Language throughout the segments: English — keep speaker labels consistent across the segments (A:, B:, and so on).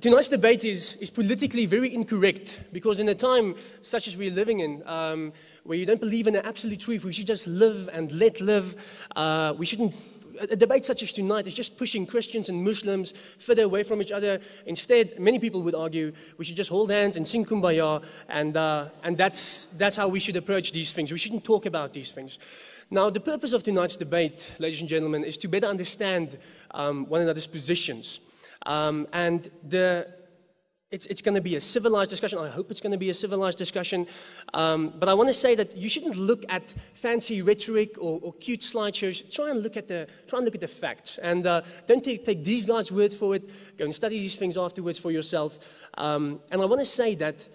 A: Tonight's debate is, is politically very incorrect because in a time such as we're living in, um, where you don't believe in the absolute truth, we should just live and let live. Uh, we shouldn't. A debate such as tonight is just pushing Christians and Muslims further away from each other. Instead, many people would argue we should just hold hands and sing kumbaya, and, uh, and that's, that's how we should approach these things. We shouldn't talk about these things. Now, the purpose of tonight's debate, ladies and gentlemen, is to better understand um, one another's positions. Um, and the, it's, it's going to be a civilized discussion. I hope it's going to be a civilized discussion. Um, but I want to say that you shouldn't look at fancy rhetoric or, or, cute slideshows. Try and look at the, try and look at the facts. And uh, don't take, take these guys' word for it. Go and study these things afterwards for yourself. Um, and I want to say that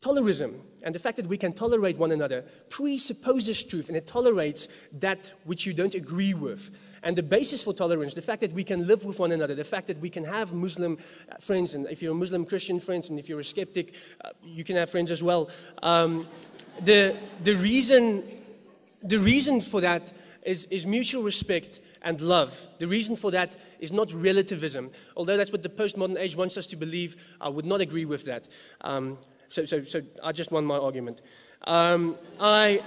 A: Tolerism and the fact that we can tolerate one another presupposes truth and it tolerates that which you don't agree with. And the basis for tolerance, the fact that we can live with one another, the fact that we can have Muslim uh, friends, and if you're a Muslim Christian friends, and if you're a skeptic, uh, you can have friends as well. Um, the, the, reason, the reason for that is, is mutual respect and love. The reason for that is not relativism. Although that's what the postmodern age wants us to believe, I would not agree with that. Um, so, so, so I just won my argument. Um, I,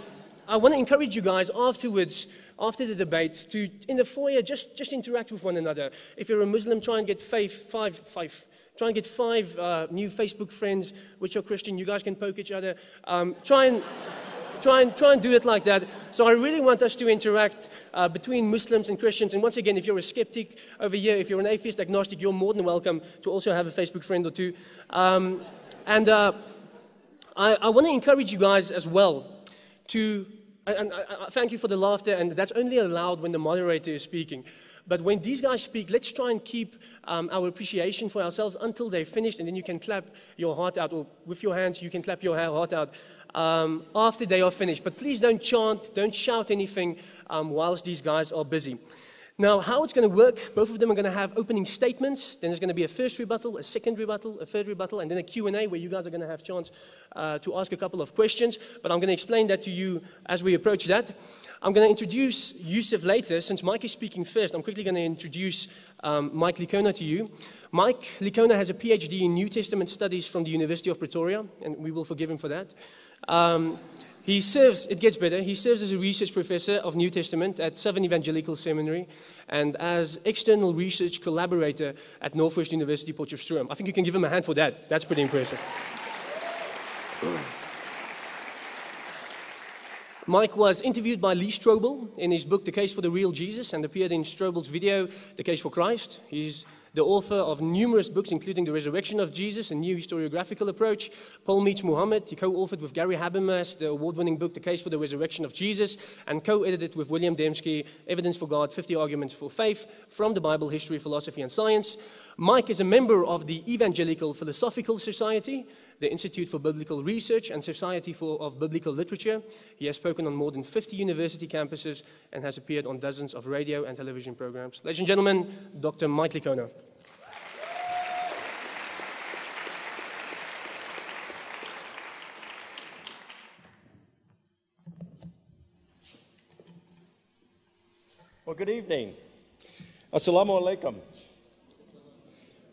A: I want to encourage you guys afterwards, after the debate, to, in the foyer, just, just interact with one another. If you're a Muslim, try and get five, five, five, try and get five uh, new Facebook friends which are Christian. You guys can poke each other. Um, try and... Try and, try and do it like that. So I really want us to interact uh, between Muslims and Christians. And once again, if you're a skeptic over here, if you're an atheist, agnostic, you're more than welcome to also have a Facebook friend or two. Um, and uh, I, I want to encourage you guys as well to, and I, I thank you for the laughter, and that's only allowed when the moderator is speaking. But when these guys speak, let's try and keep um, our appreciation for ourselves until they're finished, and then you can clap your heart out, or with your hands, you can clap your heart out um, after they are finished. But please don't chant, don't shout anything um, whilst these guys are busy. Now, how it's going to work, both of them are going to have opening statements. Then there's going to be a first rebuttal, a second rebuttal, a third rebuttal, and then a Q&A where you guys are going to have a chance uh, to ask a couple of questions. But I'm going to explain that to you as we approach that. I'm going to introduce Yusuf later. Since Mike is speaking first, I'm quickly going to introduce um, Mike Licona to you. Mike Licona has a PhD in New Testament studies from the University of Pretoria, and we will forgive him for that. Um, he serves, it gets better, he serves as a research professor of New Testament at Southern Evangelical Seminary and as external research collaborator at Northwest University Potchefstroom. I think you can give him a hand for that. That's pretty impressive. Mike was interviewed by Lee Strobel in his book, The Case for the Real Jesus, and appeared in Strobel's video, The Case for Christ. He's the author of numerous books, including The Resurrection of Jesus, a new historiographical approach. Paul Meets Muhammad. He co authored with Gary Habermas the award winning book, The Case for the Resurrection of Jesus, and co edited with William Dembski, Evidence for God 50 Arguments for Faith from the Bible, History, Philosophy, and Science. Mike is a member of the Evangelical Philosophical Society, the Institute for Biblical Research, and Society for, of Biblical Literature. He has spoken on more than 50 university campuses and has appeared on dozens of radio and television programs. Ladies and gentlemen, Dr. Mike Licona.
B: Well, good evening. Assalamu alaikum.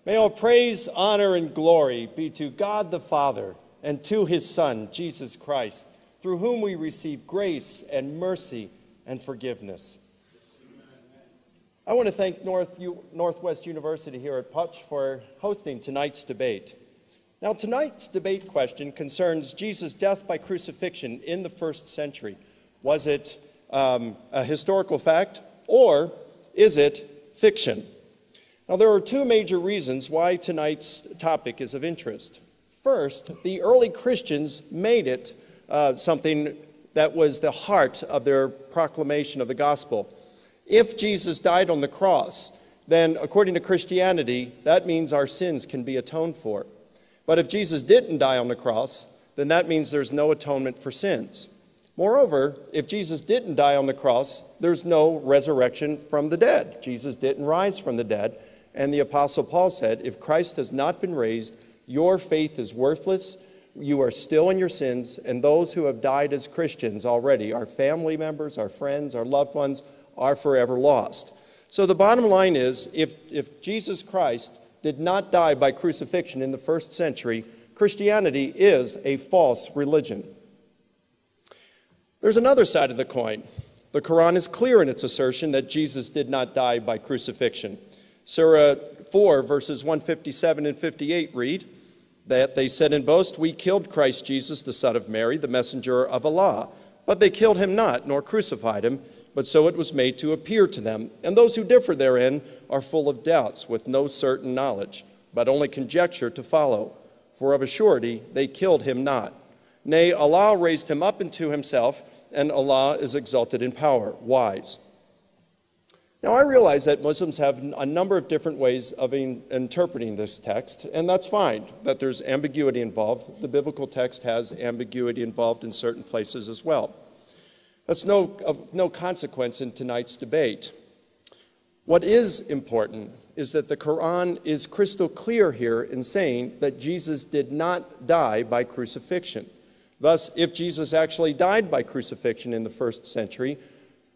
B: May all praise, honor, and glory be to God the Father and to his Son, Jesus Christ, through whom we receive grace and mercy and forgiveness. I want to thank North, Northwest University here at Potch for hosting tonight's debate. Now, tonight's debate question concerns Jesus' death by crucifixion in the first century. Was it um, a historical fact or is it fiction? Now, there are two major reasons why tonight's topic is of interest. First, the early Christians made it uh, something that was the heart of their proclamation of the gospel. If Jesus died on the cross, then according to Christianity, that means our sins can be atoned for. But if Jesus didn't die on the cross, then that means there's no atonement for sins. Moreover, if Jesus didn't die on the cross, there's no resurrection from the dead. Jesus didn't rise from the dead. And the Apostle Paul said, If Christ has not been raised, your faith is worthless. You are still in your sins, and those who have died as Christians already, our family members, our friends, our loved ones, are forever lost. So the bottom line is if, if Jesus Christ did not die by crucifixion in the first century, Christianity is a false religion. There's another side of the coin. The Quran is clear in its assertion that Jesus did not die by crucifixion. Surah 4, verses 157 and 58 read that they said in boast, We killed Christ Jesus, the Son of Mary, the messenger of Allah. But they killed him not, nor crucified him, but so it was made to appear to them. And those who differ therein are full of doubts, with no certain knowledge, but only conjecture to follow. For of a surety they killed him not. Nay, Allah raised him up into himself, and Allah is exalted in power, wise. Now, I realize that Muslims have a number of different ways of in, interpreting this text, and that's fine, that there's ambiguity involved. The biblical text has ambiguity involved in certain places as well. That's no, of no consequence in tonight's debate. What is important is that the Quran is crystal clear here in saying that Jesus did not die by crucifixion. Thus, if Jesus actually died by crucifixion in the first century,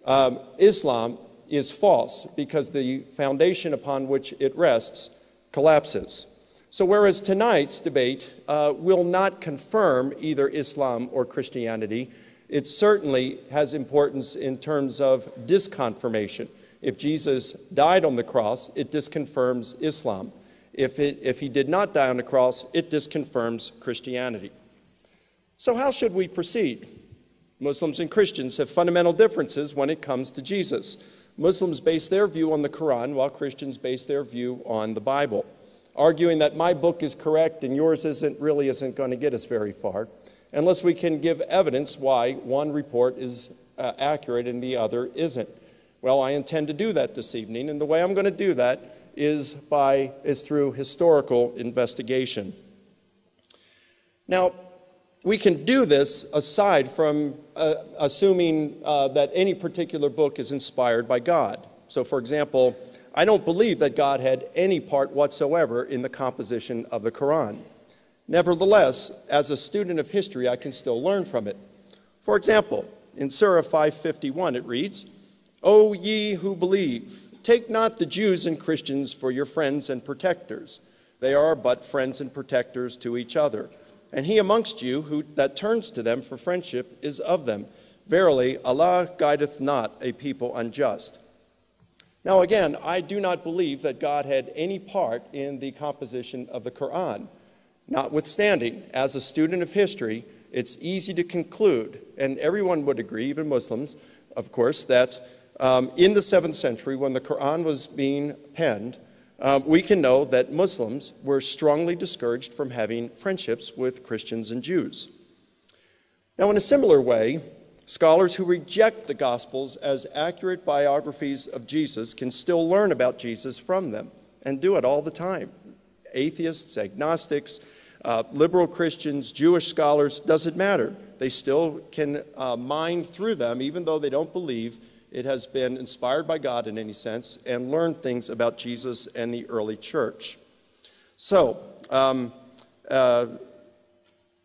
B: um, Islam is false because the foundation upon which it rests collapses. So, whereas tonight's debate uh, will not confirm either Islam or Christianity, it certainly has importance in terms of disconfirmation. If Jesus died on the cross, it disconfirms Islam. If, it, if he did not die on the cross, it disconfirms Christianity. So, how should we proceed? Muslims and Christians have fundamental differences when it comes to Jesus. Muslims base their view on the Quran, while Christians base their view on the Bible. Arguing that my book is correct and yours isn't really isn't going to get us very far, unless we can give evidence why one report is uh, accurate and the other isn't. Well, I intend to do that this evening, and the way I'm going to do that is by is through historical investigation. Now, we can do this aside from uh, assuming uh, that any particular book is inspired by God. So, for example, I don't believe that God had any part whatsoever in the composition of the Quran. Nevertheless, as a student of history, I can still learn from it. For example, in Surah 551, it reads, O ye who believe, take not the Jews and Christians for your friends and protectors. They are but friends and protectors to each other and he amongst you who that turns to them for friendship is of them. Verily, Allah guideth not a people unjust. Now, again, I do not believe that God had any part in the composition of the Quran. Notwithstanding, as a student of history, it's easy to conclude, and everyone would agree, even Muslims, of course, that um, in the seventh century, when the Quran was being penned, um, we can know that Muslims were strongly discouraged from having friendships with Christians and Jews. Now, in a similar way, scholars who reject the Gospels as accurate biographies of Jesus can still learn about Jesus from them and do it all the time. Atheists, agnostics, uh, liberal Christians, Jewish scholars, doesn't matter. They still can uh, mine through them, even though they don't believe it has been inspired by God in any sense and learned things about Jesus and the early church. So, um, uh,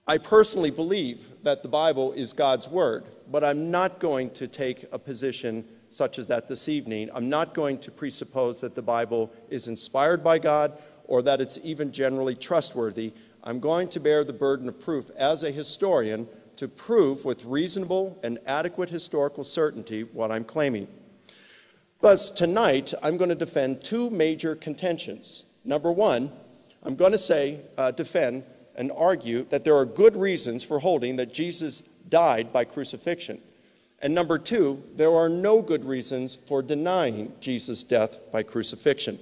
B: I personally believe that the Bible is God's Word, but I'm not going to take a position such as that this evening. I'm not going to presuppose that the Bible is inspired by God or that it's even generally trustworthy. I'm going to bear the burden of proof as a historian to prove with reasonable and adequate historical certainty what I'm claiming. Thus, tonight, I'm going to defend two major contentions. Number one, I'm going to say, uh, defend, and argue that there are good reasons for holding that Jesus died by crucifixion. And number two, there are no good reasons for denying Jesus' death by crucifixion.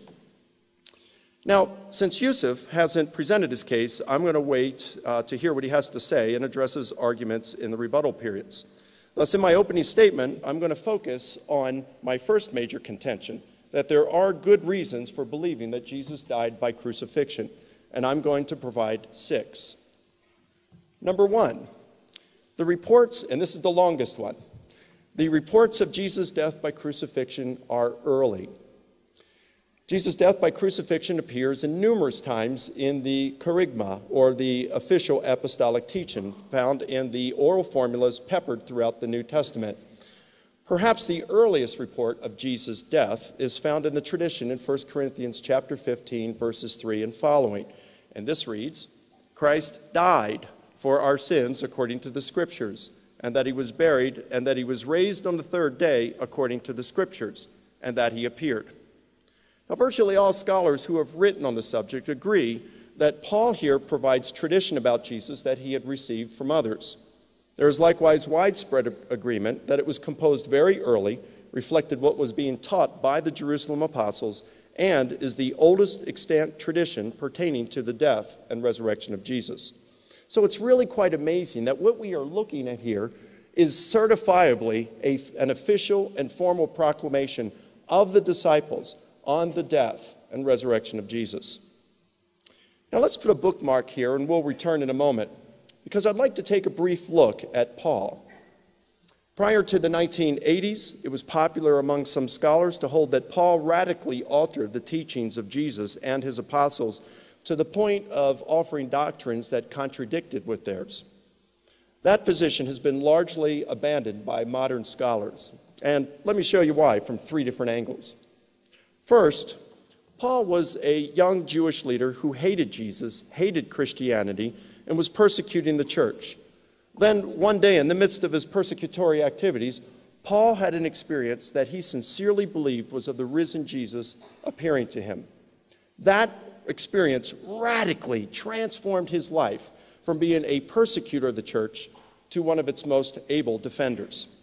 B: Now, since Yusuf hasn't presented his case, I'm going to wait uh, to hear what he has to say and address his arguments in the rebuttal periods. Thus, in my opening statement, I'm going to focus on my first major contention that there are good reasons for believing that Jesus died by crucifixion, and I'm going to provide six. Number one, the reports, and this is the longest one, the reports of Jesus' death by crucifixion are early. Jesus' death by crucifixion appears in numerous times in the kerygma, or the official apostolic teaching, found in the oral formulas peppered throughout the New Testament. Perhaps the earliest report of Jesus' death is found in the tradition in 1 Corinthians chapter 15 verses 3 and following. And this reads, Christ died for our sins according to the scriptures, and that he was buried, and that he was raised on the third day according to the scriptures, and that he appeared. Now, virtually all scholars who have written on the subject agree that Paul here provides tradition about Jesus that he had received from others. There is likewise widespread agreement that it was composed very early, reflected what was being taught by the Jerusalem apostles, and is the oldest extant tradition pertaining to the death and resurrection of Jesus. So it's really quite amazing that what we are looking at here is certifiably a, an official and formal proclamation of the disciples on the death and resurrection of Jesus. Now let's put a bookmark here and we'll return in a moment because I'd like to take a brief look at Paul. Prior to the 1980s, it was popular among some scholars to hold that Paul radically altered the teachings of Jesus and his apostles to the point of offering doctrines that contradicted with theirs. That position has been largely abandoned by modern scholars. And let me show you why from three different angles. First, Paul was a young Jewish leader who hated Jesus, hated Christianity, and was persecuting the church. Then, one day, in the midst of his persecutory activities, Paul had an experience that he sincerely believed was of the risen Jesus appearing to him. That experience radically transformed his life from being a persecutor of the church to one of its most able defenders.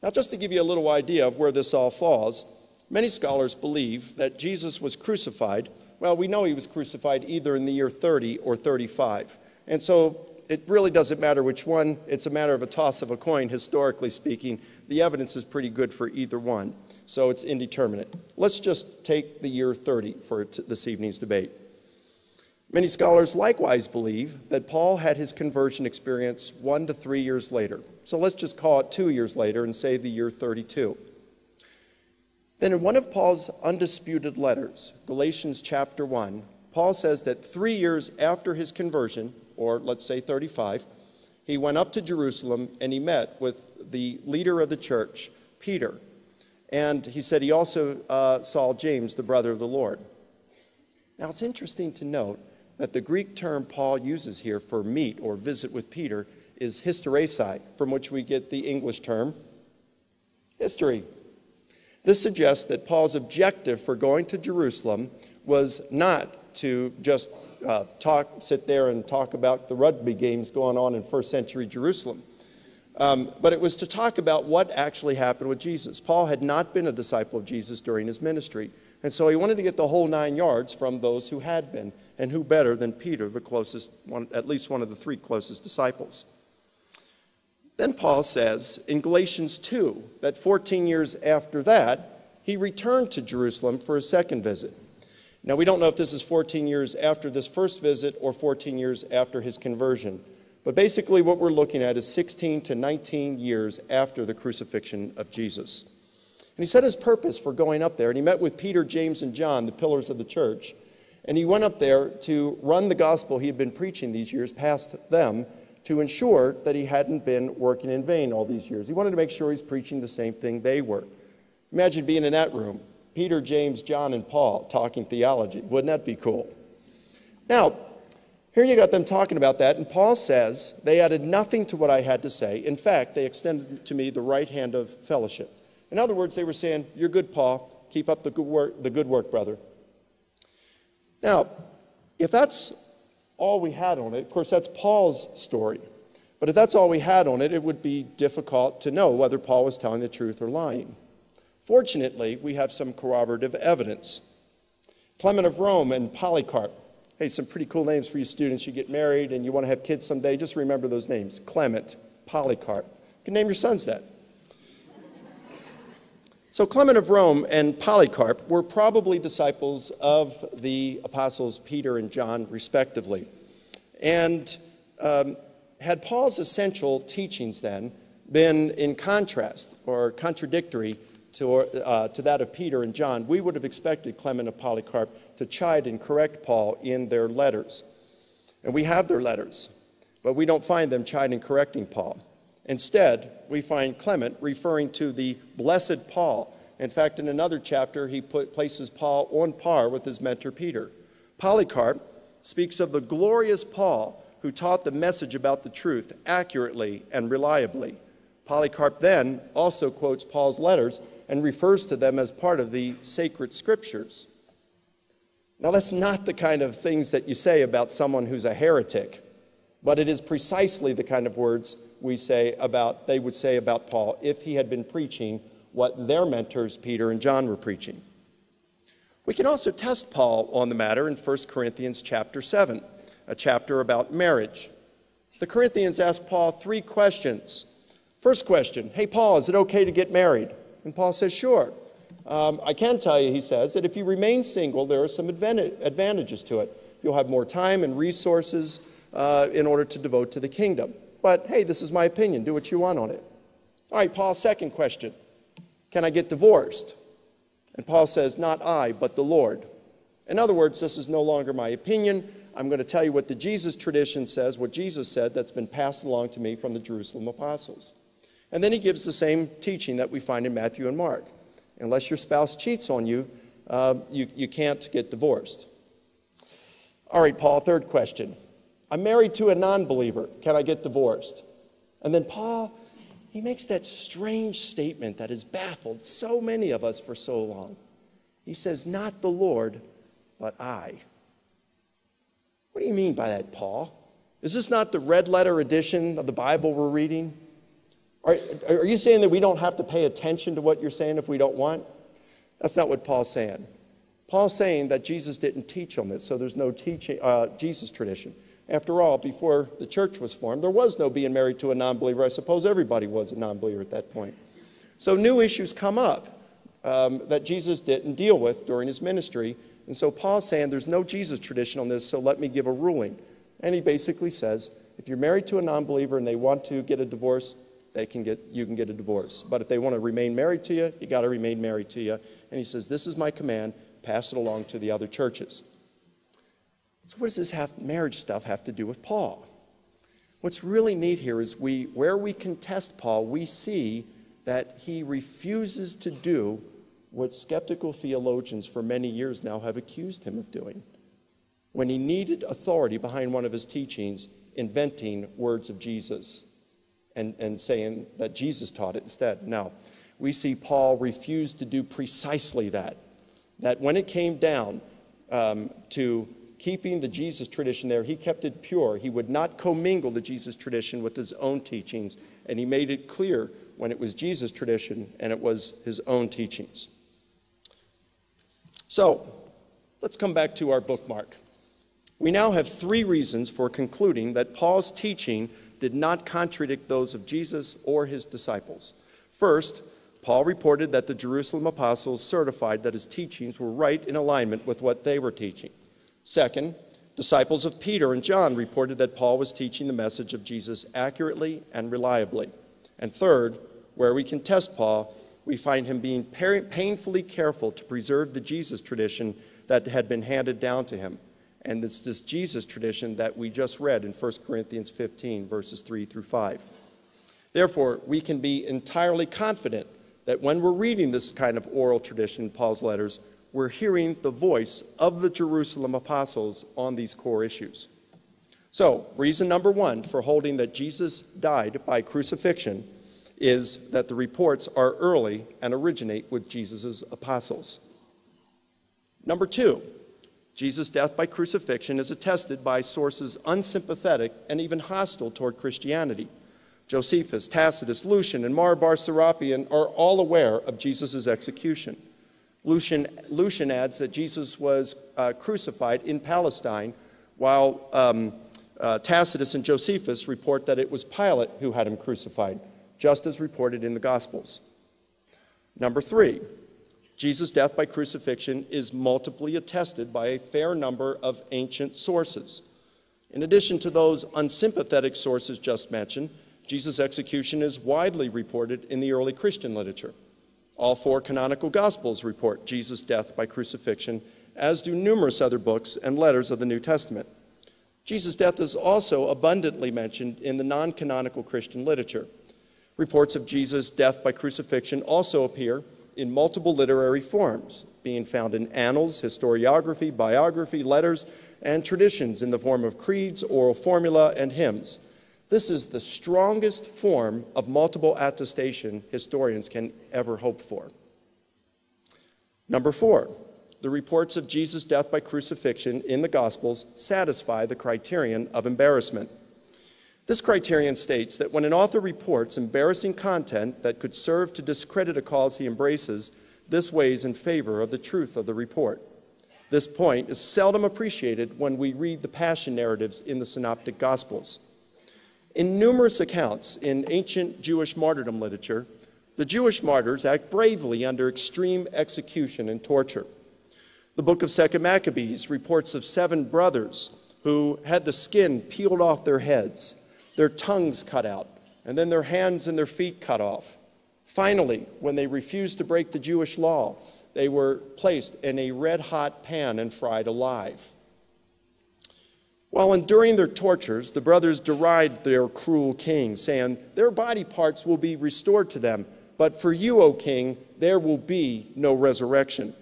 B: Now, just to give you a little idea of where this all falls, many scholars believe that Jesus was crucified well, we know he was crucified either in the year 30 or 35. And so it really doesn't matter which one. It's a matter of a toss of a coin, historically speaking. The evidence is pretty good for either one, so it's indeterminate. Let's just take the year 30 for this evening's debate. Many scholars likewise believe that Paul had his conversion experience one to three years later. So let's just call it two years later and say the year 32. Then, in one of Paul's undisputed letters, Galatians chapter 1, Paul says that three years after his conversion, or let's say 35, he went up to Jerusalem and he met with the leader of the church, Peter. And he said he also uh, saw James, the brother of the Lord. Now, it's interesting to note that the Greek term Paul uses here for meet or visit with Peter is historesai, from which we get the English term history. This suggests that Paul's objective for going to Jerusalem was not to just uh, talk, sit there and talk about the rugby games going on in first century Jerusalem. Um, but it was to talk about what actually happened with Jesus. Paul had not been a disciple of Jesus during his ministry, and so he wanted to get the whole nine yards from those who had been, and who better than Peter, the closest, one, at least one of the three closest disciples. Then Paul says in Galatians 2 that 14 years after that, he returned to Jerusalem for a second visit. Now, we don't know if this is 14 years after this first visit or 14 years after his conversion. But basically, what we're looking at is 16 to 19 years after the crucifixion of Jesus. And he set his purpose for going up there, and he met with Peter, James, and John, the pillars of the church. And he went up there to run the gospel he had been preaching these years past them to ensure that he hadn't been working in vain all these years. He wanted to make sure he's preaching the same thing they were. Imagine being in that room Peter, James, John, and Paul talking theology. Wouldn't that be cool? Now, here you got them talking about that, and Paul says they added nothing to what I had to say. In fact, they extended to me the right hand of fellowship. In other words, they were saying, You're good, Paul. Keep up the good work, the good work brother. Now, if that's all we had on it, of course, that's Paul's story. But if that's all we had on it, it would be difficult to know whether Paul was telling the truth or lying. Fortunately, we have some corroborative evidence. Clement of Rome and Polycarp. Hey, some pretty cool names for you students. You get married and you want to have kids someday, just remember those names Clement, Polycarp. You can name your sons that. So, Clement of Rome and Polycarp were probably disciples of the apostles Peter and John, respectively. And um, had Paul's essential teachings then been in contrast or contradictory to, uh, to that of Peter and John, we would have expected Clement of Polycarp to chide and correct Paul in their letters. And we have their letters, but we don't find them chiding and correcting Paul. Instead, we find Clement referring to the blessed Paul. In fact, in another chapter, he put, places Paul on par with his mentor Peter. Polycarp speaks of the glorious Paul who taught the message about the truth accurately and reliably. Polycarp then also quotes Paul's letters and refers to them as part of the sacred scriptures. Now, that's not the kind of things that you say about someone who's a heretic, but it is precisely the kind of words we say about, they would say about Paul if he had been preaching what their mentors, Peter and John, were preaching. We can also test Paul on the matter in 1 Corinthians chapter 7, a chapter about marriage. The Corinthians ask Paul three questions. First question Hey, Paul, is it okay to get married? And Paul says, Sure. Um, I can tell you, he says, that if you remain single, there are some advantages to it. You'll have more time and resources uh, in order to devote to the kingdom. But hey, this is my opinion. Do what you want on it. All right, Paul, second question Can I get divorced? And Paul says, Not I, but the Lord. In other words, this is no longer my opinion. I'm going to tell you what the Jesus tradition says, what Jesus said that's been passed along to me from the Jerusalem apostles. And then he gives the same teaching that we find in Matthew and Mark. Unless your spouse cheats on you, uh, you, you can't get divorced. All right, Paul, third question. I'm married to a non believer. Can I get divorced? And then Paul, he makes that strange statement that has baffled so many of us for so long. He says, Not the Lord, but I. What do you mean by that, Paul? Is this not the red letter edition of the Bible we're reading? Are, are you saying that we don't have to pay attention to what you're saying if we don't want? That's not what Paul's saying. Paul's saying that Jesus didn't teach on this, so there's no teaching, uh, Jesus tradition. After all, before the church was formed, there was no being married to a non believer. I suppose everybody was a non believer at that point. So new issues come up um, that Jesus didn't deal with during his ministry. And so Paul's saying there's no Jesus tradition on this, so let me give a ruling. And he basically says if you're married to a non believer and they want to get a divorce, they can get, you can get a divorce. But if they want to remain married to you, you got to remain married to you. And he says, This is my command, pass it along to the other churches. So, what does this have, marriage stuff have to do with Paul? What's really neat here is we, where we contest Paul, we see that he refuses to do what skeptical theologians for many years now have accused him of doing. When he needed authority behind one of his teachings, inventing words of Jesus and, and saying that Jesus taught it instead. Now, we see Paul refuse to do precisely that. That when it came down um, to keeping the Jesus tradition there, he kept it pure. He would not commingle the Jesus tradition with his own teachings, and he made it clear when it was Jesus' tradition and it was his own teachings. So, let's come back to our bookmark. We now have three reasons for concluding that Paul's teaching did not contradict those of Jesus or his disciples. First, Paul reported that the Jerusalem apostles certified that his teachings were right in alignment with what they were teaching. Second, disciples of Peter and John reported that Paul was teaching the message of Jesus accurately and reliably. And third, where we can test Paul, we find him being painfully careful to preserve the Jesus tradition that had been handed down to him. And it's this Jesus tradition that we just read in 1 Corinthians 15, verses 3 through 5. Therefore, we can be entirely confident that when we're reading this kind of oral tradition in Paul's letters, we're hearing the voice of the Jerusalem apostles on these core issues. So, reason number one for holding that Jesus died by crucifixion is that the reports are early and originate with Jesus' apostles. Number two, Jesus' death by crucifixion is attested by sources unsympathetic and even hostile toward Christianity. Josephus, Tacitus, Lucian, and Mara bar Serapion are all aware of Jesus' execution. Lucian, Lucian adds that Jesus was uh, crucified in Palestine, while um, uh, Tacitus and Josephus report that it was Pilate who had him crucified, just as reported in the Gospels. Number three, Jesus' death by crucifixion is multiply attested by a fair number of ancient sources. In addition to those unsympathetic sources just mentioned, Jesus' execution is widely reported in the early Christian literature. All four canonical Gospels report Jesus' death by crucifixion, as do numerous other books and letters of the New Testament. Jesus' death is also abundantly mentioned in the non canonical Christian literature. Reports of Jesus' death by crucifixion also appear in multiple literary forms, being found in annals, historiography, biography, letters, and traditions in the form of creeds, oral formula, and hymns. This is the strongest form of multiple attestation historians can ever hope for. Number four, the reports of Jesus' death by crucifixion in the Gospels satisfy the criterion of embarrassment. This criterion states that when an author reports embarrassing content that could serve to discredit a cause he embraces, this weighs in favor of the truth of the report. This point is seldom appreciated when we read the passion narratives in the Synoptic Gospels. In numerous accounts in ancient Jewish martyrdom literature, the Jewish martyrs act bravely under extreme execution and torture. The book of Second Maccabees reports of seven brothers who had the skin peeled off their heads, their tongues cut out, and then their hands and their feet cut off. Finally, when they refused to break the Jewish law, they were placed in a red hot pan and fried alive. While enduring their tortures, the brothers deride their cruel king, saying, Their body parts will be restored to them, but for you, O king, there will be no resurrection.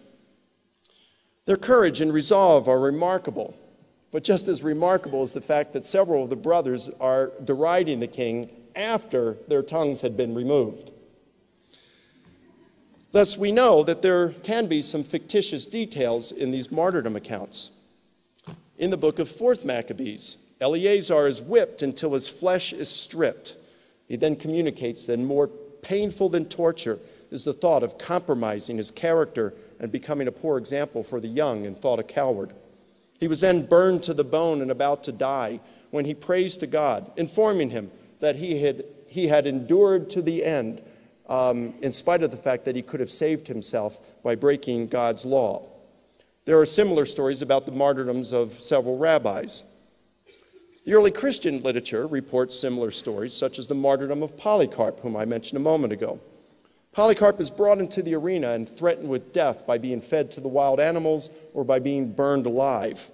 B: Their courage and resolve are remarkable, but just as remarkable is the fact that several of the brothers are deriding the king after their tongues had been removed. Thus, we know that there can be some fictitious details in these martyrdom accounts. In the book of 4th Maccabees, Eleazar is whipped until his flesh is stripped. He then communicates that more painful than torture is the thought of compromising his character and becoming a poor example for the young and thought a coward. He was then burned to the bone and about to die when he prays to God, informing him that he had, he had endured to the end um, in spite of the fact that he could have saved himself by breaking God's law. There are similar stories about the martyrdoms of several rabbis. The early Christian literature reports similar stories, such as the martyrdom of Polycarp, whom I mentioned a moment ago. Polycarp is brought into the arena and threatened with death by being fed to the wild animals or by being burned alive.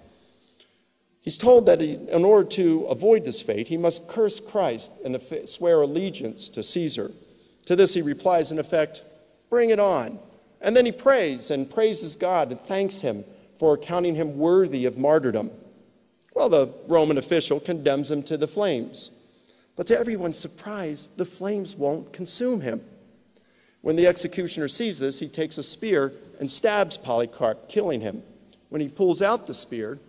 B: He's told that he, in order to avoid this fate, he must curse Christ and swear allegiance to Caesar. To this he replies, in effect, Bring it on. And then he prays and praises God and thanks him for counting him worthy of martyrdom. Well, the Roman official condemns him to the flames. But to everyone's surprise, the flames won't consume him. When the executioner sees this, he takes a spear and stabs Polycarp, killing him. When he pulls out the spear,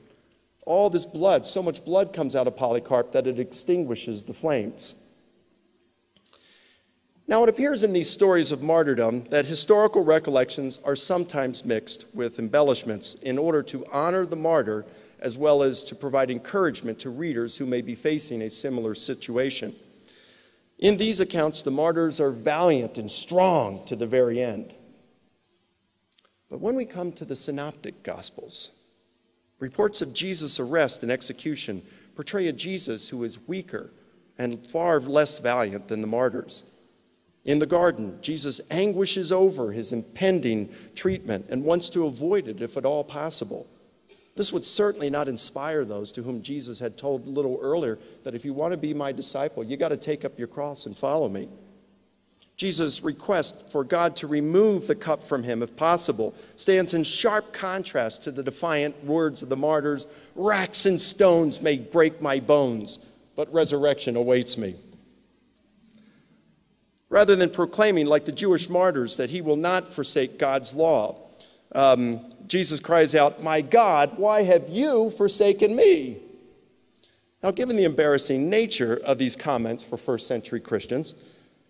B: all this blood, so much blood comes out of Polycarp that it extinguishes the flames. Now, it appears in these stories of martyrdom that historical recollections are sometimes mixed with embellishments in order to honor the martyr as well as to provide encouragement to readers who may be facing a similar situation. In these accounts, the martyrs are valiant and strong to the very end. But when we come to the Synoptic Gospels, reports of Jesus' arrest and execution portray a Jesus who is weaker and far less valiant than the martyrs. In the garden, Jesus anguishes over his impending treatment and wants to avoid it if at all possible. This would certainly not inspire those to whom Jesus had told a little earlier that if you want to be my disciple, you got to take up your cross and follow me. Jesus' request for God to remove the cup from him, if possible, stands in sharp contrast to the defiant words of the martyrs Racks and stones may break my bones, but resurrection awaits me. Rather than proclaiming, like the Jewish martyrs, that he will not forsake God's law, um, Jesus cries out, My God, why have you forsaken me? Now, given the embarrassing nature of these comments for first century Christians,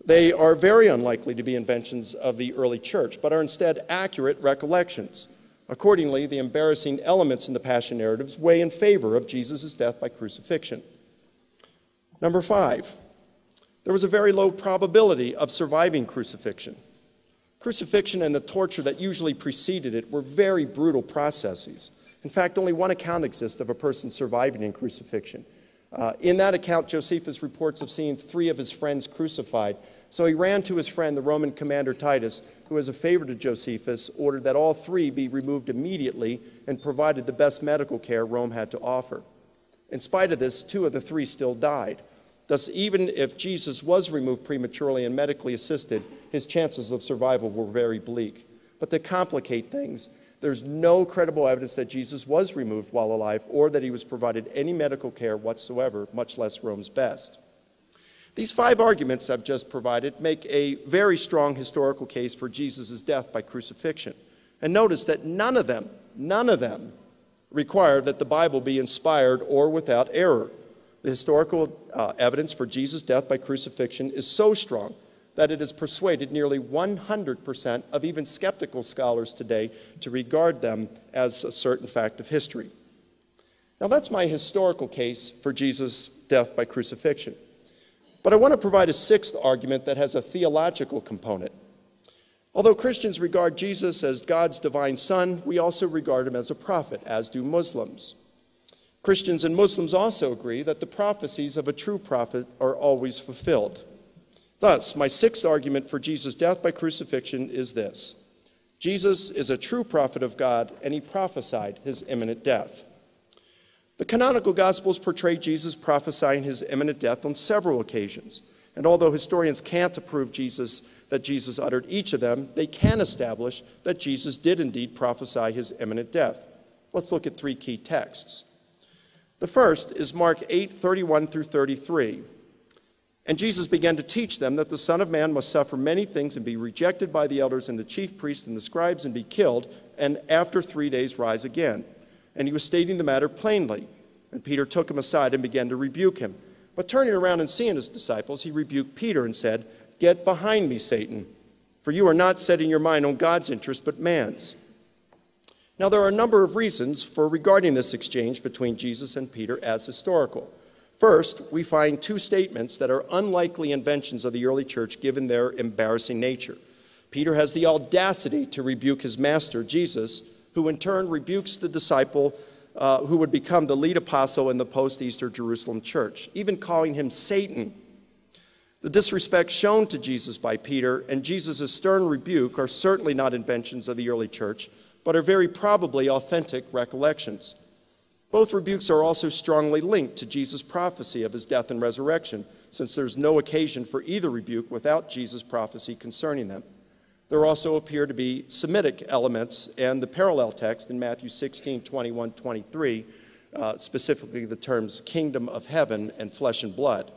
B: they are very unlikely to be inventions of the early church, but are instead accurate recollections. Accordingly, the embarrassing elements in the Passion narratives weigh in favor of Jesus' death by crucifixion. Number five, there was a very low probability of surviving crucifixion. Crucifixion and the torture that usually preceded it were very brutal processes. In fact, only one account exists of a person surviving in crucifixion. Uh, in that account, Josephus reports of seeing three of his friends crucified. So he ran to his friend, the Roman commander Titus, who, as a favor to Josephus, ordered that all three be removed immediately and provided the best medical care Rome had to offer. In spite of this, two of the three still died. Thus, even if Jesus was removed prematurely and medically assisted, his chances of survival were very bleak. But to complicate things, there's no credible evidence that Jesus was removed while alive or that he was provided any medical care whatsoever, much less Rome's best. These five arguments I've just provided make a very strong historical case for Jesus' death by crucifixion. And notice that none of them, none of them require that the Bible be inspired or without error. The historical uh, evidence for Jesus' death by crucifixion is so strong that it has persuaded nearly 100% of even skeptical scholars today to regard them as a certain fact of history. Now, that's my historical case for Jesus' death by crucifixion. But I want to provide a sixth argument that has a theological component. Although Christians regard Jesus as God's divine son, we also regard him as a prophet, as do Muslims. Christians and Muslims also agree that the prophecies of a true prophet are always fulfilled. Thus, my sixth argument for Jesus' death by crucifixion is this Jesus is a true prophet of God, and he prophesied his imminent death. The canonical Gospels portray Jesus prophesying his imminent death on several occasions. And although historians can't approve Jesus that Jesus uttered each of them, they can establish that Jesus did indeed prophesy his imminent death. Let's look at three key texts. The first is Mark 8, 31 through 33. And Jesus began to teach them that the Son of Man must suffer many things and be rejected by the elders and the chief priests and the scribes and be killed, and after three days rise again. And he was stating the matter plainly. And Peter took him aside and began to rebuke him. But turning around and seeing his disciples, he rebuked Peter and said, Get behind me, Satan, for you are not setting your mind on God's interest, but man's. Now, there are a number of reasons for regarding this exchange between Jesus and Peter as historical. First, we find two statements that are unlikely inventions of the early church given their embarrassing nature. Peter has the audacity to rebuke his master, Jesus, who in turn rebukes the disciple uh, who would become the lead apostle in the post Easter Jerusalem church, even calling him Satan. The disrespect shown to Jesus by Peter and Jesus' stern rebuke are certainly not inventions of the early church, but are very probably authentic recollections. Both rebukes are also strongly linked to Jesus' prophecy of his death and resurrection, since there's no occasion for either rebuke without Jesus' prophecy concerning them. There also appear to be Semitic elements and the parallel text in Matthew 16, 21, 23, uh, specifically the terms kingdom of heaven and flesh and blood.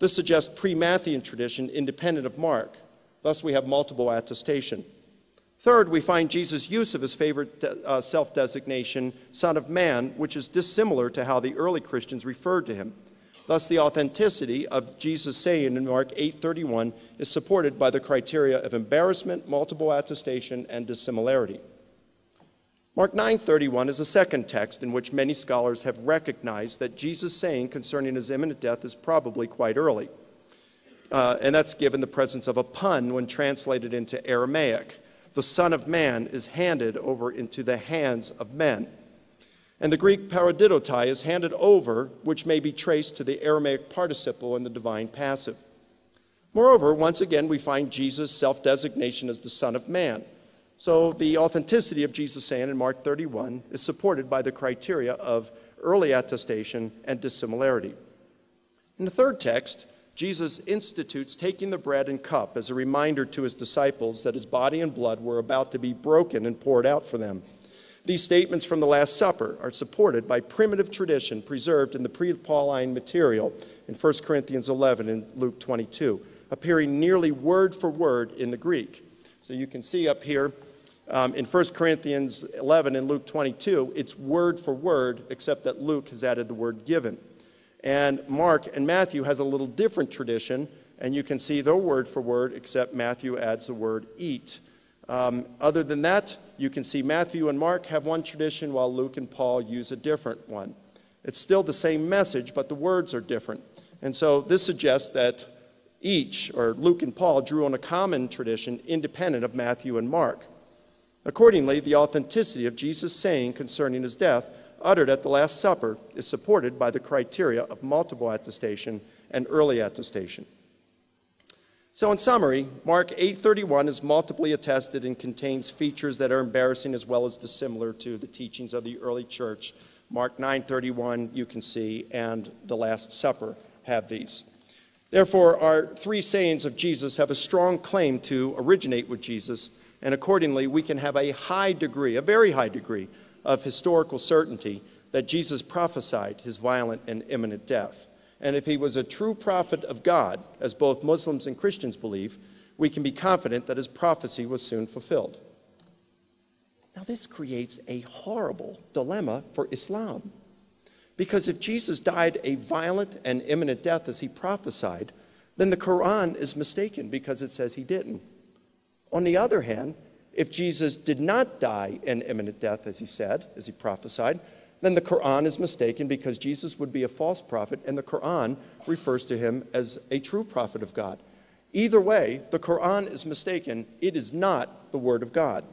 B: This suggests pre Matthean tradition independent of Mark. Thus, we have multiple attestation. Third, we find Jesus' use of his favorite uh, self designation, Son of Man, which is dissimilar to how the early Christians referred to him. Thus, the authenticity of Jesus' saying in Mark 8:31 is supported by the criteria of embarrassment, multiple attestation, and dissimilarity. Mark 9:31 is a second text in which many scholars have recognized that Jesus' saying concerning his imminent death is probably quite early. Uh, and that's given the presence of a pun when translated into Aramaic the Son of Man is handed over into the hands of men. And the Greek paradidotai is handed over, which may be traced to the Aramaic participle in the divine passive. Moreover, once again, we find Jesus' self designation as the Son of Man. So the authenticity of Jesus' saying in Mark 31 is supported by the criteria of early attestation and dissimilarity. In the third text, Jesus institutes taking the bread and cup as a reminder to his disciples that his body and blood were about to be broken and poured out for them. These statements from the Last Supper are supported by primitive tradition preserved in the pre Pauline material in 1 Corinthians 11 and Luke 22, appearing nearly word for word in the Greek. So you can see up here um, in 1 Corinthians 11 and Luke 22, it's word for word, except that Luke has added the word given. And Mark and Matthew has a little different tradition, and you can see their word for word, except Matthew adds the word eat. Um, other than that, you can see Matthew and Mark have one tradition, while Luke and Paul use a different one. It's still the same message, but the words are different. And so this suggests that each, or Luke and Paul, drew on a common tradition independent of Matthew and Mark. Accordingly, the authenticity of Jesus' saying concerning his death uttered at the Last Supper is supported by the criteria of multiple attestation and early attestation. So in summary, Mark 8:31 is multiply attested and contains features that are embarrassing as well as dissimilar to the teachings of the early church. Mark 9:31 you can see and the Last Supper have these. Therefore, our three sayings of Jesus have a strong claim to originate with Jesus, and accordingly, we can have a high degree, a very high degree, of historical certainty that Jesus prophesied his violent and imminent death. And if he was a true prophet of God, as both Muslims and Christians believe, we can be confident that his prophecy was soon fulfilled. Now, this creates a horrible dilemma for Islam. Because if Jesus died a violent and imminent death as he prophesied, then the Quran is mistaken because it says he didn't. On the other hand, if Jesus did not die an imminent death as he said, as he prophesied, then the Quran is mistaken because Jesus would be a false prophet and the Quran refers to him as a true prophet of God. Either way, the Quran is mistaken. It is not the Word of God.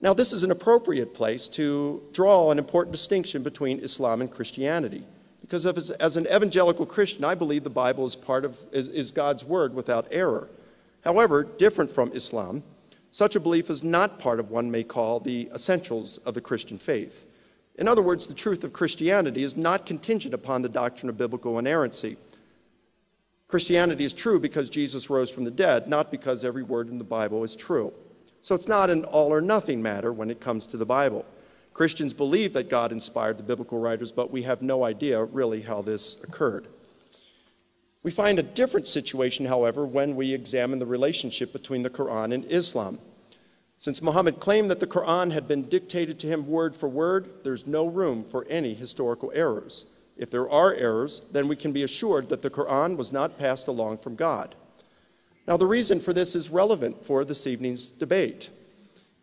B: Now, this is an appropriate place to draw an important distinction between Islam and Christianity. Because as, an evangelical Christian, I believe the Bible is, part of, is God's word without error. However, different from Islam, such a belief is not part of what one may call the essentials of the Christian faith. In other words, the truth of Christianity is not contingent upon the doctrine of biblical inerrancy. Christianity is true because Jesus rose from the dead, not because every word in the Bible is true. So it's not an all or nothing matter when it comes to the Bible. Christians believe that God inspired the biblical writers, but we have no idea really how this occurred. We find a different situation, however, when we examine the relationship between the Quran and Islam. Since Muhammad claimed that the Quran had been dictated to him word for word, there's no room for any historical errors. If there are errors, then we can be assured that the Quran was not passed along from God. Now, the reason for this is relevant for this evening's debate.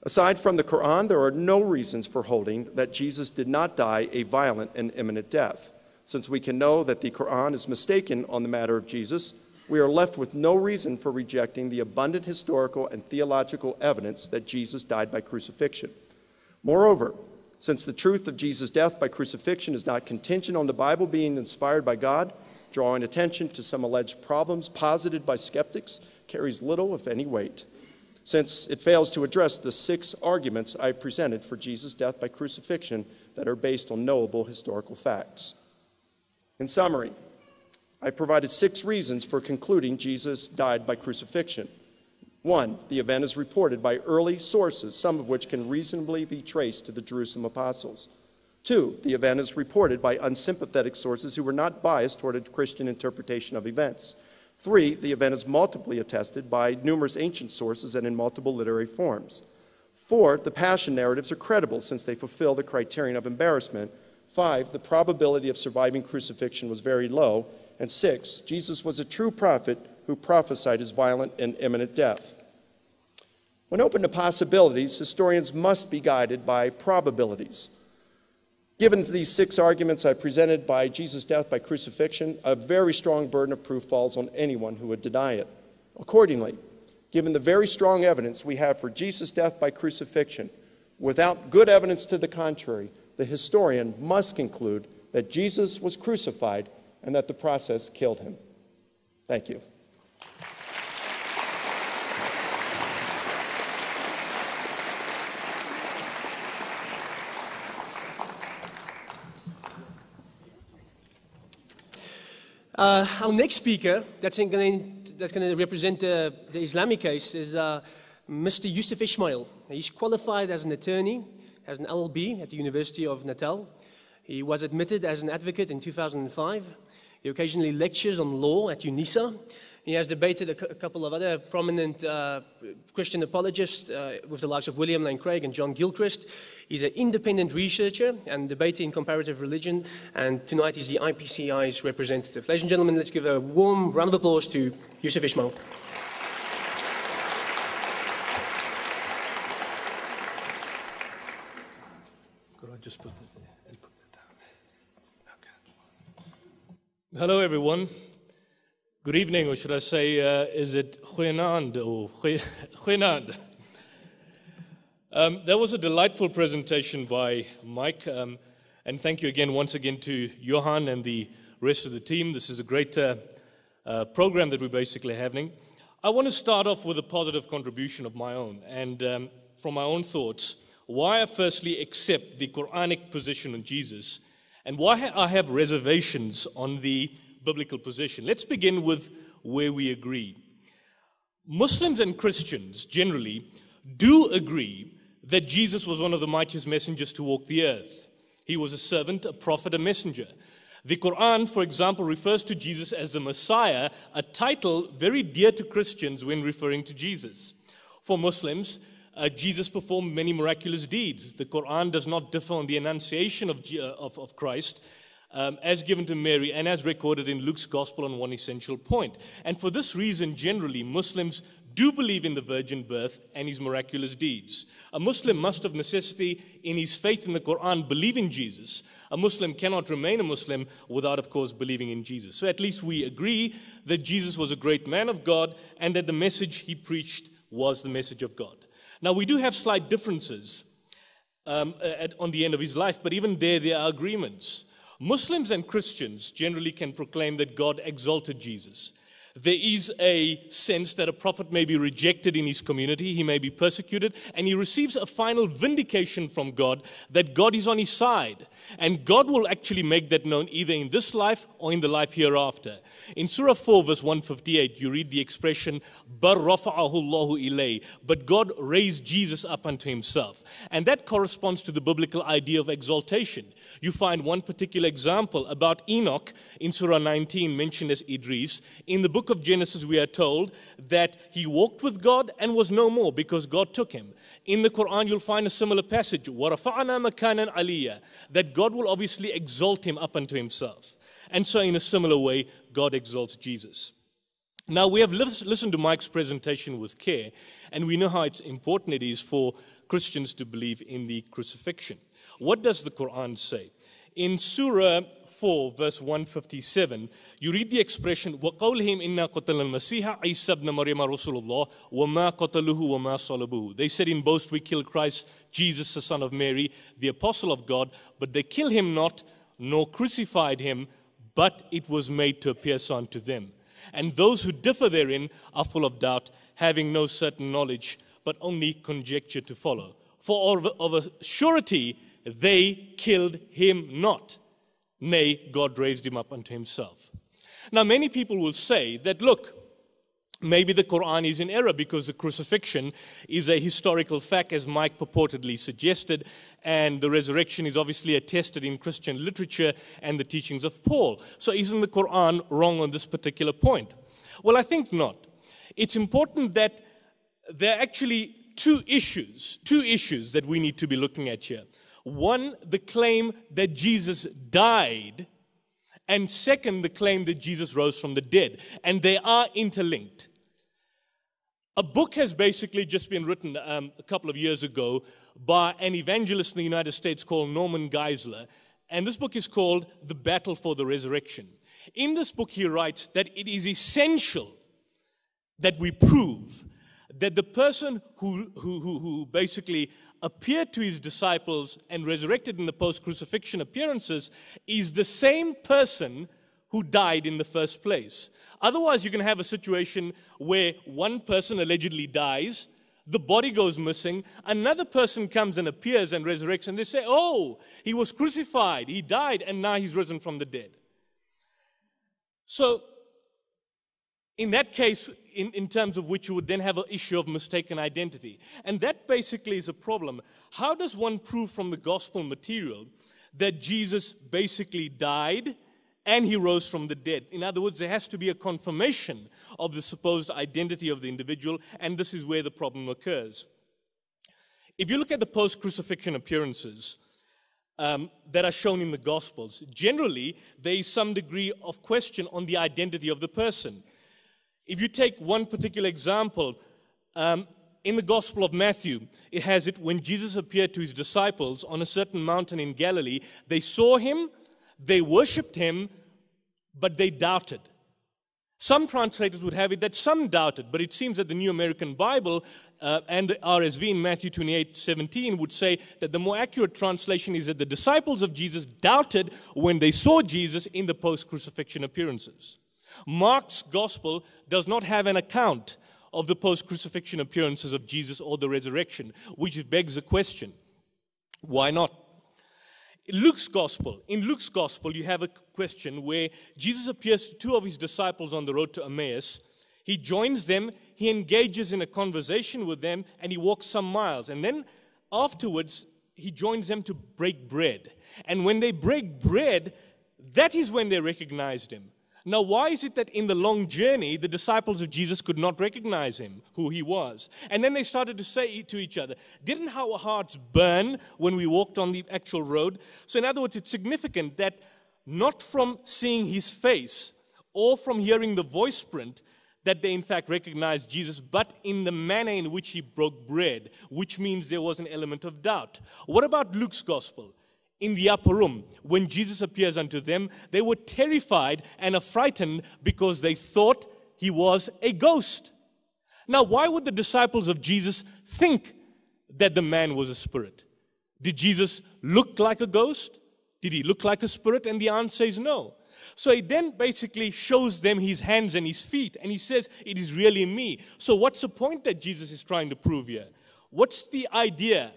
B: Aside from the Quran, there are no reasons for holding that Jesus did not die a violent and imminent death. Since we can know that the Quran is mistaken on the matter of Jesus, we are left with no reason for rejecting the abundant historical and theological evidence that Jesus died by crucifixion. Moreover, since the truth of Jesus' death by crucifixion is not contingent on the Bible being inspired by God, drawing attention to some alleged problems posited by skeptics carries little, if any, weight, since it fails to address the six arguments I presented for Jesus' death by crucifixion that are based on knowable historical facts. In summary, I've provided six reasons for concluding Jesus died by crucifixion. One, the event is reported by early sources, some of which can reasonably be traced to the Jerusalem apostles. Two, the event is reported by unsympathetic sources who were not biased toward a Christian interpretation of events. Three, the event is multiply attested by numerous ancient sources and in multiple literary forms. Four, the passion narratives are credible since they fulfill the criterion of embarrassment. Five, the probability of surviving crucifixion was very low. And six, Jesus was a true prophet who prophesied his violent and imminent death. When open to possibilities, historians must be guided by probabilities. Given these six arguments I presented by Jesus' death by crucifixion, a very strong burden of proof falls on anyone who would deny it. Accordingly, given the very strong evidence we have for Jesus' death by crucifixion, without good evidence to the contrary, the historian must conclude that Jesus was crucified and that the process killed him. Thank you.
A: Uh, our next speaker that's going to represent the, the, Islamic case is uh, Mr. Yusuf Ismail. He's qualified as an attorney, has an LLB at the University of Natal. He was admitted as an advocate in 2005. He occasionally lectures on law at UNISA. He has debated a, couple of other prominent uh, Christian apologists uh, with the likes of William Lane Craig and John Gilchrist. He's an independent researcher and debater in comparative religion, and tonight he's the IPCI's representative. Ladies and gentlemen, let's give a warm round of applause to Yusuf Ismail.
C: Could I just put that there and put that down? Okay. Hello, everyone. Good evening, or should I say, uh, is it Goeienaand or Goeienaand? Um, that was a delightful presentation by Mike, um, and thank you again, once again, to Johan and the rest of the team. This is a great uh, uh, program that we're basically having. I want to start off with a positive contribution of my own, and um, from my own thoughts, why I firstly accept the Quranic position on Jesus, and why I have reservations on the biblical position. Let's begin with where we agree. Muslims and Christians generally do agree that Jesus was one of the mightiest messengers to walk the earth. He was a servant, a prophet, a messenger. The Quran, for example, refers to Jesus as the Messiah, a title very dear to Christians when referring to Jesus. For Muslims, uh, Jesus performed many miraculous deeds. The Quran does not differ on the annunciation of, uh, of, of Christ um, as given to Mary and as recorded in Luke's Gospel on one essential point. And for this reason, generally, Muslims do believe in the virgin birth and his miraculous deeds. A Muslim must, of necessity, in his faith in the Quran, believe in Jesus. A Muslim cannot remain a Muslim without, of course, believing in Jesus. So at least we agree that Jesus was a great man of God and that the message he preached was the message of God. Now, we do have slight differences um, at, on the end of his life, but even there, there are agreements. Muslims and Christians generally can proclaim that God exalted Jesus. There is a sense that a prophet may be rejected in his community, he may be persecuted, and he receives a final vindication from God that God is on his side. And God will actually make that known either in this life or in the life hereafter. In Surah 4, verse 158, you read the expression, But God raised Jesus up unto himself. And that corresponds to the biblical idea of exaltation. You find one particular example about Enoch in Surah 19, mentioned as Idris. In the book of Genesis, we are told that he walked with God and was no more because God took him. In the Quran, you'll find a similar passage, that God will obviously exalt him up unto himself. And so, in a similar way, God exalts Jesus. Now, we have listened to Mike's presentation with care, and we know how important it is for Christians to believe in the crucifixion. What does the Quran say? In Surah 4, verse 157, you read the expression, وَقَوْلِهِمْ إِنَّا قَتَلْنَا الْمَسِيحَ عِيسَى ابْنَ مَرْيَمَ رَسُولُ اللَّهِ وَمَا قَتَلُوهُ وَمَا صَلَبُوهُ They said in boast we killed Christ, Jesus the son of Mary, the apostle of God, but they killed him not, nor crucified him, but it was made to appear so unto them. And those who differ therein are full of doubt, having no certain knowledge, but only conjecture to follow. For of a surety they killed him not. Nay, God raised him up unto himself. Now, many people will say that, look, maybe the Quran is in error because the crucifixion is a historical fact, as Mike purportedly suggested, and the resurrection is obviously attested in Christian literature and the teachings of Paul. So, isn't the Quran wrong on this particular point? Well, I think not. It's important that there are actually two issues, two issues that we need to be looking at here. One, the claim that Jesus died, and second, the claim that Jesus rose from the dead. And they are interlinked. A book has basically just been written um, a couple of years ago by an evangelist in the United States called Norman Geisler. And this book is called The Battle for the Resurrection. In this book, he writes that it is essential that we prove that the person who, who, who, who basically appeared to his disciples and resurrected in the post crucifixion appearances is the same person who died in the first place. Otherwise, you can have a situation where one person allegedly dies, the body goes missing, another person comes and appears and resurrects, and they say, Oh, he was crucified, he died, and now he's risen from the dead. So, in that case, in, in terms of which you would then have an issue of mistaken identity. And that basically is a problem. How does one prove from the gospel material that Jesus basically died and he rose from the dead? In other words, there has to be a confirmation of the supposed identity of the individual, and this is where the problem occurs. If you look at the post crucifixion appearances, um, that are shown in the Gospels. Generally, there is some degree of question on the identity of the person. If you take one particular example, um, in the Gospel of Matthew, it has it when Jesus appeared to his disciples on a certain mountain in Galilee, they saw him, they worshiped him, but they doubted. Some translators would have it that some doubted, but it seems that the New American Bible uh, and the RSV in Matthew 28 17 would say that the more accurate translation is that the disciples of Jesus doubted when they saw Jesus in the post crucifixion appearances. Mark's gospel does not have an account of the post crucifixion appearances of Jesus or the resurrection, which begs the question why not? Luke's gospel, in Luke's gospel, you have a question where Jesus appears to two of his disciples on the road to Emmaus. He joins them, he engages in a conversation with them, and he walks some miles. And then afterwards, he joins them to break bread. And when they break bread, that is when they recognized him. Now, why is it that in the long journey, the disciples of Jesus could not recognize him, who he was? And then they started to say to each other, Didn't our hearts burn when we walked on the actual road? So, in other words, it's significant that not from seeing his face or from hearing the voice print that they in fact recognized Jesus, but in the manner in which he broke bread, which means there was an element of doubt. What about Luke's gospel? In the upper room, when Jesus appears unto them, they were terrified and affrighted because they thought he was a ghost. Now, why would the disciples of Jesus think that the man was a spirit? Did Jesus look like a ghost? Did he look like a spirit? And the answer is no. So he then basically shows them his hands and his feet, and he says, It is really me. So, what's the point that Jesus is trying to prove here? What's the idea?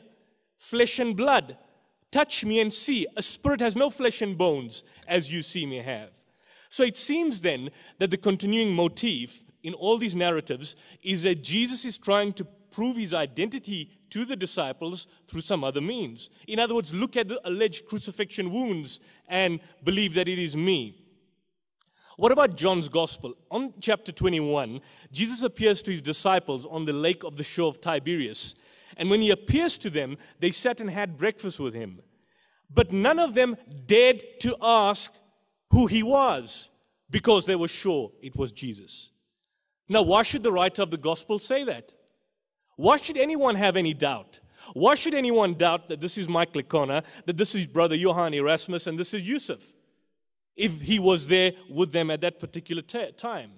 C: Flesh and blood. Touch me and see. A spirit has no flesh and bones, as you see me have. So it seems then that the continuing motif in all these narratives is that Jesus is trying to prove his identity to the disciples through some other means. In other words, look at the alleged crucifixion wounds and believe that it is me. What about John's gospel? On chapter 21, Jesus appears to his disciples on the lake of the shore of Tiberias. And when he appears to them, they sat and had breakfast with him. But none of them dared to ask who he was because they were sure it was Jesus. Now, why should the writer of the gospel say that? Why should anyone have any doubt? Why should anyone doubt that this is Mike Licona, that this is brother Johann Erasmus, and this is Yusuf, if he was there with them at that particular t- time?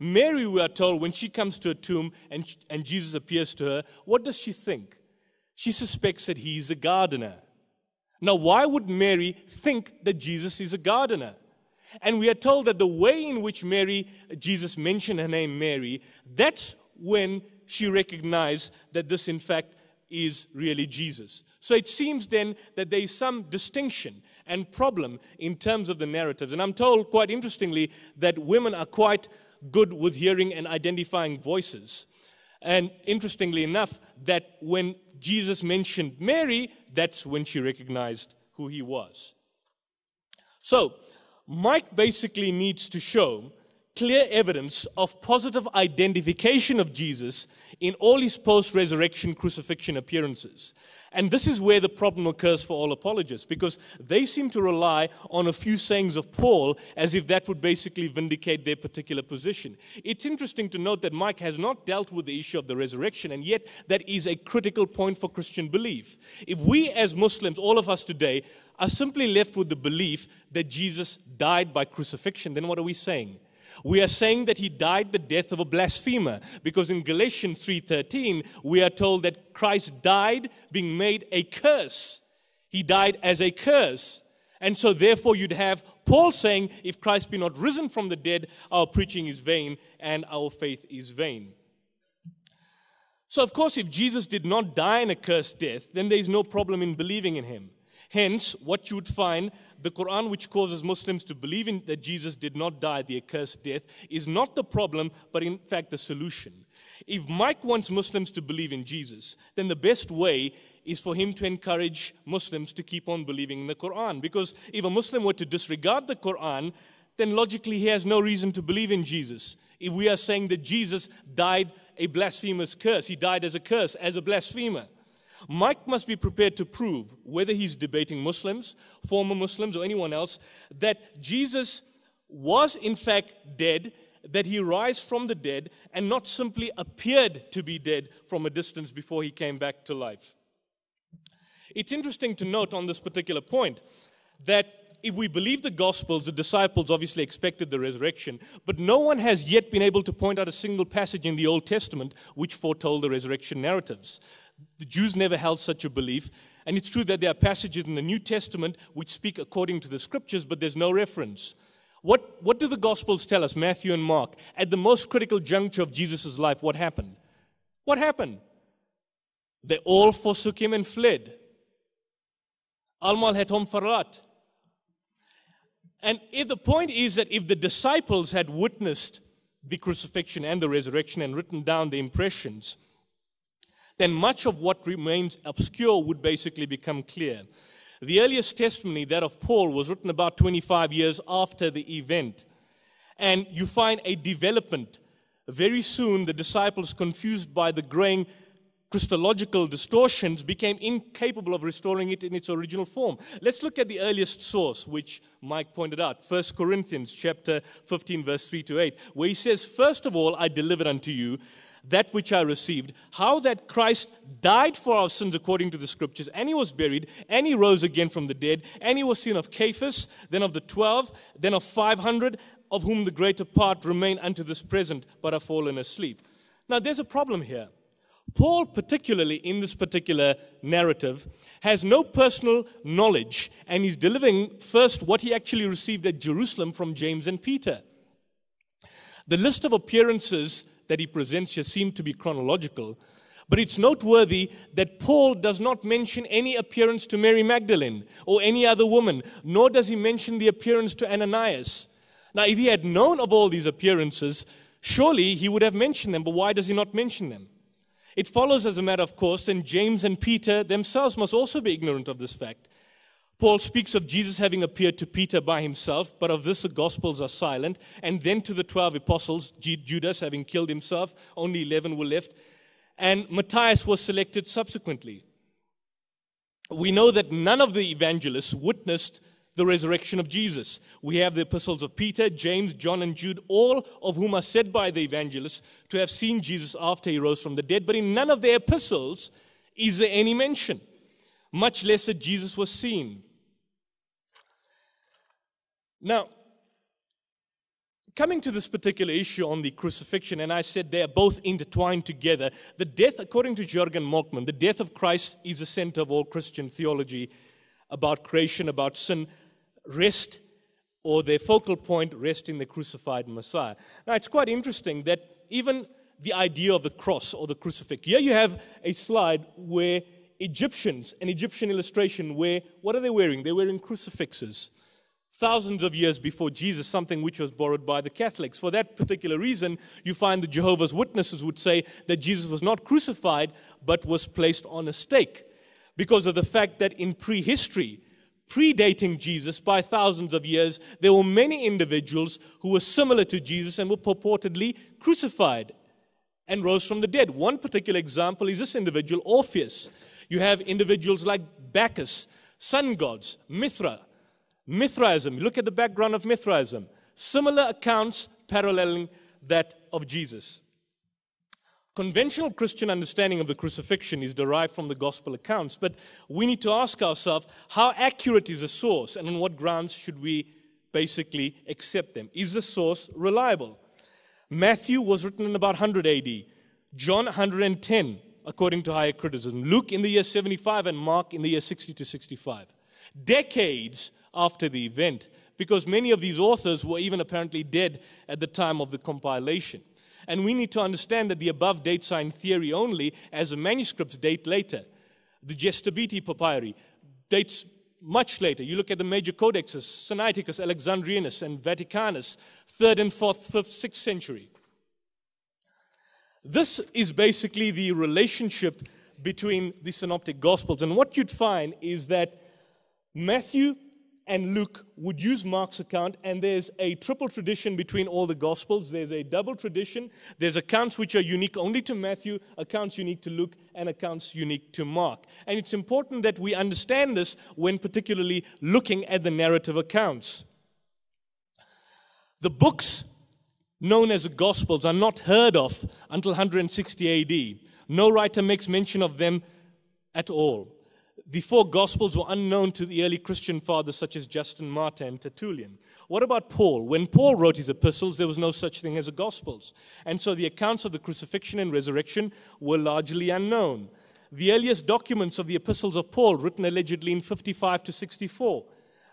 C: Mary, we are told, when she comes to a tomb and, and Jesus appears to her, what does she think? She suspects that he is a gardener. Now, why would Mary think that Jesus is a gardener? And we are told that the way in which Mary, Jesus mentioned her name Mary, that's when she recognized that this, in fact, is really Jesus. So it seems then that there is some distinction and problem in terms of the narratives. And I'm told, quite interestingly, that women are quite good with hearing and identifying voices. And interestingly enough, that when Jesus mentioned Mary, that's when she recognized who he was. So, Mike basically needs to show clear evidence of positive identification of Jesus in all his post resurrection crucifixion appearances. And this is where the problem occurs for all apologists, because they seem to rely on a few sayings of Paul as if that would basically vindicate their particular position. It's interesting to note that Mike has not dealt with the issue of the resurrection, and yet that is a critical point for Christian belief. If we as Muslims, all of us today, are simply left with the belief that Jesus died by crucifixion, then what are we saying? We are saying that he died the death of a blasphemer because in Galatians 3:13 we are told that Christ died being made a curse. He died as a curse. And so therefore you'd have Paul saying if Christ be not risen from the dead our preaching is vain and our faith is vain. So of course if Jesus did not die in a cursed death then there is no problem in believing in him. Hence, what you would find the Quran, which causes Muslims to believe in, that Jesus did not die the accursed death, is not the problem, but in fact the solution. If Mike wants Muslims to believe in Jesus, then the best way is for him to encourage Muslims to keep on believing in the Quran. Because if a Muslim were to disregard the Quran, then logically he has no reason to believe in Jesus. If we are saying that Jesus died a blasphemous curse, he died as a curse, as a blasphemer. Mike must be prepared to prove, whether he's debating Muslims, former Muslims, or anyone else, that Jesus was in fact dead, that he rise from the dead, and not simply appeared to be dead from a distance before he came back to life. It's interesting to note on this particular point that if we believe the Gospels, the disciples obviously expected the resurrection, but no one has yet been able to point out a single passage in the Old Testament which foretold the resurrection narratives. The Jews never held such a belief. And it's true that there are passages in the New Testament which speak according to the scriptures, but there's no reference. What, what do the Gospels tell us, Matthew and Mark? At the most critical juncture of Jesus' life, what happened? What happened? They all forsook him and fled. Almal het farat. And if the point is that if the disciples had witnessed the crucifixion and the resurrection and written down the impressions, then much of what remains obscure would basically become clear. The earliest testimony, that of Paul, was written about 25 years after the event. And you find a development. Very soon, the disciples, confused by the growing Christological distortions, became incapable of restoring it in its original form. Let's look at the earliest source, which Mike pointed out 1 Corinthians chapter 15, verse 3 to 8, where he says, First of all, I delivered unto you that which I received, how that Christ died for our sins according to the scriptures, and he was buried, and he rose again from the dead, and he was seen of Cephas, then of the twelve, then of five hundred, of whom the greater part remain unto this present, but are fallen asleep. Now, there's a problem here. Paul, particularly in this particular narrative, has no personal knowledge, and he's delivering first what he actually received at Jerusalem from James and Peter. The list of appearances that he presents here seem to be chronological, but it's noteworthy that Paul does not mention any appearance to Mary Magdalene or any other woman, nor does he mention the appearance to Ananias. Now, if he had known of all these appearances, surely he would have mentioned them, but why does he not mention them? It follows, as a matter of course, and James and Peter themselves must also be ignorant of this fact. Paul speaks of Jesus having appeared to Peter by himself, but of this the Gospels are silent. And then to the 12 apostles, Judas having killed himself, only 11 were left. And Matthias was selected subsequently. We know that none of the evangelists witnessed the resurrection of Jesus. We have the epistles of Peter, James, John, and Jude, all of whom are said by the evangelists to have seen Jesus after he rose from the dead. But in none of their epistles is there any mention, much less that Jesus was seen. Now, coming to this particular issue on the crucifixion, and I said they are both intertwined together. The death, according to Jurgen Moltmann, the death of Christ is the center of all Christian theology about creation, about sin, rest, or their focal point rest in the crucified Messiah. Now, it's quite interesting that even the idea of the cross or the crucifix, here you have a slide where Egyptians, an Egyptian illustration where, what are they wearing? They're wearing crucifixes thousands of years before Jesus, something which was borrowed by the Catholics. For that particular reason, you find the Jehovah's Witnesses would say that Jesus was not crucified, but was placed on a stake because of the fact that in prehistory, predating Jesus by thousands of years, there were many individuals who were similar to Jesus and were purportedly crucified and rose from the dead. One particular example is this individual, Orpheus. You have individuals like Bacchus, sun gods, Mithra, Mithraism. Look at the background of Mithraism. Similar accounts paralleling that of Jesus. Conventional Christian understanding of the crucifixion is derived from the gospel accounts, but we need to ask ourselves how accurate is the source and on what grounds should we basically accept them? Is the source reliable? Matthew was written in about 100 AD, John 110, according to higher criticism, Luke in the year 75, and Mark in the year 60 to 65. Decades after the event, because many of these authors were even apparently dead at the time of the compilation. And we need to understand that the above dates are in theory only, as the manuscripts date later. The Gesta Papyri dates much later. You look at the major codexes, Sinaiticus, Alexandrinus, and Vaticanus, 3rd and 4th, 5th, 6th century. This is basically the relationship between the synoptic gospels. And what you'd find is that Matthew and Luke would use Mark's account, and there's a triple tradition between all the Gospels. There's a double tradition. There's accounts which are unique only to Matthew, accounts unique to Luke, and accounts unique to Mark. And it's important that we understand this when particularly looking at the narrative accounts. The books known as the Gospels are not heard of until 160 AD. No writer makes mention of them at all the four Gospels were unknown to the early Christian fathers such as Justin Martyr and Tertullian. What about Paul? When Paul wrote his epistles, there was no such thing as a Gospels. And so the accounts of the crucifixion and resurrection were largely unknown. The earliest documents of the epistles of Paul, written allegedly in 55 to 64,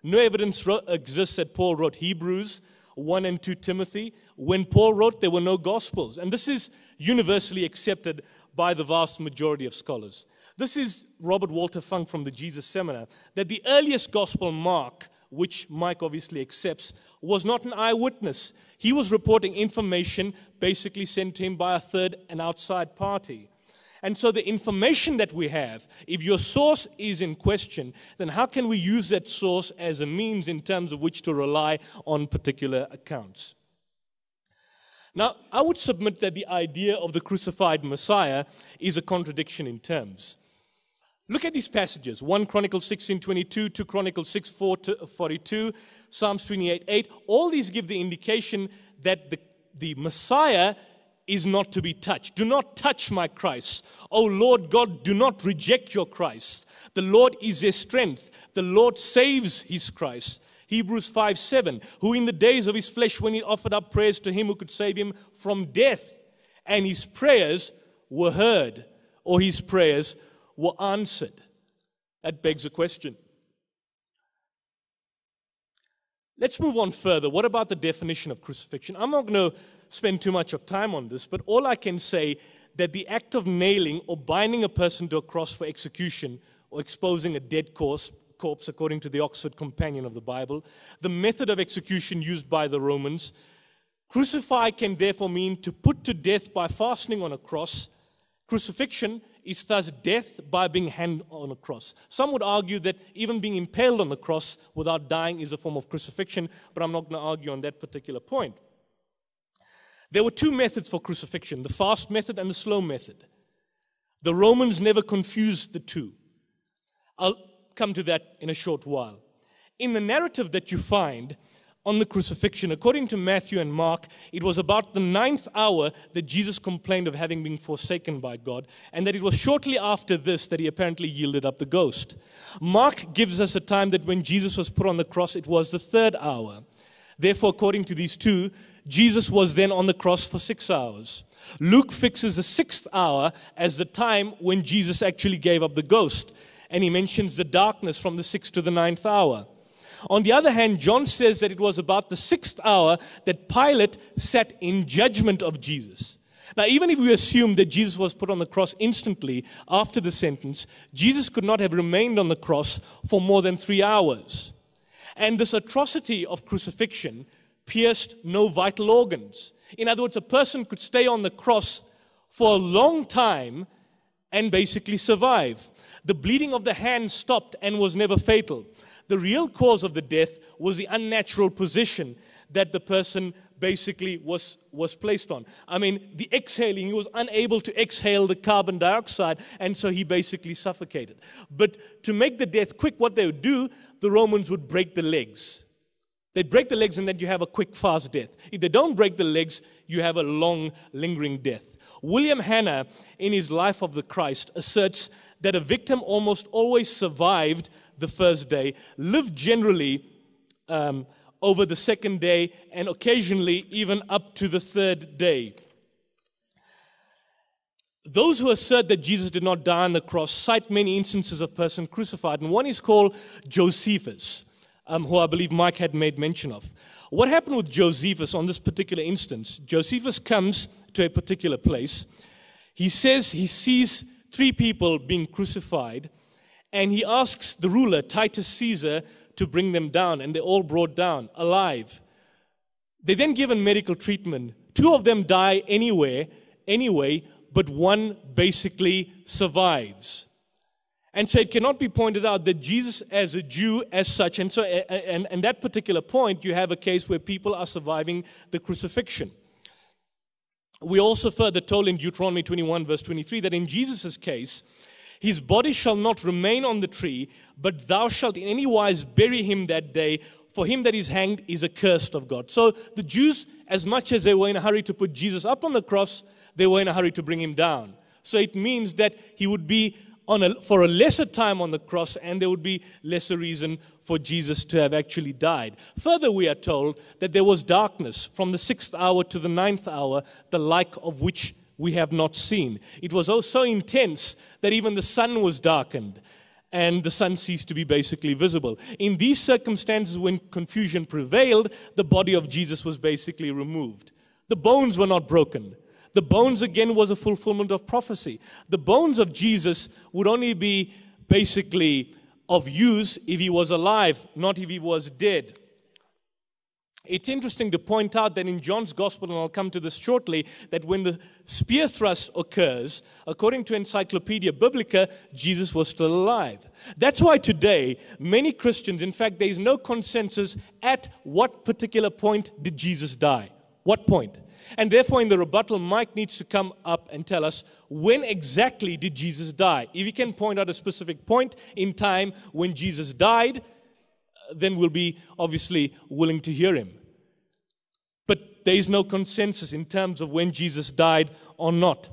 C: no evidence exists that Paul wrote Hebrews, 1 and 2 Timothy. When Paul wrote, there were no Gospels. And this is universally accepted by the vast majority of scholars. This is Robert Walter Funk from the Jesus Seminar, that the earliest gospel Mark, which Mike obviously accepts, was not an eyewitness. He was reporting information basically sent to him by a third and outside party. And so the information that we have, if your source is in question, then how can we use that source as a means in terms of which to rely on particular accounts? Now, I would submit that the idea of the crucified Messiah is a contradiction in terms. Look at these passages 1 Chronicles 16 22, 2 Chronicles 6 4 42, Psalms 28 8. All these give the indication that the, the Messiah is not to be touched. Do not touch my Christ. Oh Lord God, do not reject your Christ. The Lord is their strength. The Lord saves his Christ. Hebrews 5 7, who in the days of his flesh, when he offered up prayers to him who could save him from death, and his prayers were heard, or his prayers were answered. That begs a question. Let's move on further. What about the definition of crucifixion? I'm not going to spend too much of time on this, but all I can say that the act of nailing or binding a person to a cross for execution or exposing a dead corpse, corpse according to the Oxford Companion of the Bible, the method of execution used by the Romans, crucify can therefore mean to put to death by fastening on a cross. Crucifixion is thus death by being hanged on a cross. Some would argue that even being impaled on the cross without dying is a form of crucifixion, but I'm not going to argue on that particular point. There were two methods for crucifixion the fast method and the slow method. The Romans never confused the two. I'll come to that in a short while. In the narrative that you find, on the crucifixion. According to Matthew and Mark, it was about the ninth hour that Jesus complained of having been forsaken by God, and that it was shortly after this that he apparently yielded up the ghost. Mark gives us a time that when Jesus was put on the cross, it was the third hour. Therefore, according to these two, Jesus was then on the cross for six hours. Luke fixes the sixth hour as the time when Jesus actually gave up the ghost, and he mentions the darkness from the sixth to the ninth hour. On the other hand, John says that it was about the sixth hour that Pilate sat in judgment of Jesus. Now, even if we assume that Jesus was put on the cross instantly after the sentence, Jesus could not have remained on the cross for more than three hours. And this atrocity of crucifixion pierced no vital organs. In other words, a person could stay on the cross for a long time and basically survive. The bleeding of the hand stopped and was never fatal the real cause of the death was the unnatural position that the person basically was, was placed on. I mean, the exhaling, he was unable to exhale the carbon dioxide, and so he basically suffocated. But to make the death quick, what they would do, the Romans would break the legs. They'd break the legs, and then you have a quick, fast death. If they don't break the legs, you have a long, lingering death. William Hanna, in his Life of the Christ, asserts that a victim almost always survived the first day, lived generally um, over the second day, and occasionally even up to the third day. Those who assert that Jesus did not die on the cross cite many instances of person crucified, and one is called Josephus, um, who I believe Mike had made mention of. What happened with Josephus on this particular instance? Josephus comes to a particular place. He says he sees three people being crucified, and he asks the ruler, Titus Caesar, to bring them down, and they're all brought down alive. They're then given medical treatment. Two of them die anyway, anyway, but one basically survives. And so it cannot be pointed out that Jesus, as a Jew, as such, and so, and, and that particular point, you have a case where people are surviving the crucifixion. We also further told in Deuteronomy 21, verse 23, that in Jesus' case, his body shall not remain on the tree, but thou shalt in any wise bury him that day. For him that is hanged is accursed of God. So the Jews, as much as they were in a hurry to put Jesus up on the cross, they were in a hurry to bring him down. So it means that he would be on a, for a lesser time on the cross, and there would be lesser reason for Jesus to have actually died. Further, we are told that there was darkness from the sixth hour to the ninth hour, the like of which we have not seen. It was so intense that even the sun was darkened and the sun ceased to be basically visible. In these circumstances, when confusion prevailed, the body of Jesus was basically removed. The bones were not broken, The bones, again, was a fulfillment of prophecy. The bones of Jesus would only be basically of use if he was alive, not if he was dead. It's interesting to point out that in John's Gospel, and I'll come to this shortly, that when the spear thrust occurs, according to Encyclopedia Biblica, Jesus was still alive. That's why today, many Christians, in fact, there is no consensus at what particular point did Jesus die. What point? And therefore, in the rebuttal, Mike needs to come up and tell us when exactly did Jesus die. If he can point out a specific point in time when Jesus died, then we'll be obviously willing to hear him. But there is no consensus in terms of when Jesus died or not.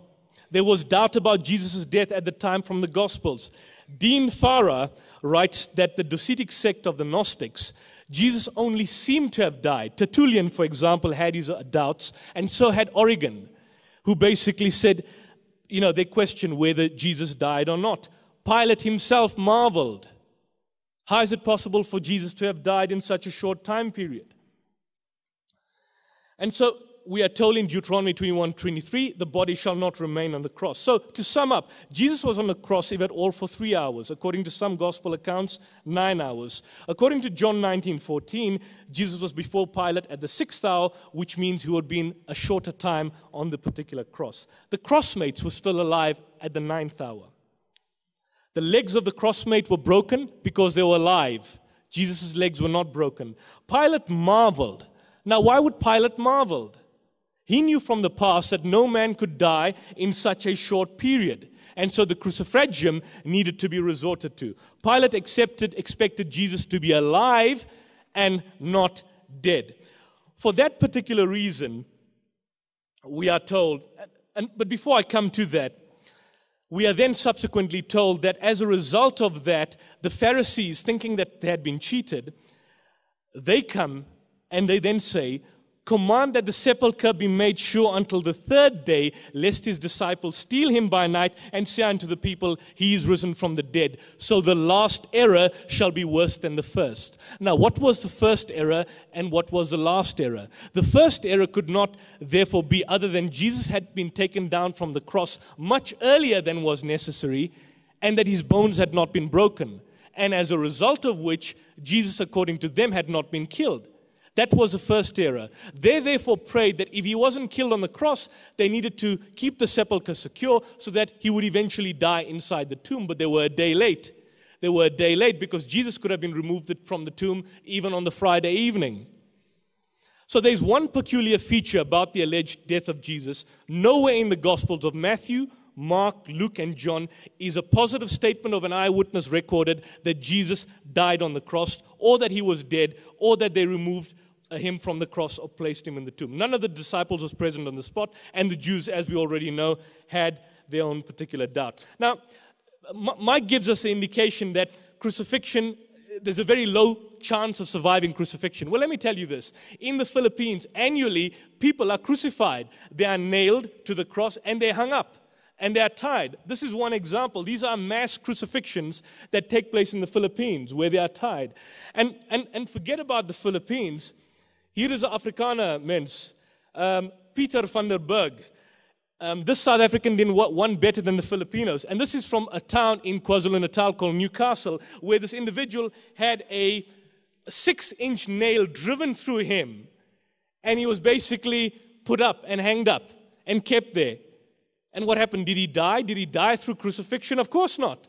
C: There was doubt about Jesus' death at the time from the Gospels. Dean Farrar writes that the Docetic sect of the Gnostics, Jesus only seemed to have died. Tertullian, for example, had his uh, doubts, and so had Origen, who basically said, you know, they questioned whether Jesus died or not. Pilate himself marveled how is it possible for Jesus to have died in such a short time period? And so we are told in Deuteronomy 21 23, the body shall not remain on the cross. So to sum up, Jesus was on the cross, if at all, for three hours. According to some gospel accounts, nine hours. According to John 19 14, Jesus was before Pilate at the sixth hour, which means he would had been a shorter time on the particular cross. The crossmates were still alive at the ninth hour. The legs of the crossmate were broken because they were alive. Jesus' legs were not broken. Pilate marveled. Now, why would Pilate marvel? He knew from the past that no man could die in such a short period. And so the crucifragium needed to be resorted to. Pilate accepted, expected Jesus to be alive and not dead. For that particular reason, we are told, and, but before I come to that, we are then subsequently told that as a result of that, the Pharisees, thinking that they had been cheated, they come and they then say, Command that the sepulchre be made sure until the third day, lest his disciples steal him by night and say unto the people, He is risen from the dead. So the last error shall be worse than the first. Now, what was the first error and what was the last error? The first error could not, therefore, be other than Jesus had been taken down from the cross much earlier than was necessary and that his bones had not been broken. And as a result of which, Jesus, according to them, had not been killed. That was the first error. They therefore prayed that if he wasn't killed on the cross, they needed to keep the sepulchre secure so that he would eventually die inside the tomb. But they were a day late. They were a day late because Jesus could have been removed from the tomb even on the Friday evening. So there's one peculiar feature about the alleged death of Jesus. Nowhere in the Gospels of Matthew, Mark, Luke, and John is a positive statement of an eyewitness recorded that Jesus died on the cross, or that he was dead, or that they removed Uh, him from the cross or placed him in the tomb. None of the disciples was present on the spot, and the Jews, as we already know, had their own particular doubt. Now, Mike gives us an indication that crucifixion, there's a very low chance of surviving crucifixion. Well, let me tell you this. In the Philippines, annually, people are crucified. They are nailed to the cross and they're hung up and they are tied. This is one example. These are mass crucifixions that take place in the Philippines where they are tied. And, and, and forget about the Philippines. Hier is 'n Afrikaner mens, um, Peter van der Berg. Um, this South African didn't one better than the Filipinos. And this is from a town in KwaZulu Natal called Newcastle, where this individual had a six inch nail driven through him. And he was basically put up and hanged up and kept there. And what happened? Did he die? Did he die through crucifixion? Of course not.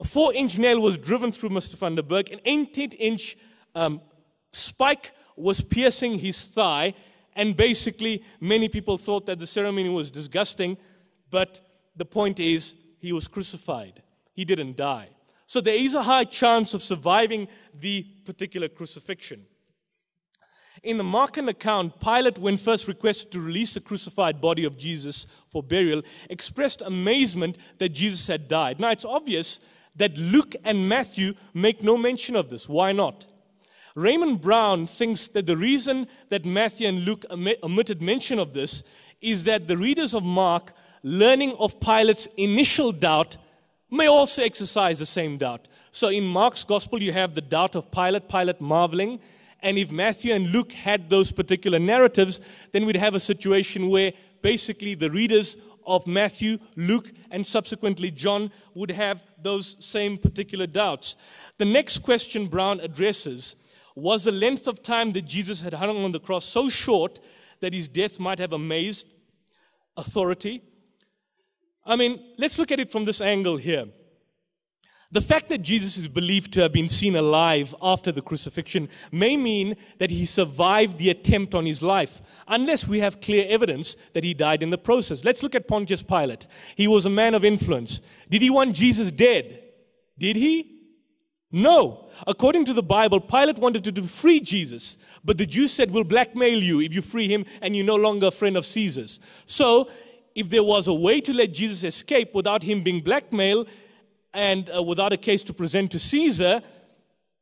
C: A four inch nail was driven through Mr. van der Berg. An 18 inch um, spike was piercing his thigh, and basically, many people thought that the ceremony was disgusting, but the point is, he was crucified. He didn't die. So there is a high chance of surviving the particular crucifixion. In the Markan account, Pilate, when first requested to release the crucified body of Jesus for burial, expressed amazement that Jesus had died. Now, it's obvious that Luke and Matthew make no mention of this. Why not? Raymond Brown thinks that the reason that Matthew and Luke omitted mention of this is that the readers of Mark, learning of Pilate's initial doubt, may also exercise the same doubt. So in Mark's gospel, you have the doubt of Pilate, Pilate marveling, And if Matthew and Luke had those particular narratives, then we'd have a situation where basically the readers of Matthew, Luke, and subsequently John would have those same particular doubts. The next question Brown addresses was the length of time that Jesus had hung on the cross so short that his death might have amazed authority? I mean, let's look at it from this angle here. The fact that Jesus is believed to have been seen alive after the crucifixion may mean that he survived the attempt on his life, unless we have clear evidence that he died in the process. Let's look at Pontius Pilate. He was a man of influence. Did he want Jesus dead? Did he? No. According to the Bible, Pilate wanted to free Jesus, but the Jews said, We'll blackmail you if you free him and you're no longer a friend of Caesar's. So, if there was a way to let Jesus escape without him being blackmailed, and uh, without a case to present to Caesar,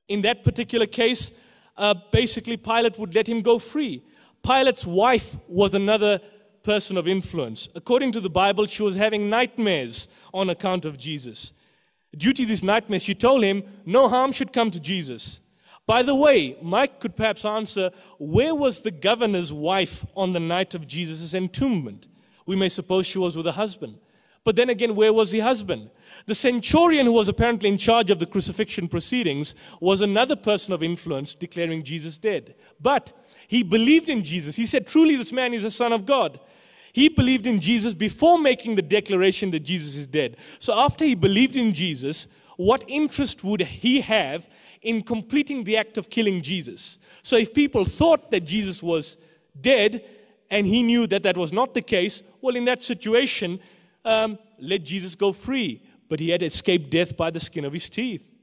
C: in that particular case, uh, basically Pilate would let him go free. Pilate's wife was another person of influence. According to the Bible, she was having nightmares on account of Jesus. Due to these nightmares, she told him no harm should come to Jesus. By the way, Mike could perhaps answer where was the governor's wife on the night of Jesus' entombment? We may suppose she was with her husband. But then again, where was the husband? The centurion who was apparently in charge of the crucifixion proceedings was another person of influence declaring Jesus dead. But he believed in Jesus. He said, Truly, this man is the Son of God. He believed in Jesus before making the declaration that Jesus is dead. So after he believed in Jesus, what interest would he have in completing the act of killing Jesus? So if people thought that Jesus was dead and he knew that that was not the case, well, in that situation, um, let Jesus go free, but he had escaped death by the skin of his teeth.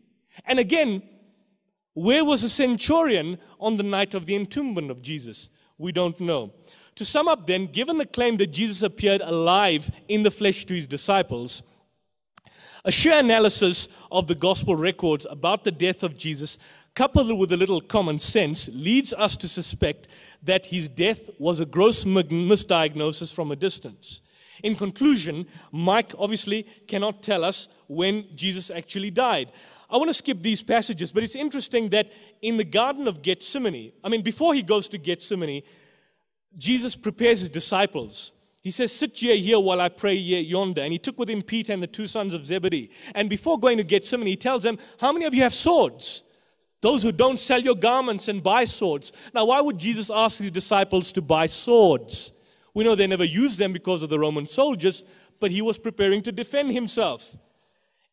C: And again, where was the centurion on the night of the entombment of Jesus? We don't know. To sum up, then, given the claim that Jesus appeared alive in the flesh to his disciples, a sheer analysis of the gospel records about the death of Jesus, coupled with a little common sense, leads us to suspect that his death was a gross misdiagnosis from a distance. In conclusion, Mike obviously cannot tell us when Jesus actually died. I want to skip these passages, but it's interesting that in the Garden of Gethsemane, I mean, before he goes to Gethsemane, Jesus prepares his disciples. He says, Sit ye here while I pray ye yonder. And he took with him Peter and the two sons of Zebedee. And before going to Gethsemane, he tells them, How many of you have swords? Those who don't sell your garments and buy swords. Now, why would Jesus ask his disciples to buy swords? We know they never used them because of the Roman soldiers, but he was preparing to defend himself.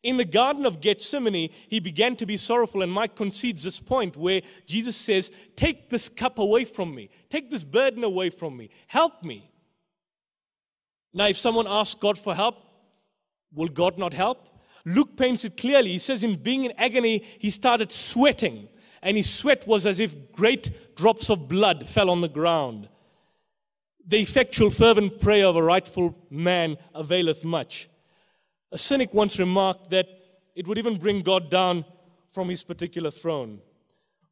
C: In the Garden of Gethsemane, he began to be sorrowful, and Mike concedes this point where Jesus says, Take this cup away from me, take this burden away from me, help me. Now, if someone asks God for help, will God not help? Luke paints it clearly. He says, in being in agony, he started sweating, and his sweat was as if great drops of blood fell on the ground. The effectual, fervent prayer of a rightful man availeth much. A cynic once remarked that it would even bring God down from his particular throne.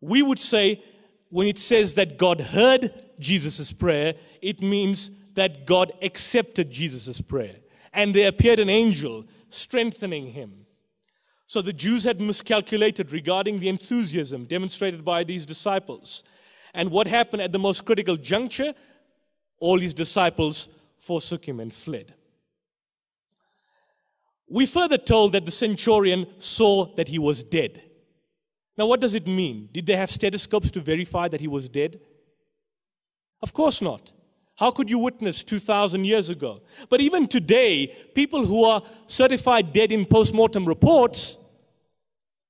C: We would say, when it says that God heard Jesus' prayer, it means that God accepted Jesus' prayer. And there appeared an angel strengthening him. So the Jews had miscalculated regarding the enthusiasm demonstrated by these disciples. And what happened at the most critical juncture? all his disciples forsook him and fled. We further told that the centurion saw that he was dead. Now, what does it mean? Did they have stethoscopes to verify that he was dead? Of course not. How could you witness 2,000 years ago? But even today, people who are certified dead in post mortem reports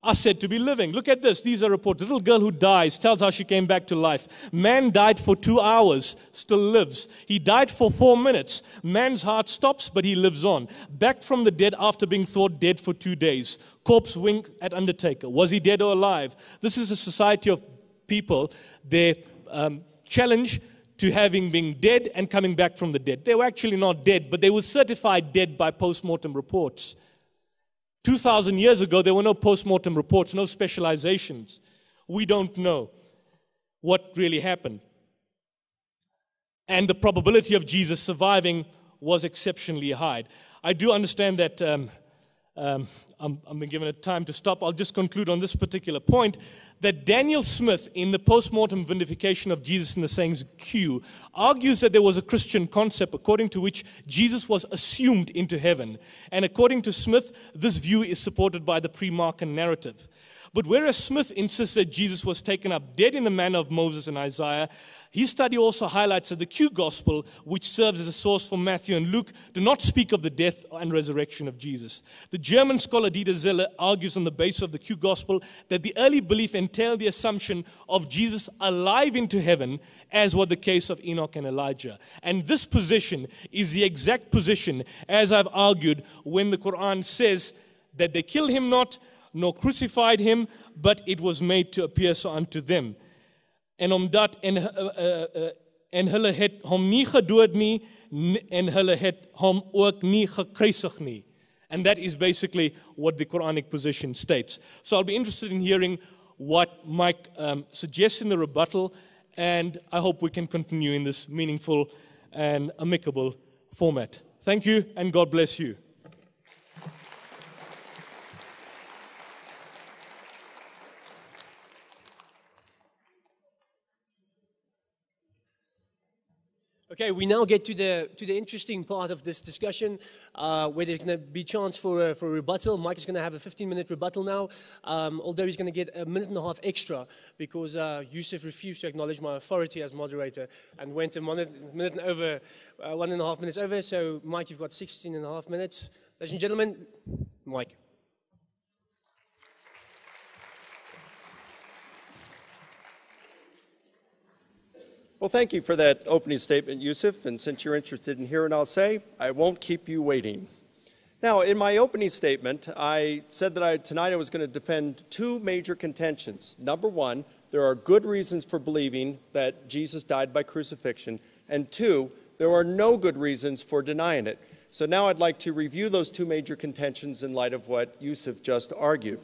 C: are said to be living. Look at this. These are reports. Little girl who dies tells how she came back to life. Man died for two hours, still lives. He died for four minutes. Man's heart stops, but he lives on. Back from the dead after being thought dead for two days. Corpse wink at undertaker. Was he dead or alive? This is a society of people. Their um, challenge to having been dead and coming back from the dead. They were actually not dead, but they were certified dead by post mortem reports. 2,000 years ago, there were no post mortem reports, no specializations. We don't know what really happened. And the probability of Jesus surviving was exceptionally high. I do understand that um, um, I'm, I'm been given a time to stop. I'll just conclude on this particular point that Daniel Smith, in the postmortem vindication of Jesus in the sayings Q, argues that there was a Christian concept according to which Jesus was assumed into heaven. And according to Smith, this view is supported by the pre Markan narrative. But whereas Smith insists that Jesus was taken up dead in the manner of Moses and Isaiah, his study also highlights that the Q Gospel, which serves as a source for Matthew and Luke, do not speak of the death and resurrection of Jesus. The German scholar Dieter Zeller argues on the basis of the Q Gospel that the early belief entailed the assumption of Jesus alive into heaven, as was the case of Enoch and Elijah. And this position is the exact position, as I've argued, when the Quran says that they killed him not, nor crucified him, but it was made to appear so unto them. En omdat en uh, uh, en hulle het hom nie gedood nie en hulle het hom ook nie gekruisig nie. And that is basically what the Quranic position states. So I'll be interested in hearing what Mike um, suggests in the rebuttal, and I hope we can continue in this meaningful and amicable format. Thank you, and God bless you.
A: Okay, we now get to the to the interesting part of this discussion, uh, where there's going to be chance for a, for a rebuttal. Mike is going to have a 15-minute rebuttal now, um, although he's going to get a minute and a half extra because uh, Yusuf refused to acknowledge my authority as moderator and went a minute, minute and over, uh, one and a half minutes over. So, Mike, you've got 16 and a half minutes. Ladies and gentlemen, Mike.
B: Well, thank you for that opening statement, Yusuf. And since you're interested in hearing, I'll say I won't keep you waiting. Now, in my opening statement, I said that I, tonight I was going to defend two major contentions. Number one, there are good reasons for believing that Jesus died by crucifixion. And two, there are no good reasons for denying it. So now I'd like to review those two major contentions in light of what Yusuf just argued.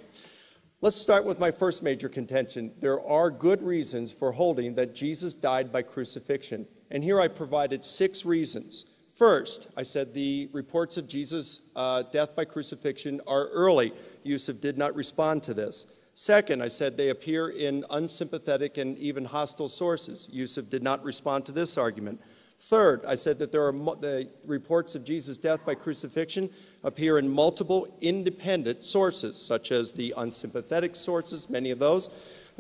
B: Let's start with my first major contention. There are good reasons for holding that Jesus died by crucifixion. And here I provided six reasons. First, I said the reports of Jesus' uh, death by crucifixion are early. Yusuf did not respond to this. Second, I said they appear in unsympathetic and even hostile sources. Yusuf did not respond to this argument. Third, I said that there are the reports of Jesus' death by crucifixion appear in multiple independent sources, such as the unsympathetic sources, many of those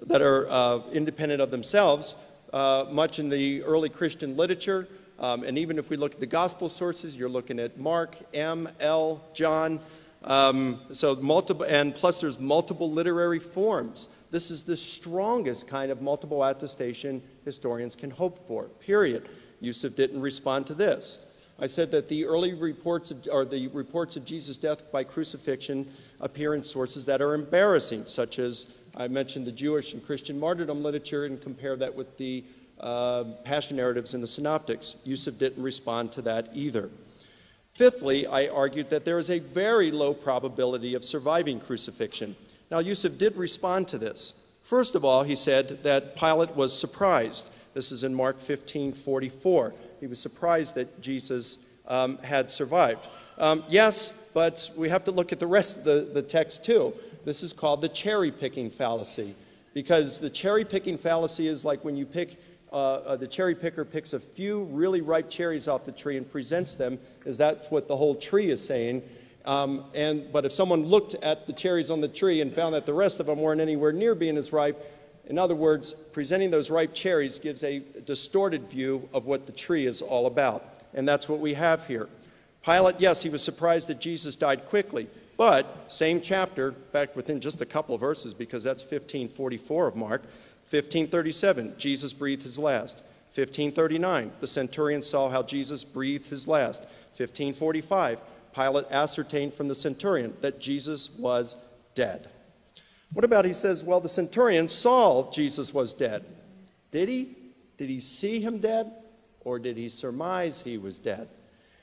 B: that are uh, independent of themselves, uh, much in the early Christian literature. Um, and even if we look at the gospel sources, you're looking at Mark, M, L, John. Um, so multiple, and plus there's multiple literary forms. This is the strongest kind of multiple attestation historians can hope for, period. Yusuf didn't respond to this. I said that the early reports of, or the reports of Jesus' death by crucifixion appear in sources that are embarrassing, such as I mentioned the Jewish and Christian martyrdom literature and compare that with the uh, passion narratives in the synoptics. Yusuf didn't respond to that either. Fifthly, I argued that there is a very low probability of surviving crucifixion. Now, Yusuf did respond to this. First of all, he said that Pilate was surprised. This is in Mark 15 44. He was surprised that Jesus um, had survived. Um, yes, but we have to look at the rest of the, the text too. This is called the cherry picking fallacy. Because the cherry picking fallacy is like when you pick, uh, uh, the cherry picker picks a few really ripe cherries off the tree and presents them, as that's what the whole tree is saying. Um, and, but if someone looked at the cherries on the tree and found that the rest of them weren't anywhere near being as ripe, in other words, presenting those ripe cherries gives a distorted view of what the tree is all about. And that's what we have here. Pilate, yes, he was surprised that Jesus died quickly, but same chapter, in fact, within just a couple of verses, because that's 1544 of Mark, 1537, Jesus breathed his last. 1539, the centurion saw how Jesus breathed his last. 1545, Pilate ascertained from the centurion that Jesus was dead. What about he says, well, the centurion saw Jesus was dead. Did he? Did he see him dead? Or did he surmise he was dead?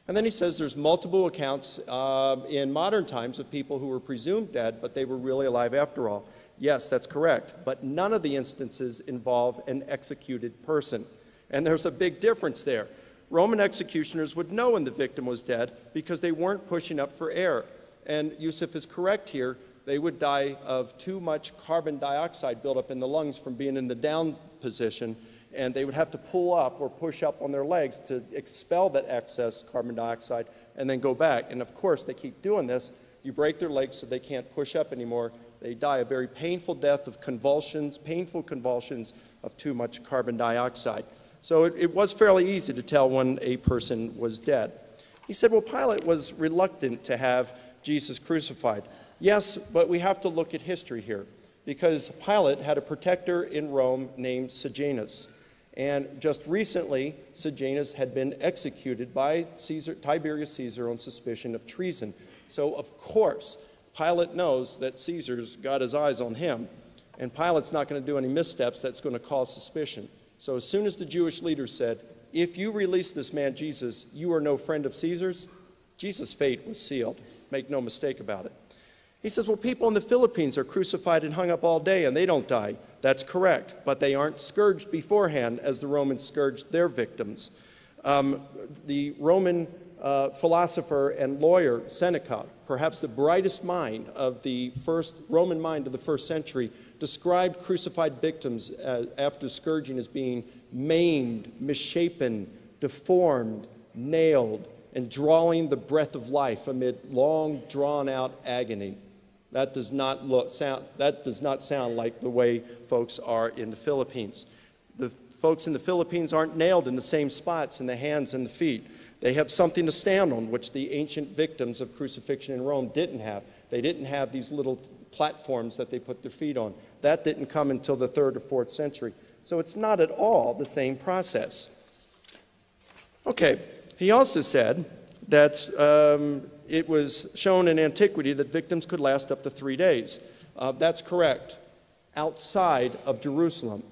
B: And then he says there's multiple accounts uh, in modern times of people who were presumed dead, but they were really alive after all. Yes, that's correct. But none of the instances involve an executed person. And there's a big difference there. Roman executioners would know when the victim was dead because they weren't pushing up for air. And Yusuf is correct here. They would die of too much carbon dioxide buildup in the lungs from being in the down position, and they would have to pull up or push up on their legs to expel that excess carbon dioxide and then go back. And of course, they keep doing this. You break their legs so they can't push up anymore. They die a very painful death of convulsions, painful convulsions of too much carbon dioxide. So it, it was fairly easy to tell when a person was dead. He said, Well, Pilate was reluctant to have Jesus crucified. Yes, but we have to look at history here because Pilate had a protector in Rome named Sejanus. And just recently, Sejanus had been executed by Caesar, Tiberius Caesar on suspicion of treason. So, of course, Pilate knows that Caesar's got his eyes on him, and Pilate's not going to do any missteps that's going to cause suspicion. So, as soon as the Jewish leaders said, If you release this man Jesus, you are no friend of Caesar's, Jesus' fate was sealed. Make no mistake about it. He says, Well, people in the Philippines are crucified and hung up all day and they don't die. That's correct, but they aren't scourged beforehand as the Romans scourged their victims. Um, the Roman uh, philosopher and lawyer Seneca, perhaps the brightest mind of the first Roman mind of the first century, described crucified victims as, after scourging as being maimed, misshapen, deformed, nailed, and drawing the breath of life amid long drawn out agony. That does not look, sound, that does not sound like the way folks are in the Philippines. The folks in the Philippines aren't nailed in the same spots in the hands and the feet. They have something to stand on, which the ancient victims of crucifixion in Rome didn't have. They didn't have these little platforms that they put their feet on. That didn't come until the third or fourth century. So it's not at all the same process. Okay, he also said that um, it was shown in antiquity that victims could last up to three days. Uh, that's correct, outside of Jerusalem.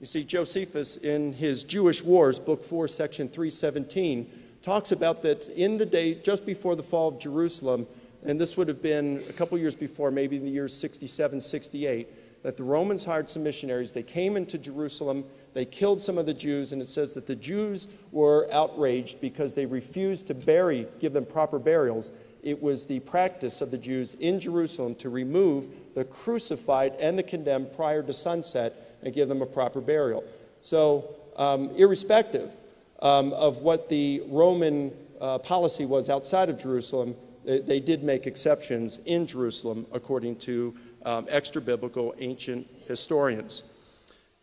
B: You see, Josephus, in his Jewish Wars, Book 4, Section 317, talks about that in the day just before the fall of Jerusalem, and this would have been a couple years before, maybe in the years 67, 68, that the Romans hired some missionaries. They came into Jerusalem, they killed some of the Jews, and it says that the Jews were outraged because they refused to bury, give them proper burials. It was the practice of the Jews in Jerusalem to remove the crucified and the condemned prior to sunset and give them a proper burial. So, um, irrespective um, of what the Roman uh, policy was outside of Jerusalem, they, they, did make exceptions in Jerusalem, according to um, extra biblical ancient historians.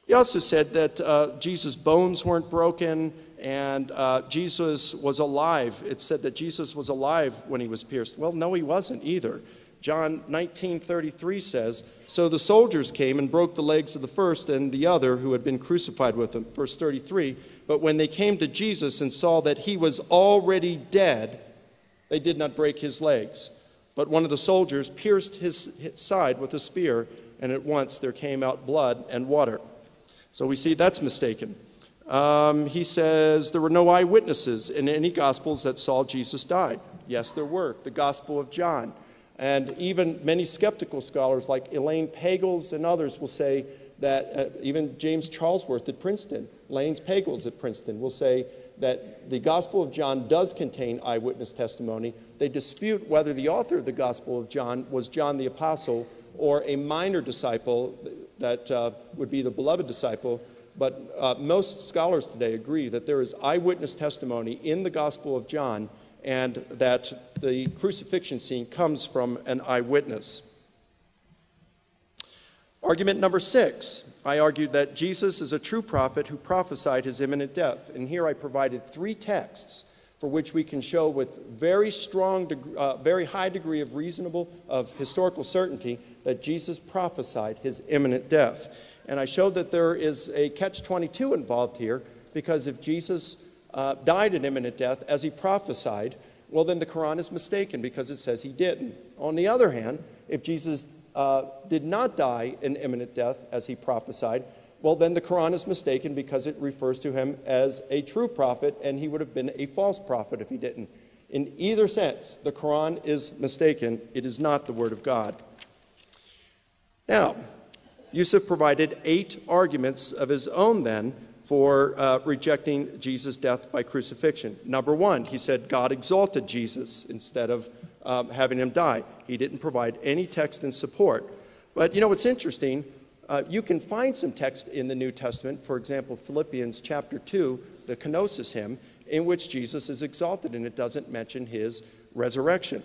B: He also said that uh, Jesus' bones weren't broken and uh, Jesus was alive. It said that Jesus was alive when he was pierced. Well, no, he wasn't either. John 19:33 says, "So the soldiers came and broke the legs of the first and the other who had been crucified with him." Verse 33, "But when they came to Jesus and saw that he was already dead, they did not break his legs. But one of the soldiers pierced his side with a spear, and at once there came out blood and water." So we see that's mistaken. Um, he says there were no eyewitnesses in any Gospels that saw Jesus die. Yes, there were. The Gospel of John. And even many skeptical scholars like Elaine Pagels and others will say that, uh, even James Charlesworth at Princeton, Elaine Pagels at Princeton, will say that the Gospel of John does contain eyewitness testimony. They dispute whether the author of the Gospel of John was John the Apostle or a minor disciple that uh, would be the beloved disciple. But uh, most scholars today agree that there is eyewitness testimony in the Gospel of John and that the crucifixion scene comes from an eyewitness. Argument number six I argued that Jesus is a true prophet who prophesied his imminent death. And here I provided three texts for which we can show with very strong, uh, very high degree of reasonable, of historical certainty that Jesus prophesied his imminent death. And I showed that there is a catch 22 involved here because if Jesus uh, died an imminent death as he prophesied, well, then the Quran is mistaken because it says he didn't. On the other hand, if Jesus uh, did not die an imminent death as he prophesied, well, then the Quran is mistaken because it refers to him as a true prophet, and he would have been a false prophet if he didn't. In either sense, the Quran is mistaken. It is not the Word of God. Now, Yusuf provided eight arguments of his own then for uh, rejecting Jesus' death by crucifixion. Number one, he said God exalted Jesus instead of um, having him die. He didn't provide any text in support. But you know what's interesting? Uh, you can find some text in the New Testament, for example, Philippians chapter 2, the kenosis hymn, in which Jesus is exalted, and it doesn't mention his resurrection.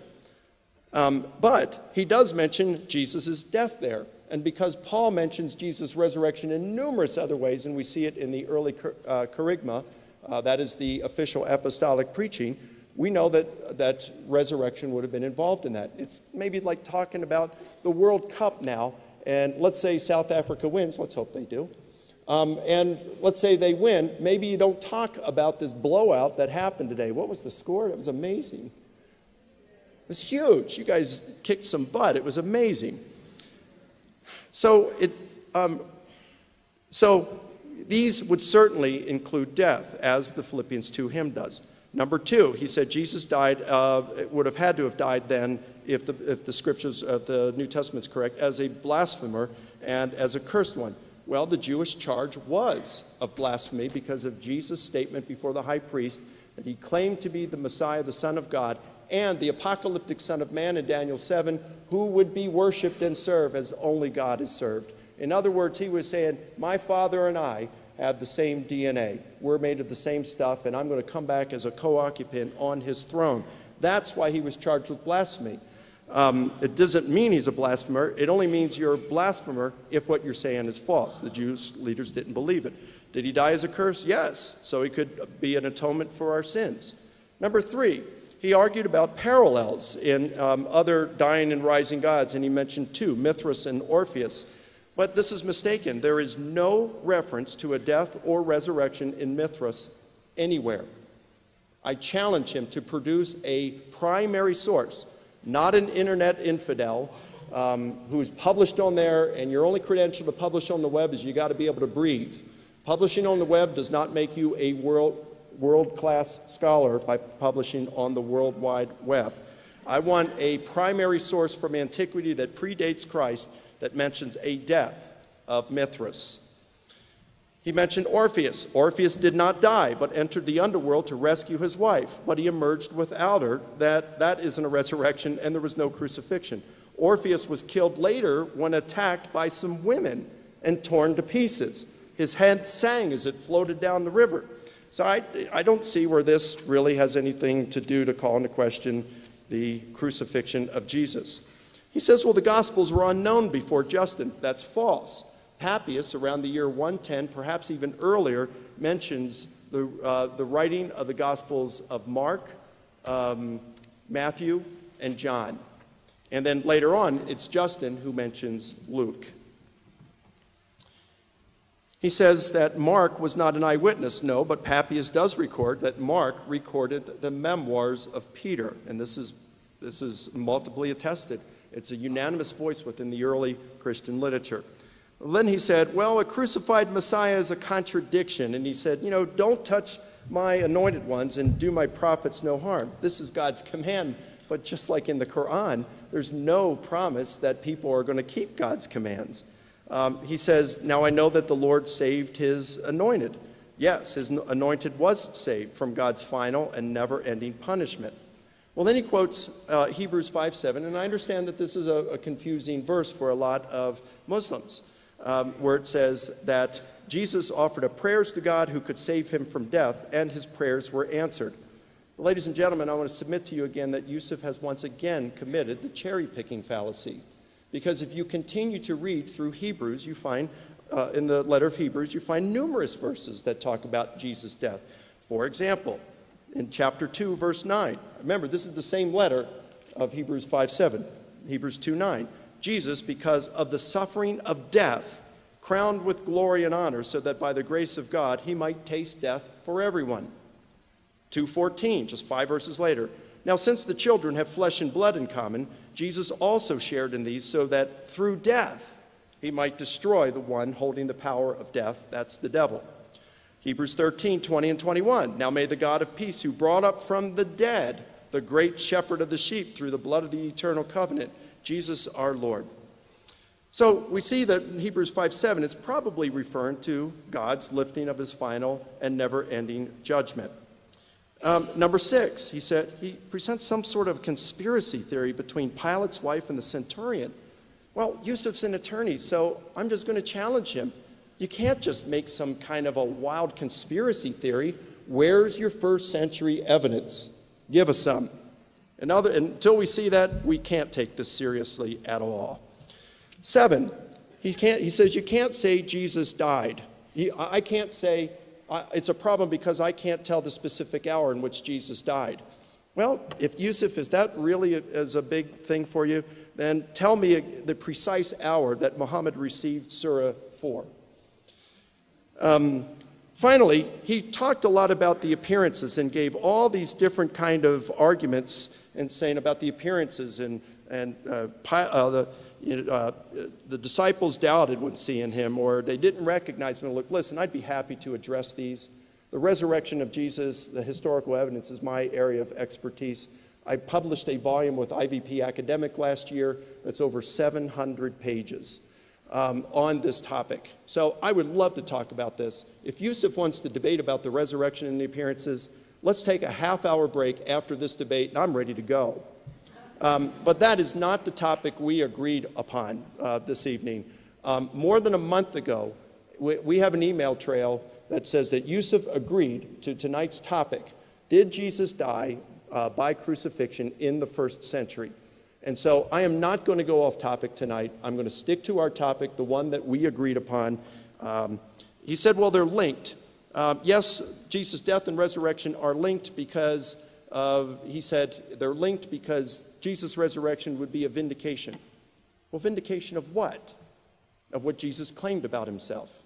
B: Um, but he does mention Jesus' death there. And because Paul mentions Jesus' resurrection in numerous other ways, and we see it in the early uh, kerygma, uh, that is the official apostolic preaching, we know that, that resurrection would have been involved in that. It's maybe like talking about the World Cup now and let's say South Africa wins, let's hope they do. Um, and let's say they win, maybe you don't talk about this blowout that happened today. What was the score? It was amazing. It was huge. You guys kicked some butt. It was amazing. So it, um, so these would certainly include death, as the Philippians 2 hymn does. Number two, he said Jesus died, uh, would have had to have died then if the, if the scriptures of the New Testament is correct, as a blasphemer and as a cursed one. Well, the Jewish charge was of blasphemy because of Jesus' statement before the high priest that he claimed to be the Messiah, the Son of God, and the apocalyptic Son of Man in Daniel 7, who would be worshiped and served as only God is served. In other words, he was saying, My Father and I have the same DNA. We're made of the same stuff, and I'm going to come back as a co occupant on his throne. That's why he was charged with blasphemy. Um, it doesn't mean he's a blasphemer. It only means you're a blasphemer if what you're saying is false. The Jews leaders didn't believe it. Did he die as a curse? Yes. So he could be an atonement for our sins. Number three, he argued about parallels in um, other dying and rising gods, and he mentioned two Mithras and Orpheus. But this is mistaken. There is no reference to a death or resurrection in Mithras anywhere. I challenge him to produce a primary source not an internet infidel um, who's published on there, and your only credential to publish on the web is you got to be able to breathe. Publishing on the web does not make you a world, world-class scholar by publishing on the World Wide Web. I want a primary source from antiquity that predates Christ that mentions a death of Mithras. He mentioned Orpheus. Orpheus did not die, but entered the underworld to rescue his wife, but he emerged without her. That, that isn't a resurrection, and there was no crucifixion. Orpheus was killed later when attacked by some women and torn to pieces. His head sang as it floated down the river. So I, I don't see where this really has anything to do to call into question the crucifixion of Jesus. He says, well, the Gospels were unknown before Justin. That's false. Papias, around the year 110, perhaps even earlier, mentions the, uh, the writing of the Gospels of Mark, um, Matthew, and John. And then later on, it's Justin who mentions Luke. He says that Mark was not an eyewitness, no, but Papias does record that Mark recorded the memoirs of Peter. And this is, this is multiply attested. It's a unanimous voice within the early Christian literature. Then he said, Well, a crucified Messiah is a contradiction. And he said, You know, don't touch my anointed ones and do my prophets no harm. This is God's command. But just like in the Quran, there's no promise that people are going to keep God's commands. Um, he says, Now I know that the Lord saved his anointed. Yes, his anointed was saved from God's final and never ending punishment. Well, then he quotes uh, Hebrews 5 7, and I understand that this is a, a confusing verse for a lot of Muslims um, where it says that Jesus offered up prayers to God who could save him from death, and his prayers were answered. Ladies and gentlemen, I want to submit to you again that Yusuf has once again committed the cherry picking fallacy. Because if you continue to read through Hebrews, you find, uh, in the letter of Hebrews, you find numerous verses that talk about Jesus' death. For example, in chapter 2, verse 9, remember, this is the same letter of Hebrews 5 7, Hebrews 2 9. Jesus, because of the suffering of death, crowned with glory and honor, so that by the grace of God he might taste death for everyone. 2:14, just 5 verses later. Now since the children have flesh and blood in common, Jesus also shared in these so that through death he might destroy the one holding the power of death, that's the devil. Hebrews 13, 20 and 21. Now may the God of peace, who brought up from the dead the great shepherd of the sheep through the blood of the eternal covenant, Jesus our Lord. So we see that in Hebrews 5 7, it's probably referring to God's lifting of his final and never ending judgment. Um, number six, he said, he presents some sort of conspiracy theory between Pilate's wife and the centurion. Well, Yusuf's an attorney, so I'm just going to challenge him. You can't just make some kind of a wild conspiracy theory. Where's your first century evidence? Give us some. Another, until we see that, we can't take this seriously at all. Seven, he, can't, he says you can't say Jesus died. He, I can't say It's a problem because I can't tell the specific hour in which Jesus died. Well, if Yusuf, is that really a, is a big thing for you? Then tell me the precise hour that Muhammad received Surah 4. Um, finally, he talked a lot about the appearances and gave all these different kind of arguments and saying about the appearances and, and uh, uh, the, uh, the disciples doubted when seeing him, or they didn't recognize him. Look, listen, I'd be happy to address these. The resurrection of Jesus, the historical evidence, is my area of expertise. I published a volume with IVP Academic last year that's over 700 pages um, on this topic. So I would love to talk about this. If Yusuf wants to debate about the resurrection and the appearances, let's take a half hour break after this debate, and I'm ready to go. Um, but that is not the topic we agreed upon uh, this evening. Um, more than a month ago, we, we, have an email trail that says that Yusuf agreed to tonight's topic Did Jesus die uh, by crucifixion in the first century? And so I am not going to go off topic tonight. I'm going to stick to our topic, the one that we agreed upon. Um, he said, well, they're linked. Um, yes, Jesus' death and resurrection are linked because uh, he said they're linked because Jesus' resurrection would be a vindication. Well, vindication of what? Of what Jesus claimed about himself.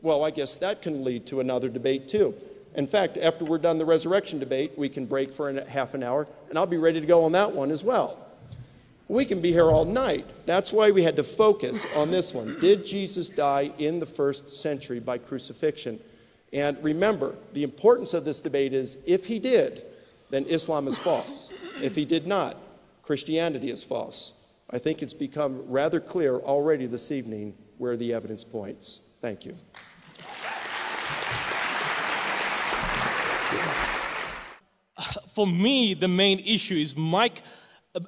B: Well, I guess that can lead to another debate too. In fact, after we're done the resurrection debate, we can break for a half an hour, and I'll be ready to go on that one as well. We can be here all night. That's why we had to focus on this one. Did Jesus die in the first century by crucifixion? And remember, the importance of this debate is if he did, then Islam is false. If he did not, Christianity is false. I think it's become rather clear already this evening where the evidence points. Thank you.
C: For me, the main issue is Mike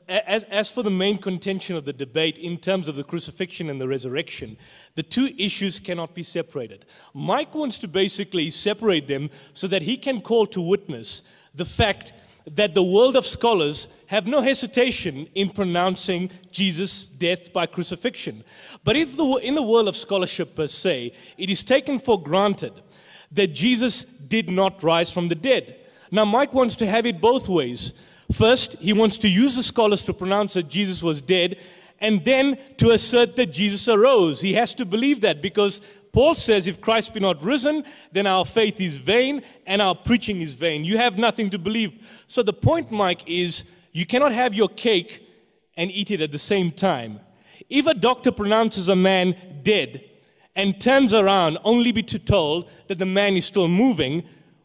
C: as, as for the main contention of the debate in terms of the crucifixion and the resurrection, the two issues cannot be separated. Mike wants to basically separate them so that he can call to witness the fact that the world of scholars have no hesitation in pronouncing Jesus' death by crucifixion. But if the, in the world of scholarship per se, it is taken for granted that Jesus did not rise from the dead. Now, Mike wants to have it both ways. First, he wants to use the scholars to pronounce that Jesus was dead, and then to assert that Jesus arose. He has to believe that because Paul says, if Christ be not risen, then our faith is vain and our preaching is vain. You have nothing to believe. So the point, Mike, is you cannot have your cake and eat it at the same time. If a doctor pronounces a man dead and turns around only to be told that the man is still moving,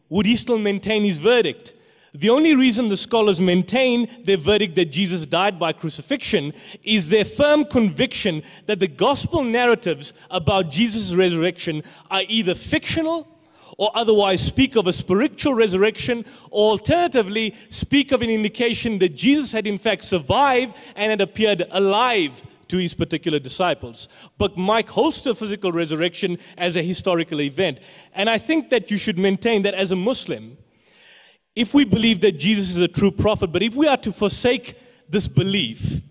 C: would he still maintain his verdict? The only reason the scholars maintain their verdict that Jesus died by crucifixion is their firm conviction that the gospel narratives about Jesus' resurrection are either fictional or otherwise speak of a spiritual resurrection, or alternatively, speak of an indication that Jesus had in fact survived and had appeared alive to his particular disciples. But Mike holds the physical resurrection as a historical event. And I think that you should maintain that as a Muslim, if we believe that Jesus is a true prophet, but if we are to forsake this belief,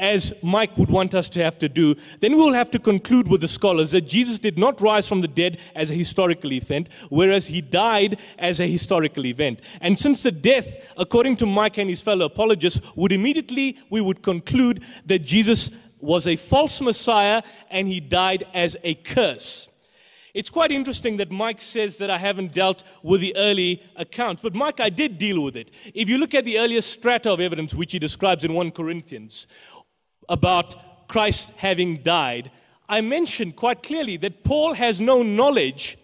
C: as Mike would want us to have to do, then we will have to conclude with the scholars that Jesus did not rise from the dead as a historical event, whereas he died as a historical event. And since the death, according to Mike and his fellow apologists, would immediately, we would conclude that Jesus was a false Messiah and he died as a curse. It's quite interesting that Mike says that I haven't dealt with the early accounts, but Mike, I did deal with it. If you look at the earliest strata of evidence, which he describes in 1 Corinthians, about Christ having died, I mentioned quite clearly that Paul has no knowledge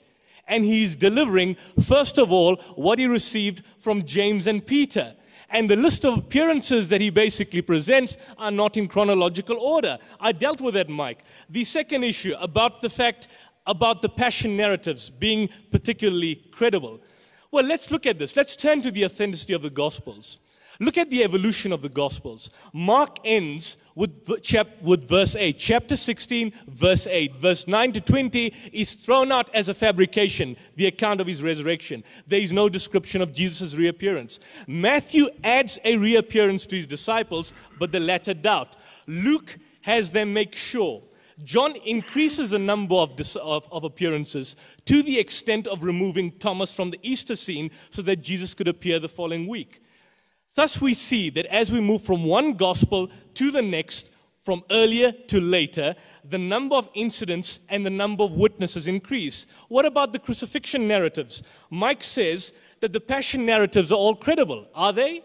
C: and he's delivering, first of all, what he received from James and Peter. And the list of appearances that he basically presents are not in chronological order. I dealt with that, Mike. The second issue about the fact about the passion narratives being particularly credible. Well, let's look at this. Let's turn to the authenticity of the Gospels. Look at the evolution of the Gospels. Mark ends with, with verse 8. Chapter 16, verse 8. Verse 9 to 20 is thrown out as a fabrication, the account of his resurrection. There is no description of Jesus' reappearance. Matthew adds a reappearance to his disciples, but the latter doubt. Luke has them make sure. John increases the number of, of, of, appearances to the extent of removing Thomas from the Easter scene so that Jesus could appear the following week. Thus, we see that as we move from one gospel to the next, from earlier to later, the number of incidents and the number of witnesses increase. What about the crucifixion narratives? Mike says that the passion narratives are all credible. Are they?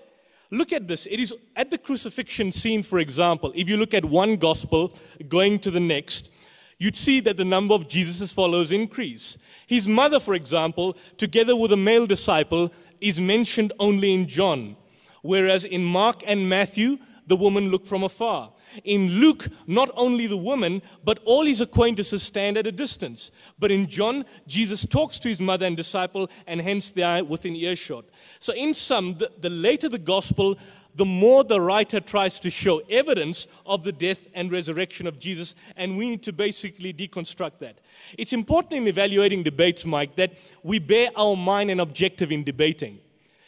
C: Look at this. It is at the crucifixion scene, for example, if you look at one gospel going to the next, you'd see that the number of Jesus' followers increase. His mother, for example, together with a male disciple, is mentioned only in John. Whereas in Mark and Matthew, the woman looked from afar. In Luke, not only the woman, but all his acquaintances stand at a distance. But in John, Jesus talks to his mother and disciple, and hence they are within earshot. So, in sum, the, the later the gospel, the more the writer tries to show evidence of the death and resurrection of Jesus, and we need to basically deconstruct that. It's important in evaluating debates, Mike, that we bear our mind and objective in debating.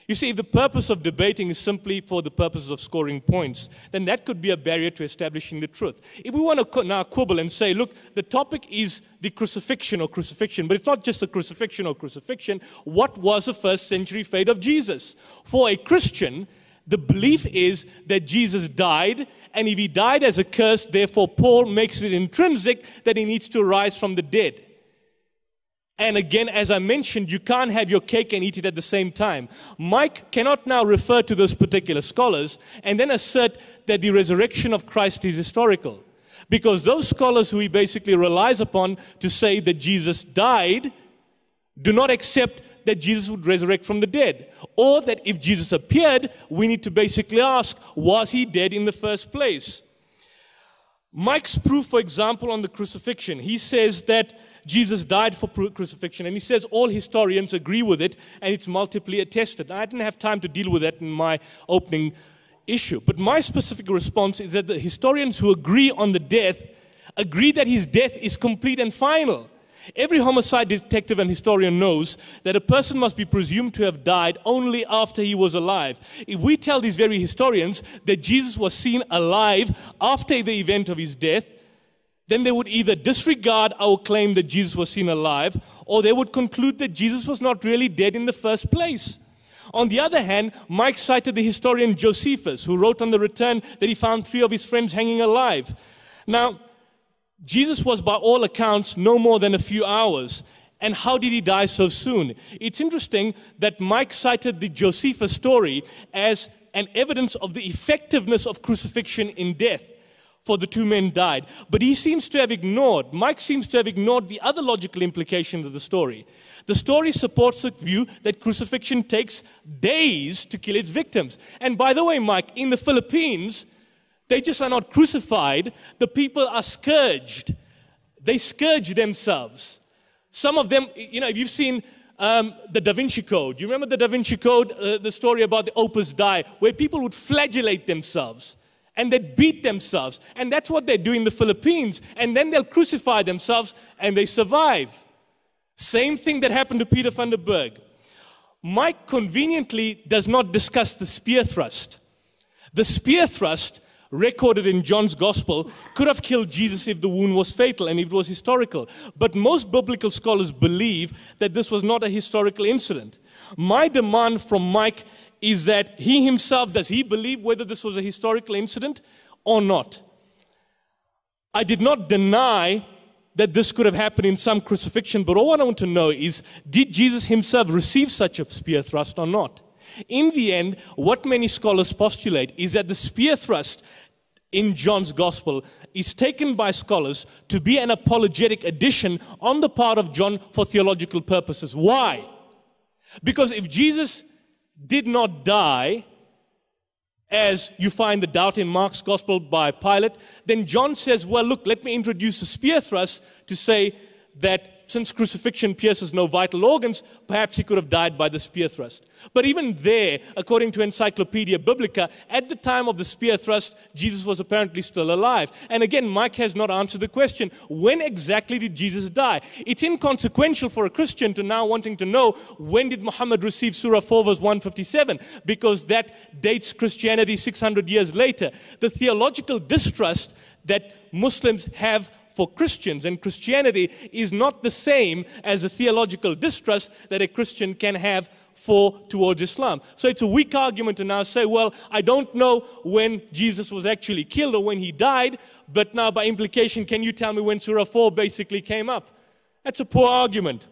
C: You see, if the purpose of debating is simply for the purposes of scoring points, then that could be a barrier to establishing the truth. If we want to now quibble and say, look, the topic is the crucifixion or crucifixion, but it's not just the crucifixion or crucifixion, what was the first century fate of Jesus? For a Christian, the belief is that Jesus died, and if he died as a curse, therefore Paul makes it intrinsic that he needs to rise from the dead. And again, as I mentioned, you can't have your cake and eat it at the same time. Mike cannot now refer to those particular scholars and then assert that the resurrection of Christ is historical. Because those scholars who he basically relies upon to say that Jesus died do not accept that Jesus would resurrect from the dead. Or that if Jesus appeared, we need to basically ask, was he dead in the first place? Mike's proof, for example, on the crucifixion, he says that Jesus died for crucifixion. And he says all historians agree with it and it's multiply attested. I didn't have time to deal with that in my opening issue. But my specific response is that the historians who agree on the death agree that his death is complete and final. Every homicide detective and historian knows that a person must be presumed to have died only after he was alive. If we tell these very historians that Jesus was seen alive after the event of his death, then they would either disregard our claim that Jesus was seen alive, or they would conclude that Jesus was not really dead in the first place. On the other hand, Mike cited the historian Josephus, who wrote on the return that he found three of his friends hanging alive. Now, Jesus was, by all accounts, no more than a few hours. And how did he die so soon? It's interesting that Mike cited the Josephus story as an evidence of the effectiveness of crucifixion in death for the two men died. But he seems to have ignored, Mike seems to have ignored the other logical implications of the story. The story supports the view that crucifixion takes days to kill its victims. And by the way, Mike, in the Philippines, they just are not crucified, the people are scourged. They scourge themselves. Some of them, you know, if you've seen um, the Da Vinci Code, you remember the Da Vinci Code, uh, the story about the Opus Dei, where people would flagellate themselves and they'd beat themselves. And that's what they do in the Philippines. And then they'll crucify themselves and they survive. Same thing that happened to Peter van der Berg. Mike conveniently does not discuss the spear thrust. The spear thrust, recorded in John's gospel, could have killed Jesus if the wound was fatal and if it was historical. But most biblical scholars believe that this was not a historical incident. My demand from Mike is that he himself, does he believe whether this was a historical incident or not? I did not deny that this could have happened in some crucifixion, but all I want to know is did Jesus himself receive such a spear thrust or not? In the end, what many scholars postulate is that the spear thrust in John's gospel is taken by scholars to be an apologetic addition on the part of John for theological purposes. Why? Because if Jesus did not die, as you find the doubt in Mark's gospel by Pilate, then John says, Well, look, let me introduce a spear thrust to say that since crucifixion pierces no vital organs, perhaps he could have died by the spear thrust. But even there, according to Encyclopedia Biblica, at the time of the spear thrust, Jesus was apparently still alive. And again, Mike has not answered the question when exactly did Jesus die? It's inconsequential for a Christian to now wanting to know when did Muhammad receive Surah 4, verse 157, because that dates Christianity 600 years later. The theological distrust that Muslims have for Christians and Christianity is not the same as the theological distrust that a Christian can have for towards Islam. So it's a weak argument to now say, well, I don't know when Jesus was actually killed or when he died, but now by implication, can you tell me when Surah 4 basically came up? That's a poor argument.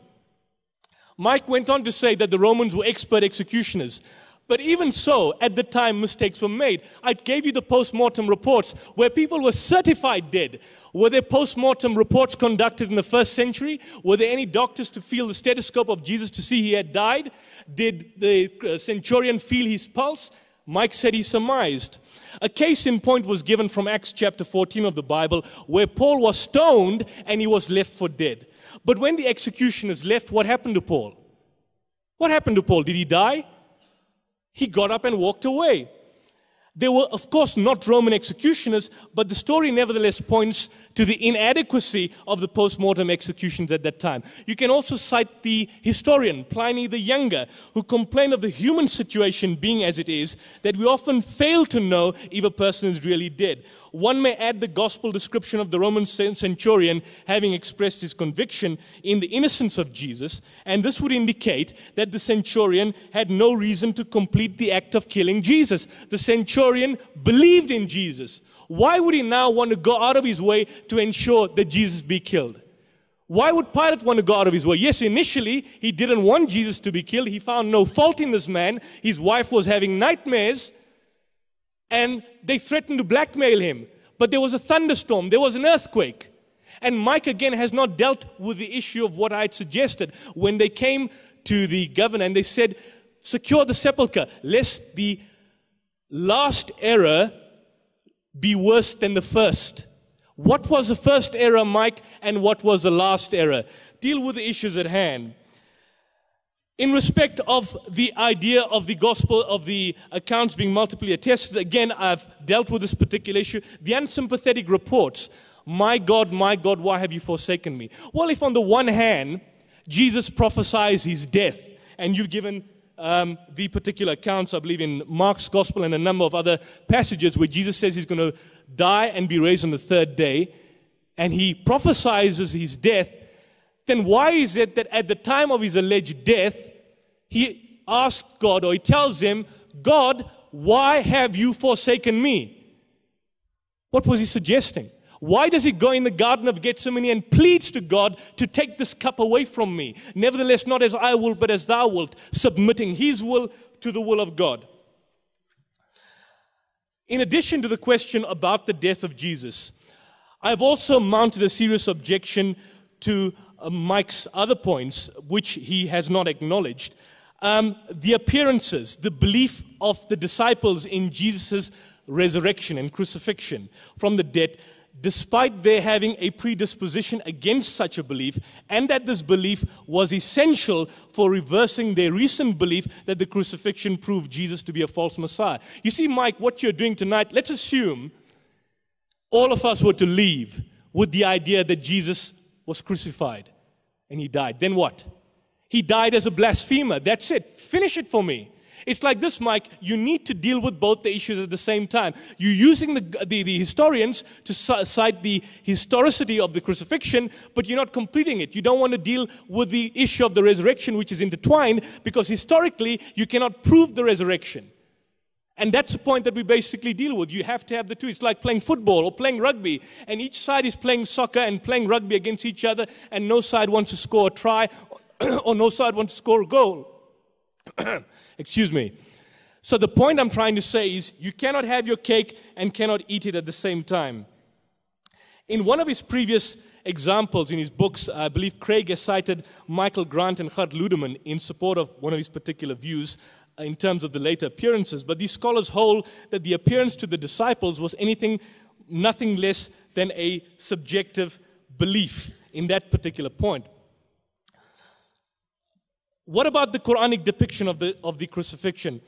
C: Mike went on to say that the Romans were expert executioners. But even so, at the time, mistakes were made. I gave you the post mortem reports where people were certified dead. Were there post mortem reports conducted in the first century? Were there any doctors to feel the stethoscope of Jesus to see he had died? Did the uh, centurion feel his pulse? Mike said he surmised. A case in point was given from Acts chapter 14 of the Bible where Paul was stoned and he was left for dead. But when the executioners left, what happened to Paul? What happened to Paul? Did he die? He got up and walked away. They were, of course, not Roman executioners, but the story nevertheless points to the inadequacy of the post mortem executions at that time. You can also cite the historian, Pliny the Younger, who complained of the human situation being as it is, that we often fail to know if a person is really dead. One may add the gospel description of the Roman centurion having expressed his conviction in the innocence of Jesus, and this would indicate that the centurion had no reason to complete the act of killing Jesus. The centurion believed in Jesus. Why would he now want to go out of his way to ensure that Jesus be killed? Why would Pilate want to go out of his way? Yes, initially he didn't want Jesus to be killed. He found no fault in this man. His wife was having nightmares and they threatened to blackmail him. But there was a thunderstorm, there was an earthquake. And Mike again has not dealt with the issue of what I had suggested when they came to the governor and they said, Secure the sepulchre, lest the last error be worse than the first. What was the first error, Mike, and what was the last error? Deal with the issues at hand in respect of the idea of the gospel of the accounts being multiply attested, again, I've dealt with this particular issue. The unsympathetic reports, my God, my God, why have you forsaken me? Well, if on the one hand, Jesus prophesies his death, and you've given um, the particular accounts, I believe, in Mark's gospel and a number of other passages where Jesus says he's going to die and be raised on the third day, and he prophesies his death, then why is it that at the time of his alleged death, he asks God or he tells him, God, why have you forsaken me? What was he suggesting? Why does he go in the Garden of Gethsemane and pleads to God to take this cup away from me? Nevertheless, not as I will, but as thou wilt, submitting his will to the will of God. In addition to the question about the death of Jesus, I've also mounted a serious objection to Mike's other points, which he has not acknowledged. Um, the appearances, the belief of the disciples in Jesus' resurrection and crucifixion from the dead, despite their having a predisposition against such a belief, and that this belief was essential for reversing their recent belief that the crucifixion proved Jesus to be a false Messiah. You see, Mike, what you're doing tonight, let's assume all of us were to leave with the idea that Jesus was crucified and he died. Then what? He died as a blasphemer. That's it. Finish it for me. It's like this, Mike. You need to deal with both the issues at the same time. You're using the, the, the, historians to cite the historicity of the crucifixion, but you're not completing it. You don't want to deal with the issue of the resurrection, which is intertwined, because historically, you cannot prove the resurrection. And that's the point that we basically deal with. You have to have the two. It's like playing football or playing rugby, and each side is playing soccer and playing rugby against each other, and no side wants to score a try or no side wants to score a goal. Excuse me. So the point I'm trying to say is you cannot have your cake and cannot eat it at the same time. In one of his previous examples in his books, I believe Craig has cited Michael Grant and Gerd Ludemann in support of one of his particular views in terms of the later appearances. But these scholars hold that the appearance to the disciples was anything, nothing less than a subjective belief in that particular point. what about the Quranic depiction of the, of the crucifixion?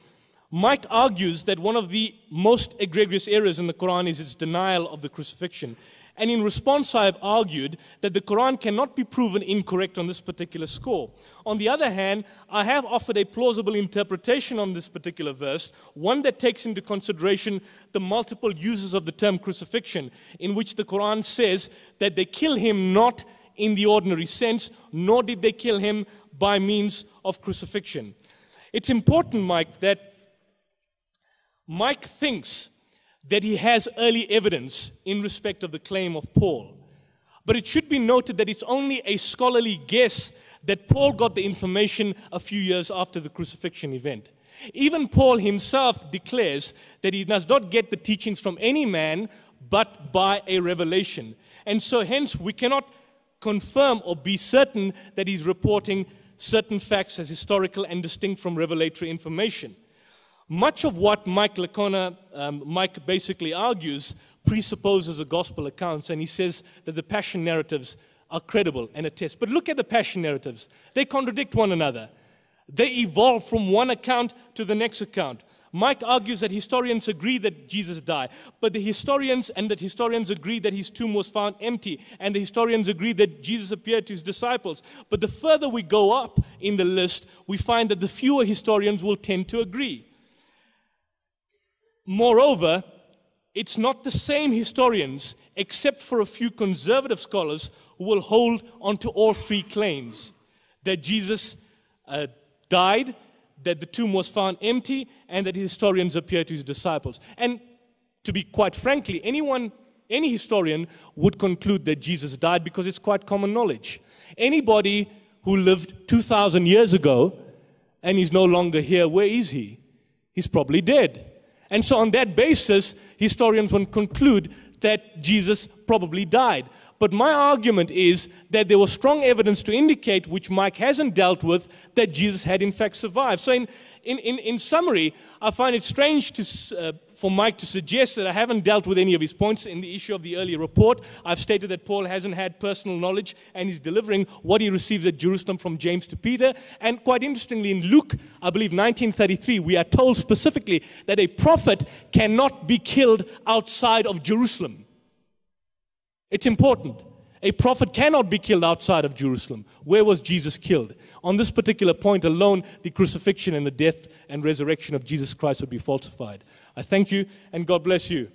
C: Mike argues that one of the most egregious errors in the Quran is its denial of the crucifixion. And in response, I have argued that the Quran cannot be proven incorrect on this particular score. On the other hand, I have offered a plausible interpretation on this particular verse, one that takes into consideration the multiple uses of the term crucifixion, in which the Quran says that they kill him not in the ordinary sense, nor did they kill him by means of crucifixion. It's important, Mike, that Mike thinks that he has early evidence in respect of the claim of Paul. But it should be noted that it's only a scholarly guess that Paul got the information a few years after the crucifixion event. Even Paul himself declares that he does not get the teachings from any man, but by a revelation. And so, hence, we cannot confirm or be certain that he's reporting certain facts as historical and distinct from revelatory information. Much of what Mike Licona, um, Mike basically argues, presupposes the gospel accounts, and he says that the passion narratives are credible and attest. But look at the passion narratives. They contradict one another. They evolve from one account to the next account. Mike argues that historians agree that Jesus died, but the historians and that historians agree that his tomb was found empty, and the historians agree that Jesus appeared to his disciples. But the further we go up in the list, we find that the fewer historians will tend to agree. Moreover, it's not the same historians, except for a few conservative scholars, who will hold onto all three claims that Jesus uh, died, that the tomb was found empty, and that historians appeared to his disciples. And to be quite frankly, anyone, any historian would conclude that Jesus died because it's quite common knowledge. Anybody who lived 2,000 years ago and is no longer here, where is he? He's probably dead. And so, on that basis, historians would conclude that Jesus probably died. But my argument is that there was strong evidence to indicate, which Mike hasn't dealt with, that Jesus had in fact survived. So, in, in, in, in summary, I find it strange to, uh, for Mike to suggest that I haven't dealt with any of his points in the issue of the earlier report. I've stated that Paul hasn't had personal knowledge and he's delivering what he receives at Jerusalem from James to Peter. And quite interestingly, in Luke, I believe 1933, we are told specifically that a prophet cannot be killed outside of Jerusalem. It's important. A prophet cannot be killed outside of Jerusalem. Where was Jesus killed? On this particular point alone, the crucifixion and the death and resurrection of Jesus Christ would be falsified. I thank you and God bless you.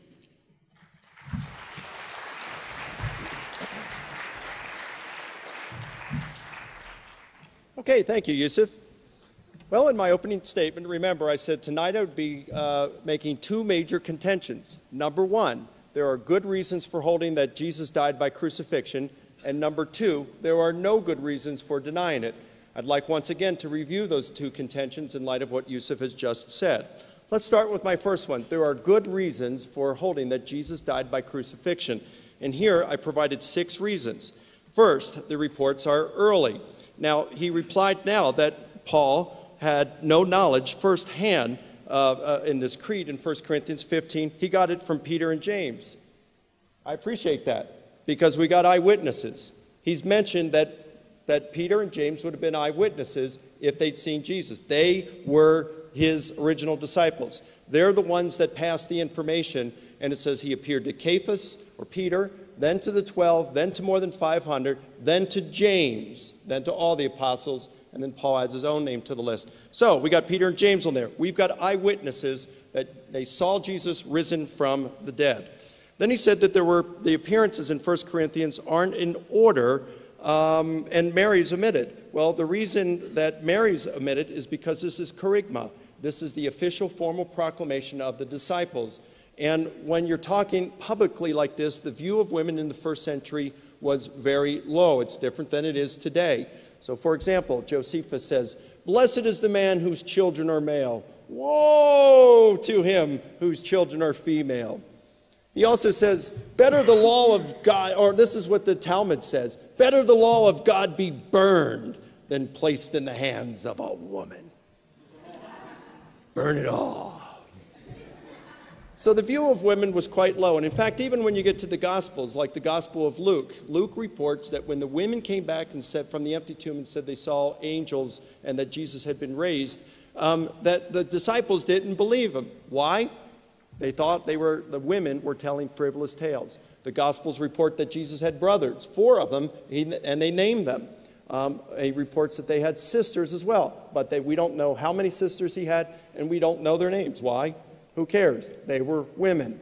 B: Okay, thank you, Yusuf. Well, in my opening statement, remember I said tonight I would be uh, making two major contentions. Number one, there are good reasons for holding that Jesus died by crucifixion, and number two, there are no good reasons for denying it. I'd like once again to review those two contentions in light of what Yusuf has just said. Let's start with my first one. There are good reasons for holding that Jesus died by crucifixion. And here I provided six reasons. First, the reports are early. Now, he replied now that Paul had no knowledge firsthand uh, uh, in this creed in 1 Corinthians 15. He got it from Peter and James. I appreciate that because we got eyewitnesses. He's mentioned that, that Peter and James would have been eyewitnesses if they'd seen Jesus. They were his original disciples. They're the ones that passed the information, and it says he appeared to Cephas or Peter, then to the 12, then to more than 500, then to James, then to all the apostles, and then Paul adds his own name to the list. So we got Peter and James on there. We've got eyewitnesses that they saw Jesus risen from the dead. Then he said that there were the appearances in 1 Corinthians aren't in order, um, and Mary's omitted. Well, the reason that Mary's omitted is because this is kerygma. This is the official formal proclamation of the disciples. And when you're talking publicly like this, the view of women in the first century was very low. It's different than it is today. So, for example, Josephus says, Blessed is the man whose children are male. Woe to him whose children are female. He also says, Better the law of God, or this is what the Talmud says, better the law of God be burned than placed in the hands of a woman. Burn it all. So the view of women was quite low. And in fact, even when you get to the Gospels, like the Gospel of Luke, Luke reports that when the women came back and said from the empty tomb and said they saw angels and that Jesus had been raised, um, that the disciples didn't believe him. Why? They thought they were the women were telling frivolous tales. The Gospels report that Jesus had brothers, four of them, and they named them. Um, he reports that they had sisters as well, but they, we don't know how many sisters he had, and we don't know their names. Why? Who cares? They were women.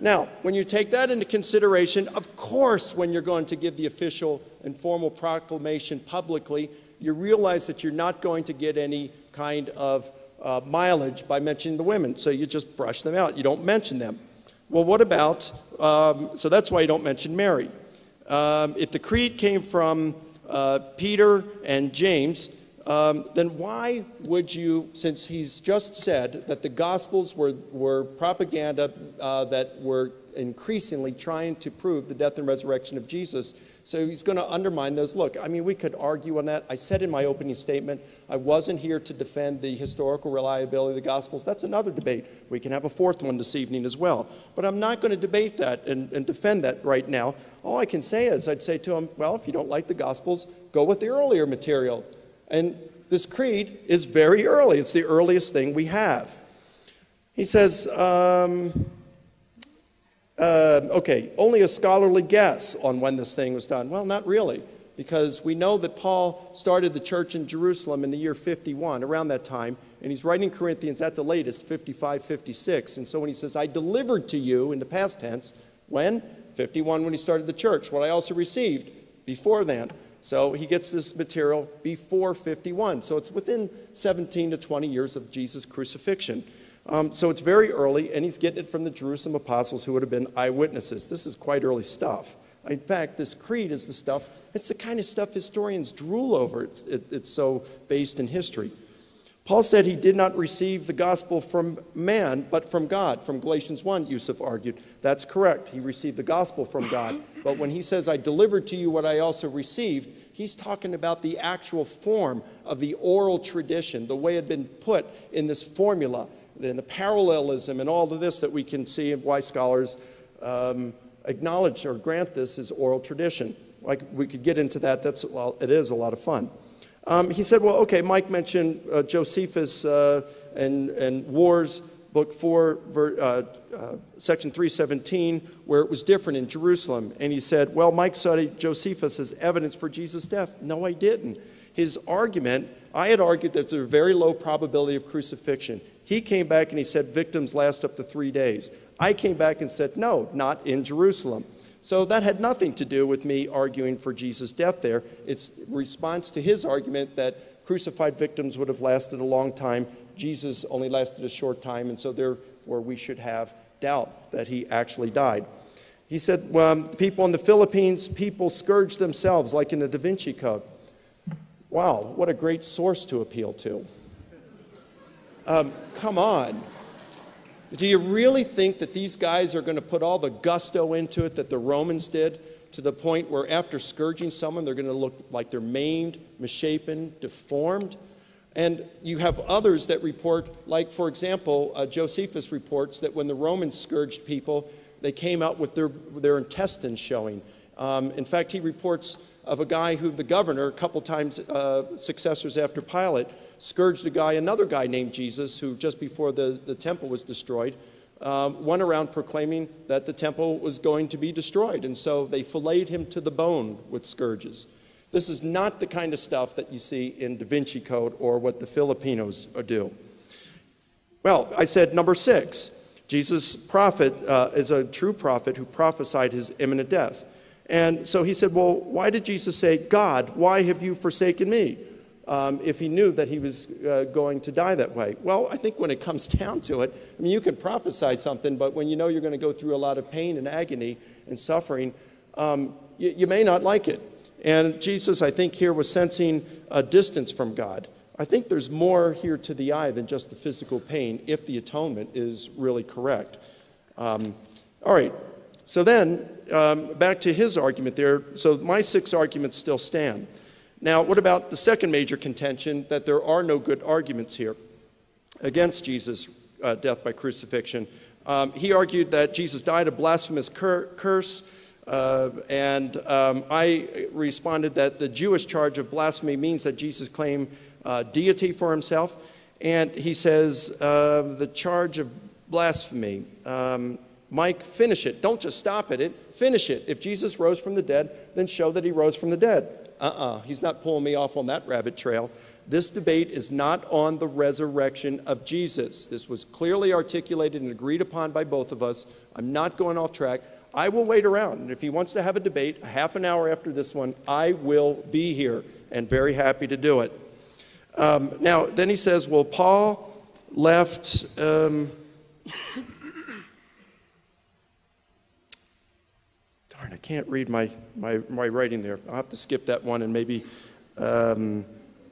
B: Now, when you take that into consideration, of course, when you're going to give the official and formal proclamation publicly, you realize that you're not going to get any kind of uh, mileage by mentioning the women. So you just brush them out. You don't mention them. Well, what about, um, so that's why you don't mention Mary. Um, if the creed came from uh, Peter and James, um, then why would you, since he's just said that the Gospels were, were propaganda uh, that were increasingly trying to prove the death and resurrection of Jesus, so he's going to undermine those. Look, I mean, we could argue on that. I said in my opening statement, I wasn't here to defend the historical reliability of the Gospels. That's another debate. We can have a fourth one this evening as well. But I'm not going to debate that and, and defend that right now. All I can say is, I'd say to him, well, if you don't like the Gospels, go with the earlier material. And this creed is very early, it's the earliest thing we have. He says, um, uh, okay, only a scholarly guess on when this thing was done. Well, not really, because we know that Paul started the church in Jerusalem in the year 51, around that time, and he's writing Corinthians at the latest, 55, 56. And so when he says, I delivered to you in the past tense, when? 51 when he started the church. What I also received before then. So he gets this material before 51. So it's within 17 to 20 years of Jesus' crucifixion. Um, so it's very early, and he's getting it from the Jerusalem apostles who would have been eyewitnesses. This is quite early stuff. In fact, this creed is the stuff, it's the kind of stuff historians drool over. It's, it, it's so based in history. Paul said he did not receive the gospel from man, but from God. From Galatians 1, Yusuf argued. That's correct. He received the gospel from God. But when he says, I delivered to you what I also received, he's talking about the actual form of the oral tradition, the way it had been put in this formula, then the parallelism and all of this that we can see and why scholars um, acknowledge or grant this as oral tradition. Like we could get into that. That's well, it is a lot of fun. Um, he said, well, okay, Mike mentioned uh, Josephus uh, and, and Wars, book 4, ver, uh, uh section 317, where it was different in Jerusalem. And he said, well, Mike cited Josephus as evidence for Jesus' death. No, I didn't. His argument, I had argued that there's a very low probability of crucifixion. He came back and he said victims last up to three days. I came back and said, no, not in Jerusalem. So that had nothing to do with me arguing for Jesus' death there. It's response to his argument that crucified victims would have lasted a long time. Jesus only lasted a short time, and so therefore we should have doubt that he actually died. He said, well, people in the Philippines, people scourge themselves, like in the Da Vinci Code. Wow, what a great source to appeal to. Um, come on. Do you really think that these guys are going to put all the gusto into it that the Romans did to the point where after scourging someone, they're going to look like they're maimed, misshapen, deformed? And you have others that report, like, for example, uh, Josephus reports that when the Romans scourged people, they came out with their, their intestines showing. Um, in fact, he reports of a guy who the governor, a couple times uh, successors after Pilate, scourged a guy, another guy named Jesus, who just before the, the temple was destroyed, um, went around proclaiming that the temple was going to be destroyed. And so they filleted him to the bone with scourges. This is not the kind of stuff that you see in Da Vinci Code or what the Filipinos do. Well, I said number six. Jesus' prophet uh, is a true prophet who prophesied his imminent death. And so he said, Well, why did Jesus say, God, why have you forsaken me? um, if he knew that he was uh, going to die that way? Well, I think when it comes down to it, I mean, you can prophesy something, but when you know you're going to go through a lot of pain and agony and suffering, um, you, you may not like it. And Jesus, I think, here was sensing a distance from God. I think there's more here to the eye than just the physical pain if the atonement is really correct. Um, all right, so then um, back to his argument there. So my six arguments still stand. Now, what about the second major contention that there are no good arguments here against Jesus' uh, death by crucifixion? Um, he argued that Jesus died a blasphemous cur- curse. Uh, and um, I responded that the Jewish charge of blasphemy means that Jesus claimed uh, deity for himself. And he says uh, the charge of blasphemy. Um, Mike, finish it. Don't just stop at it, finish it. If Jesus rose from the dead, then show that he rose from the dead. Uh uh-uh. uh, he's not pulling me off on that rabbit trail. This debate is not on the resurrection of Jesus. This was clearly articulated and agreed upon by both of us. I'm not going off track. I will wait around. And if he wants to have a debate a half an hour after this one, I will be here and very happy to do it. Um, now, then he says, well, Paul left. Um, darn, I can't read my, my, my writing there. I'll have to skip that one and maybe. Um,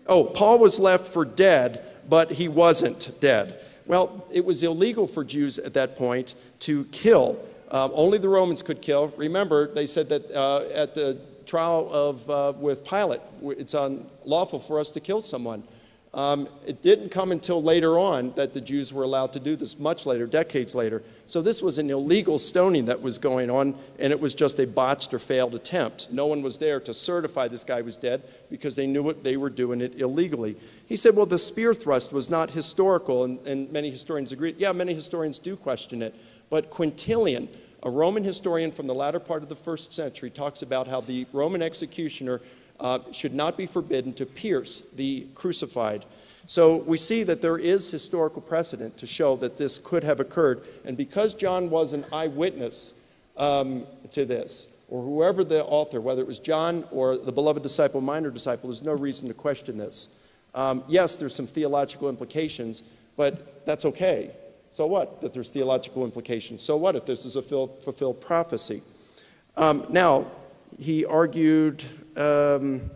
B: oh, Paul was left for dead, but he wasn't dead. Well, it was illegal for Jews at that point to kill. Um, only the Romans could kill. Remember, they said that uh, at the trial of, uh, with Pilate, it's unlawful for us to kill someone. Um, it didn't come until later on that the Jews were allowed to do this, much later, decades later. So this was an illegal stoning that was going on, and it was just a botched or failed attempt. No one was there to certify this guy was dead because they knew what they were doing it illegally. He said, well, the spear thrust was not historical, and, and many historians agree. Yeah, many historians do question it. But Quintilian, a Roman historian from the latter part of the first century, talks about how the Roman executioner uh, should not be forbidden to pierce the crucified. So we see that there is historical precedent to show that this could have occurred. And because John was an eyewitness um, to this, or whoever the author, whether it was John or the beloved disciple, minor disciple, there's no reason to question this. Um, yes, there's some theological implications, but that's okay. So what that there's theological implications? So what if this is a fulfilled prophecy? Um, now, he argued um,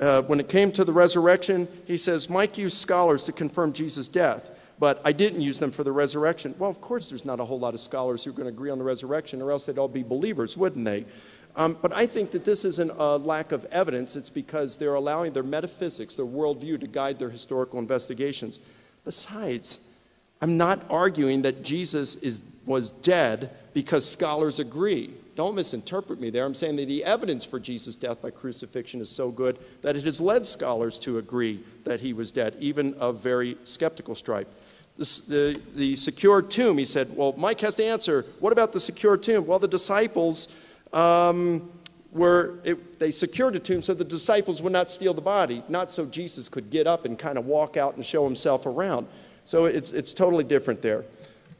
B: uh, when it came to the resurrection, he says, Mike used scholars to confirm Jesus' death, but I didn't use them for the resurrection. Well, of course, there's not a whole lot of scholars who are going to agree on the resurrection, or else they'd all be believers, wouldn't they? Um, but I think that this isn't a lack of evidence. It's because they're allowing their metaphysics, their worldview, to guide their historical investigations. Besides, I'm not arguing that Jesus is, was dead because scholars agree. Don't misinterpret me there. I'm saying that the evidence for Jesus' death by crucifixion is so good that it has led scholars to agree that he was dead, even of very skeptical stripe. The, the, the secure tomb, he said, well, Mike has to answer. What about the secure tomb? Well, the disciples um, were, it, they secured a tomb so the disciples would not steal the body, not so Jesus could get up and kind of walk out and show himself around. So it's, it's totally different there.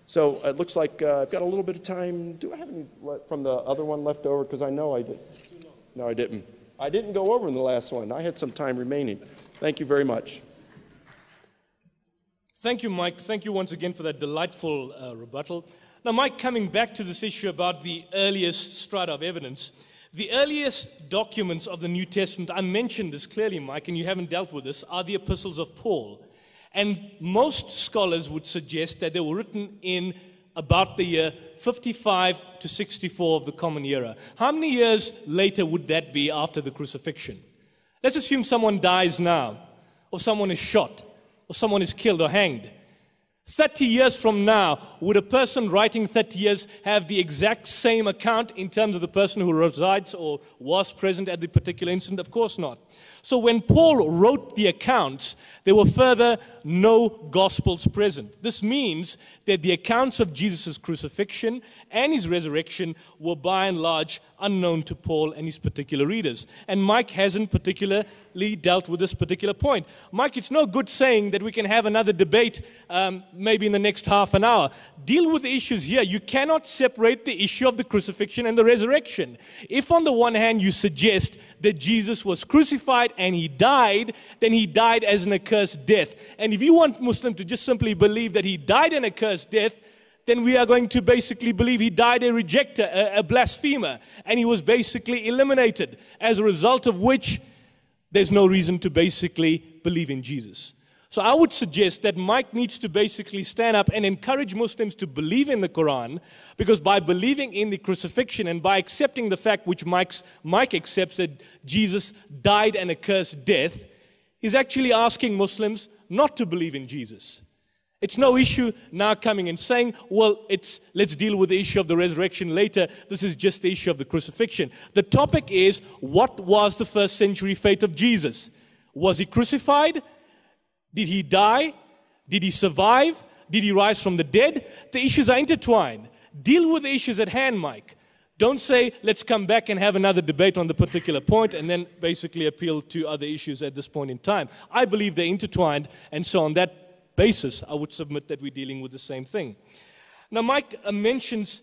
B: So it looks like uh, I've got a little bit of time. Do I have any from the other one left over? Because I know I did. No, I didn't. I didn't go over in the last one. I had some time remaining. Thank you very much.
C: Thank you, Mike. Thank you once again for that delightful uh, rebuttal. Now, Mike, coming back to this issue about the earliest strata of evidence, the earliest documents of the New Testament, I mentioned this clearly, Mike, and you haven't dealt with this, are the epistles of Paul. And most scholars would suggest that they were written in about the year 55 to 64 of the Common Era. How many years later would that be after the crucifixion? Let's assume someone dies now, or someone is shot, or someone is killed or hanged. 30 years from now, would a person writing 30 years have the exact same account in terms of the person who resides or was present at the particular incident? Of course not. So when Paul wrote the accounts, there were further no gospels present. This means that the accounts of Jesus' crucifixion and his resurrection were by and large unknown to Paul and his particular readers. And Mike hasn't particularly dealt with this particular point. Mike, it's no good saying that we can have another debate um, maybe in the next half an hour. Deal with the issues here. You cannot separate the issue of the crucifixion and the resurrection. If, on the one hand, you suggest that Jesus was crucified and he died, then he died as an accursed death. And if you want Muslims to just simply believe that he died an accursed death, then we are going to basically believe he died a rejecter, a, a blasphemer, and he was basically eliminated, as a result of which there's no reason to basically believe in Jesus. So I would suggest that Mike needs to basically stand up and encourage Muslims to believe in the Quran, because by believing in the crucifixion and by accepting the fact which Mike's, Mike accepts that Jesus died an accursed death, he's actually asking Muslims not to believe in Jesus. It's no issue now coming and saying, well, it's, let's deal with the issue of the resurrection later. This is just the issue of the crucifixion. The topic is, what was the first century fate of Jesus? Was he crucified? Did he die? Did he survive? Did he rise from the dead? The issues are intertwined. Deal with the issues at hand, Mike. Don't say, let's come back and have another debate on the particular point and then basically appeal to other issues at this point in time. I believe they're intertwined, and so on that basis, I would submit that we're dealing with the same thing. Now, Mike uh, mentions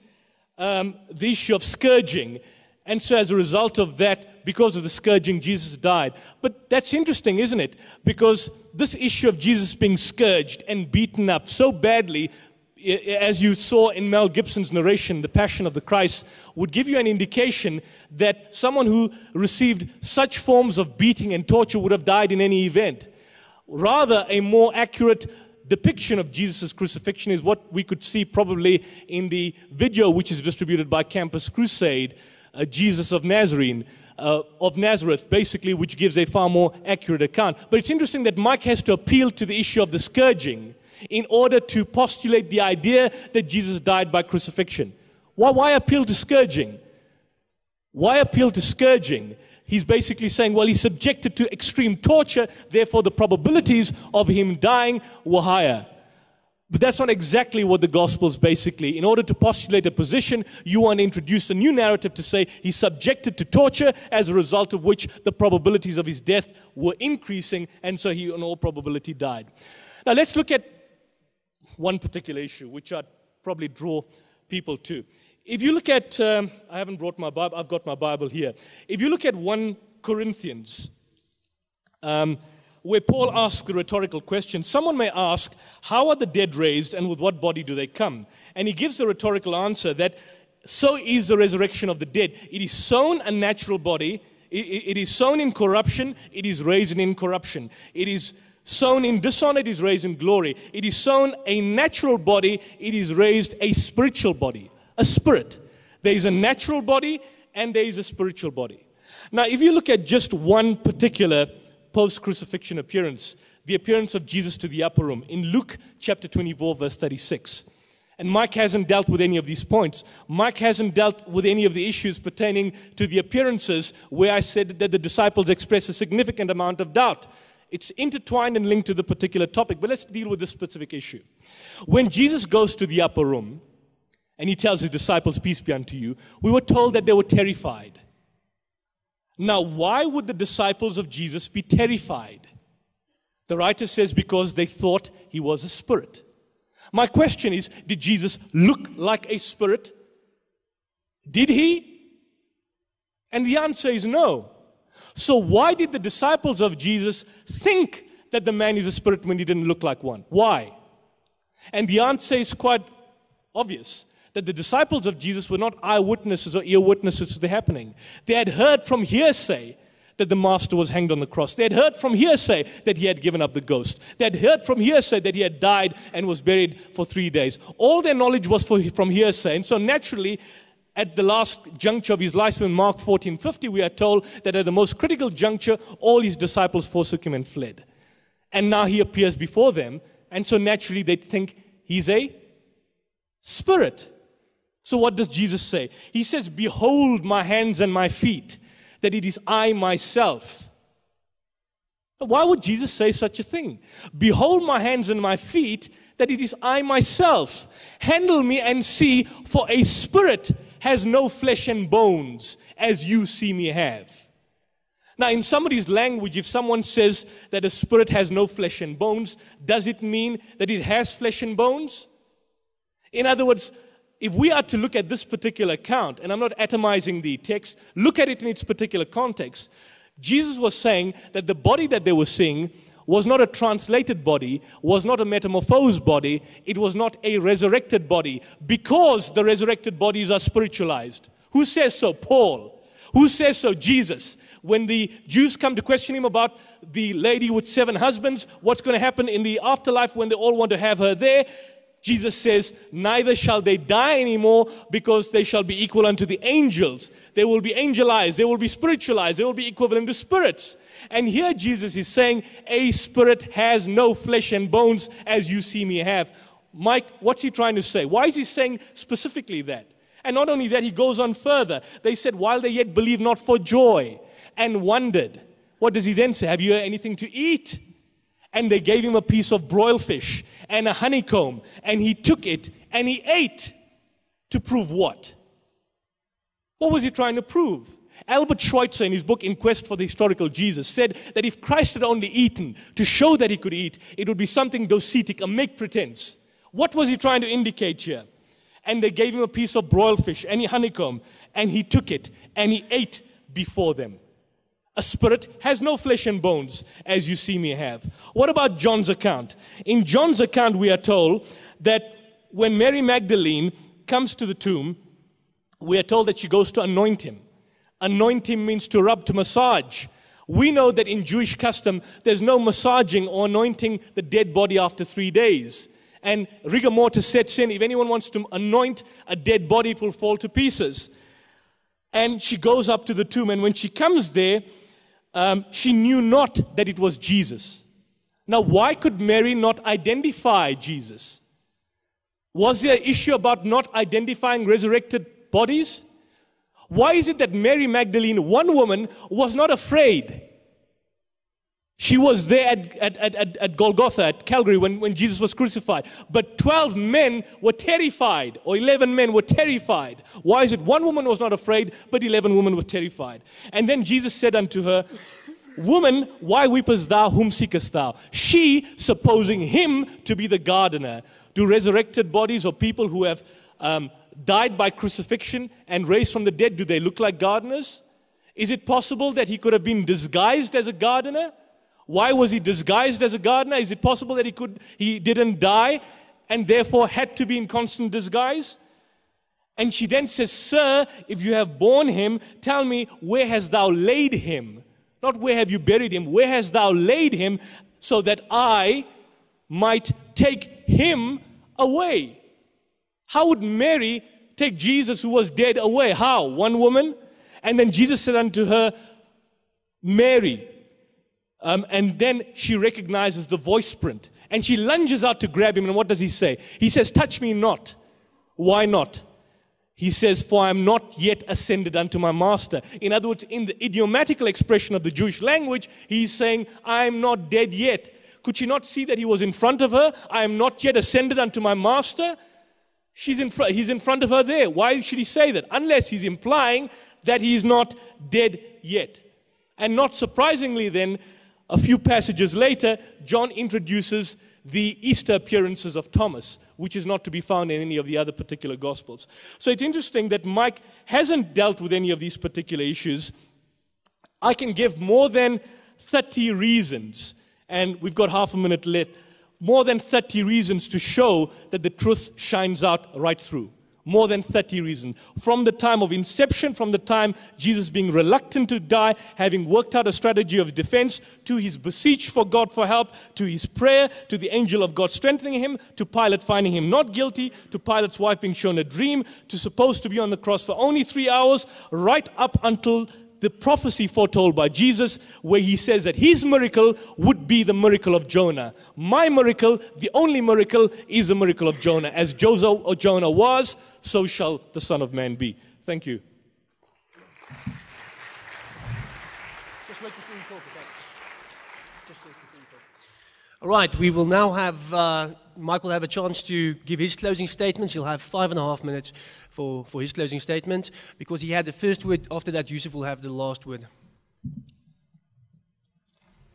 C: um, the issue of scourging. And so, as a result of that, because of the scourging, Jesus died. But that's interesting, isn't it? Because this issue of Jesus being scourged and beaten up so badly, as you saw in Mel Gibson's narration, The Passion of the Christ, would give you an indication that someone who received such forms of beating and torture would have died in any event. Rather, a more accurate depiction of Jesus' crucifixion is what we could see probably in the video which is distributed by Campus Crusade, uh, Jesus of Nazarene. Uh, of Nazareth, basically, which gives a far more accurate account. But it's interesting that Mike has to appeal to the issue of the scourging in order to postulate the idea that Jesus died by crucifixion. Why, why appeal to scourging? Why appeal to scourging? he's basically saying, well, he's subjected to extreme torture, therefore the probabilities of him dying were higher. But that's not exactly what the gospel is basically. In order to postulate a position, you want to introduce a new narrative to say he's subjected to torture, as a result of which the probabilities of his death were increasing, and so he, in all probability, died. Now, let's look at one particular issue, which I'd probably draw people to. If you look at, um, I haven't brought my Bible, I've got my Bible here. If you look at 1 Corinthians, um, where Paul asks the rhetorical question, someone may ask, How are the dead raised and with what body do they come? And he gives the rhetorical answer that so is the resurrection of the dead. It is sown a natural body, it is sown in corruption, it is raised in incorruption. It is sown in dishonor, it is raised in glory. It is sown a natural body, it is raised a spiritual body a spirit. There is a natural body and there is a spiritual body. Now, if you look at just one particular post crucifixion appearance, the appearance of Jesus to the upper room in Luke chapter 24, verse 36. And Mike hasn't dealt with any of these points. Mike hasn't dealt with any of the issues pertaining to the appearances where I said that the disciples express a significant amount of doubt. It's intertwined and linked to the particular topic, but let's deal with this specific issue. When Jesus goes to the upper room, and he tells his disciples, Peace be unto you. We were told that they were terrified. Now, why would the disciples of Jesus be terrified? The writer says, Because they thought he was a spirit. My question is Did Jesus look like a spirit? Did he? And the answer is no. So, why did the disciples of Jesus think that the man is a spirit when he didn't look like one? Why? And the answer is quite obvious that the disciples of Jesus were not eyewitnesses or ear witnesses to the happening. They had heard from hearsay that the master was hanged on the cross. They had heard from hearsay that he had given up the ghost. They had heard from hearsay that he had died and was buried for three days. All their knowledge was for, from hearsay. And so naturally, at the last juncture of his life in Mark 14 50, we are told that at the most critical juncture, all his disciples forsook him and fled. And now he appears before them. And so naturally, they think he's a spirit. So, what does Jesus say? He says, Behold my hands and my feet, that it is I myself. Why would Jesus say such a thing? Behold my hands and my feet, that it is I myself. Handle me and see, for a spirit has no flesh and bones, as you see me have. Now, in somebody's language, if someone says that a spirit has no flesh and bones, does it mean that it has flesh and bones? In other words, if we are to look at this particular account, and I'm not atomizing the text, look at it in its particular context. Jesus was saying that the body that they were seeing was not a translated body, was not a metamorphosed body, it was not a resurrected body, because the resurrected bodies are spiritualized. Who says so? Paul. Who says so? Jesus. When the Jews come to question him about the lady with seven husbands, what's going to happen in the afterlife when they all want to have her there, Jesus says, Neither shall they die anymore because they shall be equal unto the angels. They will be angelized, they will be spiritualized, they will be equivalent to spirits. And here Jesus is saying, A spirit has no flesh and bones as you see me have. Mike, what's he trying to say? Why is he saying specifically that? And not only that, he goes on further. They said, While they yet believe not for joy and wondered. What does he then say? Have you anything to eat? And they gave him a piece of broiled fish and a honeycomb, and he took it and he ate. To prove what? What was he trying to prove? Albert Schweitzer, in his book In Quest for the Historical Jesus, said that if Christ had only eaten to show that he could eat, it would be something docetic, a make pretense. What was he trying to indicate here? And they gave him a piece of broiled fish and a honeycomb, and he took it and he ate before them. A spirit has no flesh and bones, as you see me have. What about John's account? In John's account, we are told that when Mary Magdalene comes to the tomb, we are told that she goes to anoint him. Anoint him means to rub, to massage. We know that in Jewish custom, there's no massaging or anointing the dead body after three days. And rigor mortis sets in. If anyone wants to anoint a dead body, it will fall to pieces. And she goes up to the tomb, and when she comes there, um, she knew not that it was Jesus. Now, why could Mary not identify Jesus? Was there an issue about not identifying resurrected bodies? Why is it that Mary Magdalene, one woman, was not afraid? She was there at, at, at, at, Golgotha, at Calvary, when, when Jesus was crucified. But 12 men were terrified, or 11 men were terrified. Why is it one woman was not afraid, but 11 women were terrified? And then Jesus said unto her, Woman, why weepest thou? Whom seekest thou? She, supposing him to be the gardener, do resurrected bodies or people who have um, died by crucifixion and raised from the dead, do they look like gardeners? Is it possible that he could have been disguised as a gardener? Why was he disguised as a gardener? Is it possible that he, could, he didn't die and therefore had to be in constant disguise? And she then says, Sir, if you have borne him, tell me, where hast thou laid him? Not where have you buried him, where hast thou laid him so that I might take him away? How would Mary take Jesus who was dead away? How? One woman? And then Jesus said unto her, Mary. Um, and then she recognizes the voice print and she lunges out to grab him. And what does he say? He says, Touch me not. Why not? He says, For I am not yet ascended unto my master. In other words, in the idiomatical expression of the Jewish language, he's saying, I am not dead yet. Could she not see that he was in front of her? I am not yet ascended unto my master. She's in fr- he's in front of her there. Why should he say that? Unless he's implying that he is not dead yet. And not surprisingly, then, a few passages later, John introduces the Easter appearances of Thomas, which is not to be found in any of the other particular Gospels. So it's interesting that Mike hasn't dealt with any of these particular issues. I can give more than 30 reasons, and we've got half a minute left, more than 30 reasons to show that the truth shines out right through more than 30 reasons. From the time of inception, from the time Jesus being reluctant to die, having worked out a strategy of defense, to his beseech for God for help, to his prayer, to the angel of God strengthening him, to Pilate finding him not guilty, to Pilate's wife being shown a dream, to supposed to be on the cross for only three hours, right up until the prophecy foretold by Jesus, where he says that his miracle would be the miracle of Jonah. My miracle, the only miracle, is the miracle of Jonah. As Joseph or Jonah was, so shall the Son of Man be. Thank you.
A: All right, we will now have, uh, Mike will have a chance to give his closing statements. He'll have five and a half minutes for, for his closing statement because he had the first word. After that, Yusuf will have the last word.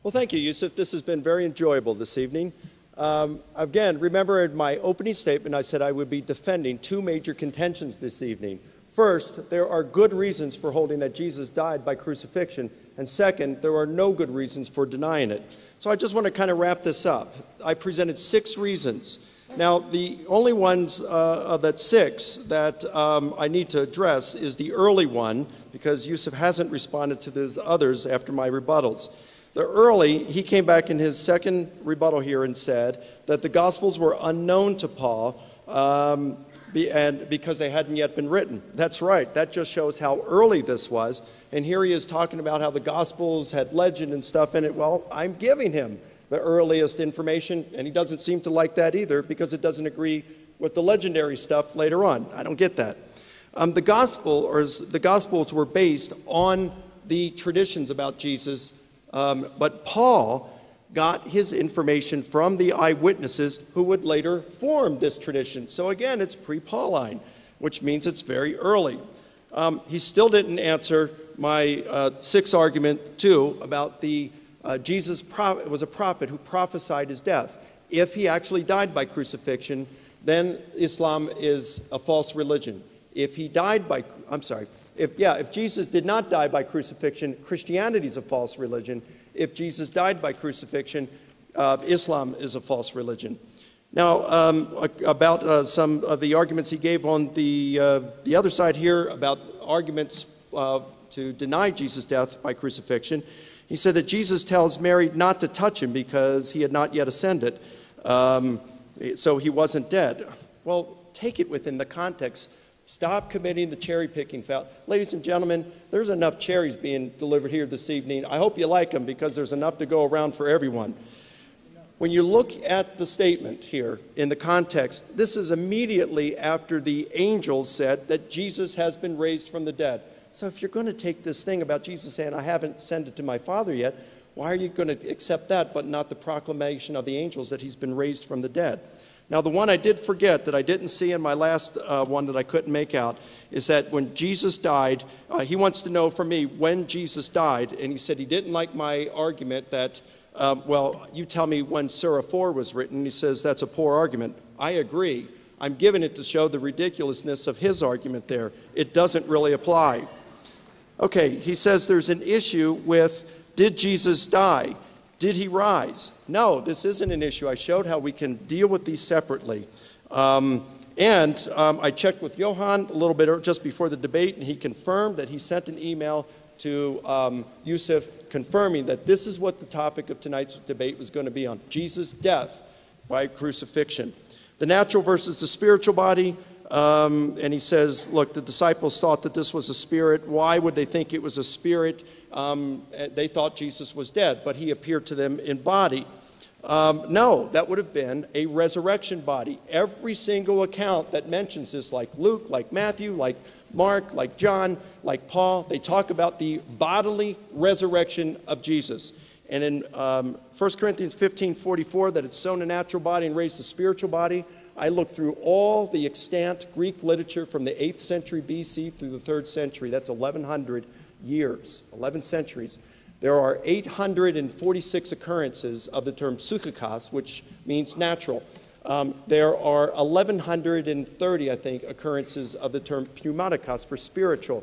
B: Well, thank you, Yusuf. This has been very enjoyable this evening. Um, again, remember in my opening statement, I said I would be defending two major contentions this evening. First, there are good reasons for holding that Jesus died by crucifixion. And second, there are no good reasons for denying it. So I just want to kind of wrap this up. I presented six reasons. Now, the only ones uh, that six that um, I need to address is the early one, because Yusuf hasn't responded to those others after my rebuttals. The early, he came back in his second rebuttal here and said that the Gospels were unknown to Paul um, be, and because they hadn't yet been written. That's right. That just shows how early this was. And here he is talking about how the Gospels had legend and stuff in it. Well, I'm giving him the earliest information, and he doesn't seem to like that either because it doesn't agree with the legendary stuff later on. I don't get that. Um, the gospel or the gospels were based on the traditions about Jesus, um, but Paul got his information from the eyewitnesses who would later form this tradition. So again, it's pre-Pauline, which means it's very early. Um, he still didn't answer my uh, sixth argument too about the uh, Jesus was a prophet who prophesied his death. If he actually died by crucifixion, then Islam is a false religion. If he died by, I'm sorry, if, yeah, if Jesus did not die by crucifixion, Christianity is a false religion. If Jesus died by crucifixion, uh, Islam is a false religion. Now, um, about uh, some of the arguments he gave on the, uh, the other side here about arguments uh, to deny Jesus' death by crucifixion, he said that Jesus tells Mary not to touch him because he had not yet ascended. Um, so he wasn't dead. Well, take it within the context. Stop committing the cherry picking foul. Ladies and gentlemen, there's enough cherries being delivered here this evening. I hope you like them because there's enough to go around for everyone. When you look at the statement here in the context, this is immediately after the angels said that Jesus has been raised from the dead. So if you're going to take this thing about Jesus saying, I haven't sent it to my Father yet, why are you going to accept that but not the proclamation of the angels that he's been raised from the dead? Now, the one I did forget that I didn't see in my last uh, one that I couldn't make out is that when Jesus died, uh, he wants to know from me when Jesus died, and he said he didn't like my argument that, um, well, you tell me when Surah 4 was written. He says that's a poor argument. I agree. I'm giving it to show the ridiculousness of his argument there. It doesn't really apply. Okay, he says there's an issue with did Jesus die? Did he rise? No, this isn't an issue. I showed how we can deal with these separately. Um, and um, I checked with Johan a little bit just before the debate, and he confirmed that he sent an email to um, Yusuf confirming that this is what the topic of tonight's debate was going to be on Jesus' death by crucifixion. The natural versus the spiritual body. Um, and he says, look, the disciples thought that this was a spirit. Why would they think it was a spirit? um, they thought Jesus was dead, but he appeared to them in body. Um, no, that would have been a resurrection body. Every single account that mentions this, like Luke, like Matthew, like Mark, like John, like Paul, they talk about the bodily resurrection of Jesus. And in um, 1 Corinthians 15 44, that it's sown a natural body and raised a spiritual body. I looked through all the extant Greek literature from the 8th century BC through the 3rd century. That's 1100 years, 11 centuries, there are 846 occurrences of the term psychikos, which means natural. Um, there are 1,130, I think, occurrences of the term pneumatikos for spiritual.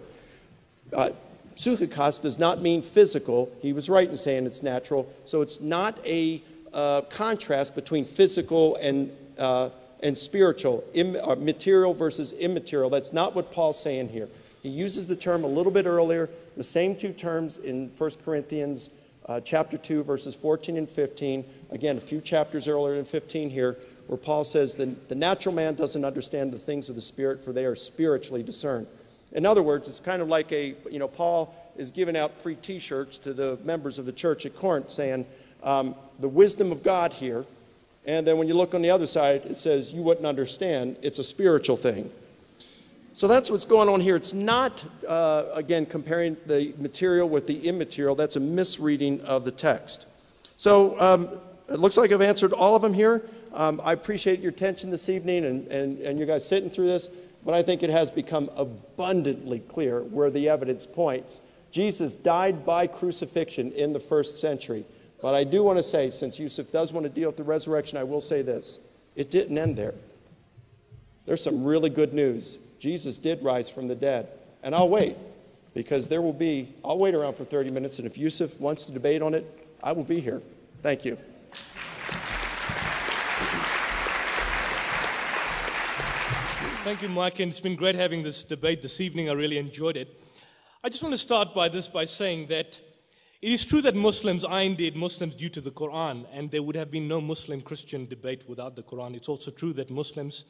B: Uh, psychikos does not mean physical. He was right in saying it's natural. So it's not a uh, contrast between physical and, uh, and spiritual, Im- uh, material versus immaterial. That's not what Paul's saying here. He uses the term a little bit earlier, the same two terms in 1 Corinthians uh, chapter 2, verses 14 and 15. Again, a few chapters earlier than 15 here, where Paul says the, the natural man doesn't understand the things of the Spirit, for they are spiritually discerned. In other words, it's kind of like a, you know, Paul is giving out free t shirts to the members of the church at Corinth saying, um, the wisdom of God here. And then when you look on the other side, it says, you wouldn't understand. It's a spiritual thing. So that's what's going on here. It's not, uh, again, comparing the material with the immaterial. That's a misreading of the text. So um, it looks like I've answered all of them here. Um, I appreciate your attention this evening and, and, and you guys sitting through this, but I think it has become abundantly clear where the evidence points. Jesus died by crucifixion in the first century. But I do want to say, since Yusuf does want to deal with the resurrection, I will say this it didn't end there. There's some really good news. Jesus did rise from the dead. And I'll wait because there will be, I'll wait around for 30 minutes, and if Yusuf wants to debate on it, I will be here. Thank you.
C: Thank you, Mike, and it's been great having this debate this evening. I really enjoyed it. I just want to start by this by saying that It is true that Muslims are indeed Muslims due to the Quran, and there would have been no Muslim Christian debate without the Quran. It's also true that Muslims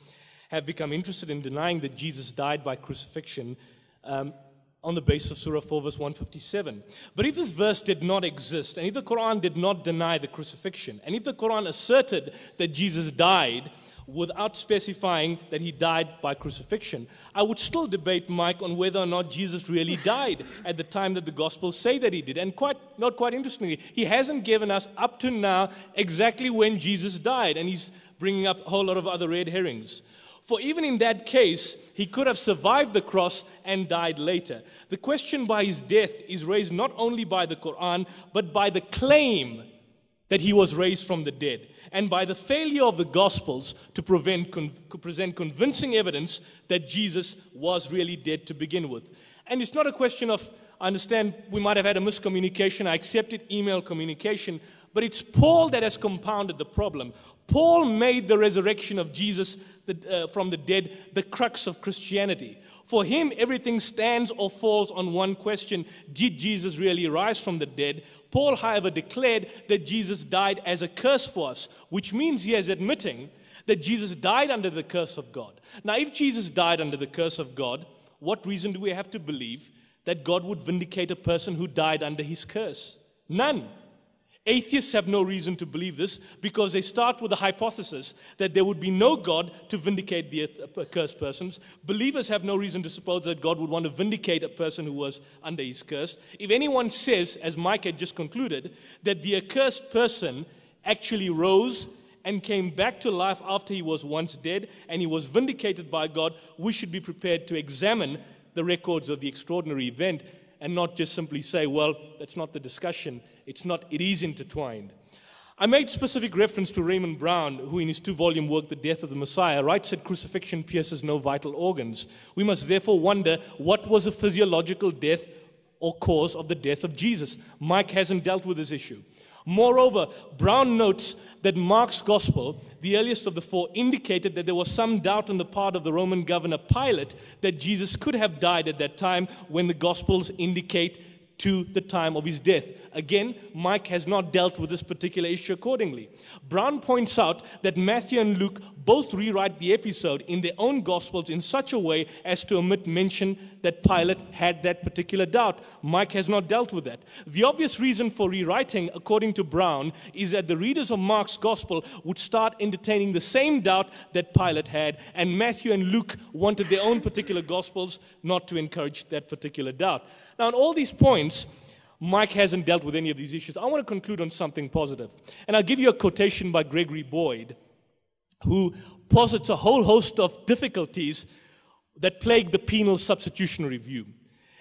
C: have become interested in denying that Jesus died by crucifixion um, on the basis of Surah 4, verse 157. But if this verse did not exist, and if the Quran did not deny the crucifixion, and if the Quran asserted that Jesus died, without specifying that he died by crucifixion. I would still debate Mike on whether or not Jesus really died at the time that the Gospels say that he did. And quite, not quite interestingly, he hasn't given us up to now exactly when Jesus died, and he's bringing up a whole lot of other red herrings. For even in that case, he could have survived the cross and died later. The question by his death is raised not only by the Quran, but by the claim that he was raised from the dead and by the failure of the Gospels to con- present convincing evidence that Jesus was really dead to begin with. And it's not a question of, I understand we might have had a miscommunication, I accepted email communication, but it's Paul that has compounded the problem. Paul made the resurrection of Jesus the, uh, from the dead the crux of Christianity. For him, everything stands or falls on one question Did Jesus really rise from the dead? Paul, however, declared that Jesus died as a curse for us, which means he is admitting that Jesus died under the curse of God. Now, if Jesus died under the curse of God, what reason do we have to believe that God would vindicate a person who died under his curse? None. Atheists have no reason to believe this because they start with the hypothesis that there would be no God to vindicate the uh, accursed persons. Believers have no reason to suppose that God would want to vindicate a person who was under his curse. If anyone says, as Mike had just concluded, that the accursed person actually rose and came back to life after he was once dead and he was vindicated by God, we should be prepared to examine the records of the extraordinary event and not just simply say, well, that's not the discussion it's not, it is intertwined. I made specific reference to Raymond Brown, who in his two volume work, The Death of the Messiah, writes that crucifixion pierces no vital organs. We must therefore wonder what was the physiological death or cause of the death of Jesus. Mike hasn't dealt with this issue. Moreover, Brown notes that Mark's gospel, the earliest of the four, indicated that there was some doubt on the part of the Roman governor Pilate that Jesus could have died at that time when the gospels indicate to the time of his death. Again, Mike has not dealt with this particular issue accordingly. Brown points out that Matthew and Luke both rewrite the episode in their own Gospels in such a way as to omit mention that Pilate had that particular doubt. Mike has not dealt with that. The obvious reason for rewriting, according to Brown, is that the readers of Mark's Gospel would start entertaining the same doubt that Pilate had, and Matthew and Luke wanted their own particular Gospels not to encourage that particular doubt. Now, on all these points, Mike hasn't dealt with any of these issues. I want to conclude on something positive. And I'll give you a quotation by Gregory Boyd, who posits a whole host of difficulties that plague the penal substitutionary view.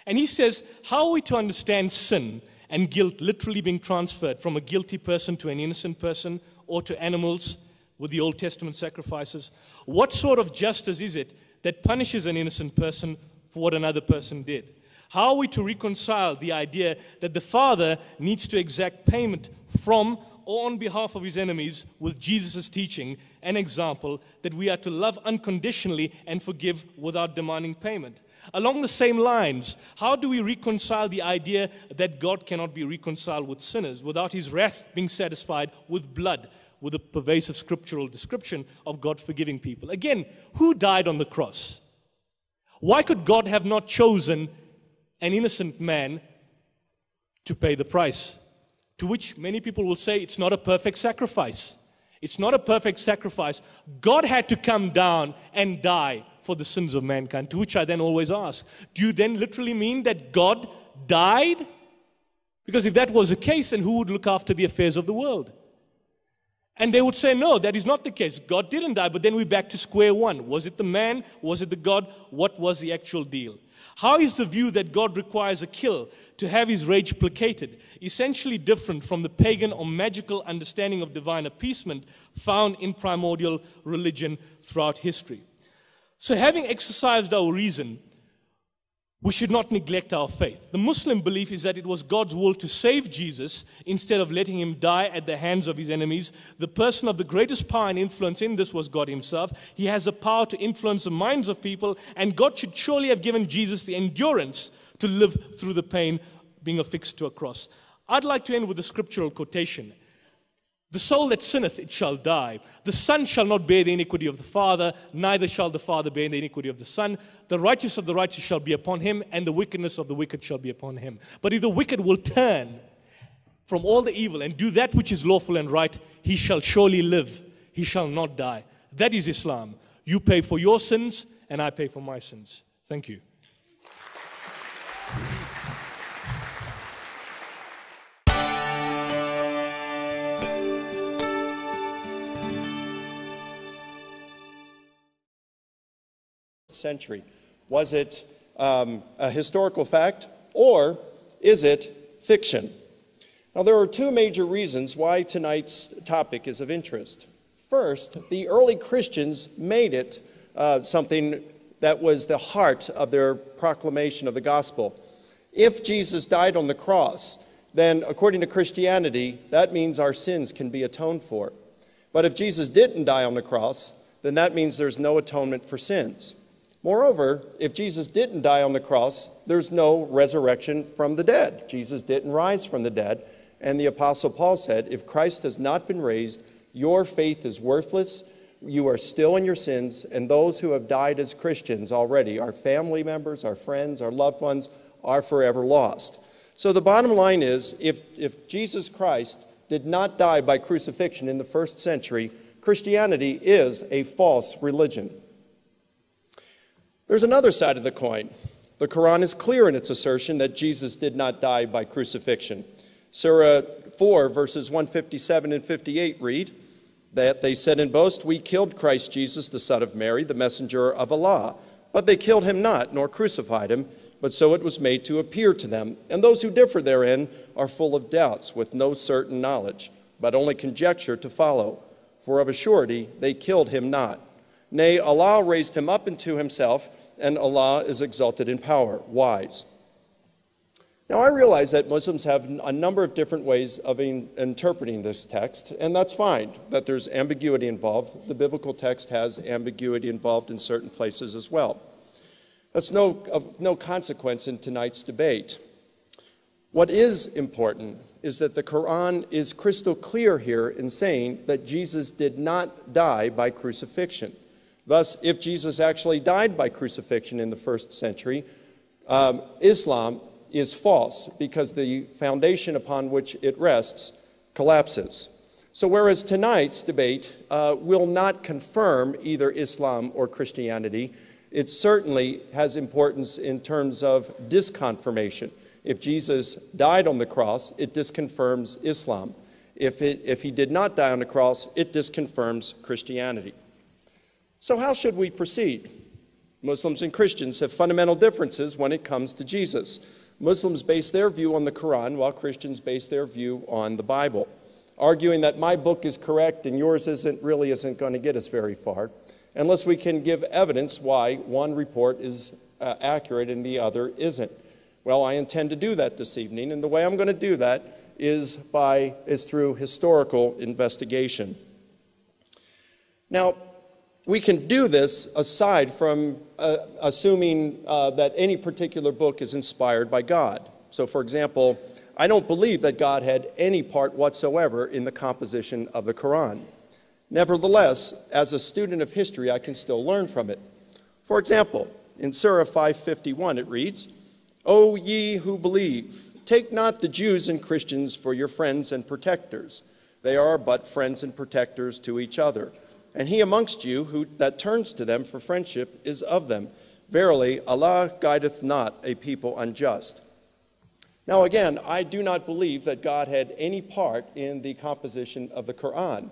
C: And he says, How are we to understand sin and guilt literally being transferred from a guilty person to an innocent person or to animals with the Old Testament sacrifices? What sort of justice is it that punishes an innocent person for what another person did? How are we to reconcile the idea that the Father needs to exact payment from or on behalf of his enemies with Jesus' teaching and example that we are to love unconditionally and forgive without demanding payment? Along the same lines, how do we reconcile the idea that God cannot be reconciled with sinners without his wrath being satisfied with blood, with a pervasive scriptural description of God forgiving people? Again, who died on the cross? Why could God have not chosen an innocent man to pay the price. To which many people will say it's not a perfect sacrifice. It's not a perfect sacrifice. God had to come down and die for the sins of mankind. To which I then always ask, do you then literally mean that God died? Because if that was the case, then who would look after the affairs of the world? And they would say, no, that is not the case. God didn't die, but then we're back to square one. Was it the man? Was it the God? What was the actual deal? How is the view that God requires a kill to have his rage placated essentially different from the pagan or magical understanding of divine appeasement found in primordial religion throughout history? So, having exercised our reason, we should not neglect our faith. The Muslim belief is that it was God's will to save Jesus instead of letting him die at the hands of his enemies. The person of the greatest power and influence in this was God himself. He has the power to influence the minds of people, and God should surely have given Jesus the endurance to live through the pain being affixed to a cross. I'd like to end with a scriptural quotation. The soul that sinneth, it shall die. The Son shall not bear the iniquity of the Father, neither shall the Father bear the iniquity of the Son. The righteous of the righteous shall be upon him, and the wickedness of the wicked shall be upon him. But if the wicked will turn from all the evil and do that which is lawful and right, he shall surely live. He shall not die. That is Islam. You pay for your sins, and I pay for my sins. Thank you.
B: Century? Was it um, a historical fact or is it fiction? Now, there are two major reasons why tonight's topic is of interest. First, the early Christians made it uh, something that was the heart of their proclamation of the gospel. If Jesus died on the cross, then according to Christianity, that means our sins can be atoned for. But if Jesus didn't die on the cross, then that means there's no atonement for sins. Moreover, if Jesus didn't die on the cross, there's no resurrection from the dead. Jesus didn't rise from the dead. And the Apostle Paul said, If Christ has not been raised, your faith is worthless. You are still in your sins. And those who have died as Christians already, our family members, our friends, our loved ones, are forever lost. So the bottom line is if, if Jesus Christ did not die by crucifixion in the first century, Christianity is a false religion. There's another side of the coin. The Quran is clear in its assertion that Jesus did not die by crucifixion. Surah 4, verses 157 and 58 read that they said in boast, We killed Christ Jesus, the Son of Mary, the messenger of Allah. But they killed him not, nor crucified him, but so it was made to appear to them. And those who differ therein are full of doubts, with no certain knowledge, but only conjecture to follow. For of a surety they killed him not. Nay, Allah raised him up into himself, and Allah is exalted in power, wise. Now, I realize that Muslims have a number of different ways of in, interpreting this text, and that's fine, that there's ambiguity involved. The biblical text has ambiguity involved in certain places as well. That's no, of no consequence in tonight's debate. What is important is that the Quran is crystal clear here in saying that Jesus did not die by crucifixion. Thus, if Jesus actually died by crucifixion in the first century, um, Islam is false because the foundation upon which it rests collapses. So, whereas tonight's debate uh, will not confirm either Islam or Christianity, it certainly has importance in terms of disconfirmation. If Jesus died on the cross, it disconfirms Islam. If, it, if he did not die on the cross, it disconfirms Christianity. So, how should we proceed? Muslims and Christians have fundamental differences when it comes to Jesus. Muslims base their view on the Quran, while Christians base their view on the Bible. Arguing that my book is correct and yours isn't really isn't going to get us very far, unless we can give evidence why one report is uh, accurate and the other isn't. Well, I intend to do that this evening, and the way I'm going to do that is by is through historical investigation. Now, we can do this aside from uh, assuming uh, that any particular book is inspired by God. So, for example, I don't believe that God had any part whatsoever in the composition of the Quran. Nevertheless, as a student of history, I can still learn from it. For example, in Surah 551, it reads, O ye who believe, take not the Jews and Christians for your friends and protectors. They are but friends and protectors to each other and he amongst you who that turns to them for friendship is of them. Verily, Allah guideth not a people unjust. Now, again, I do not believe that God had any part in the composition of the Quran.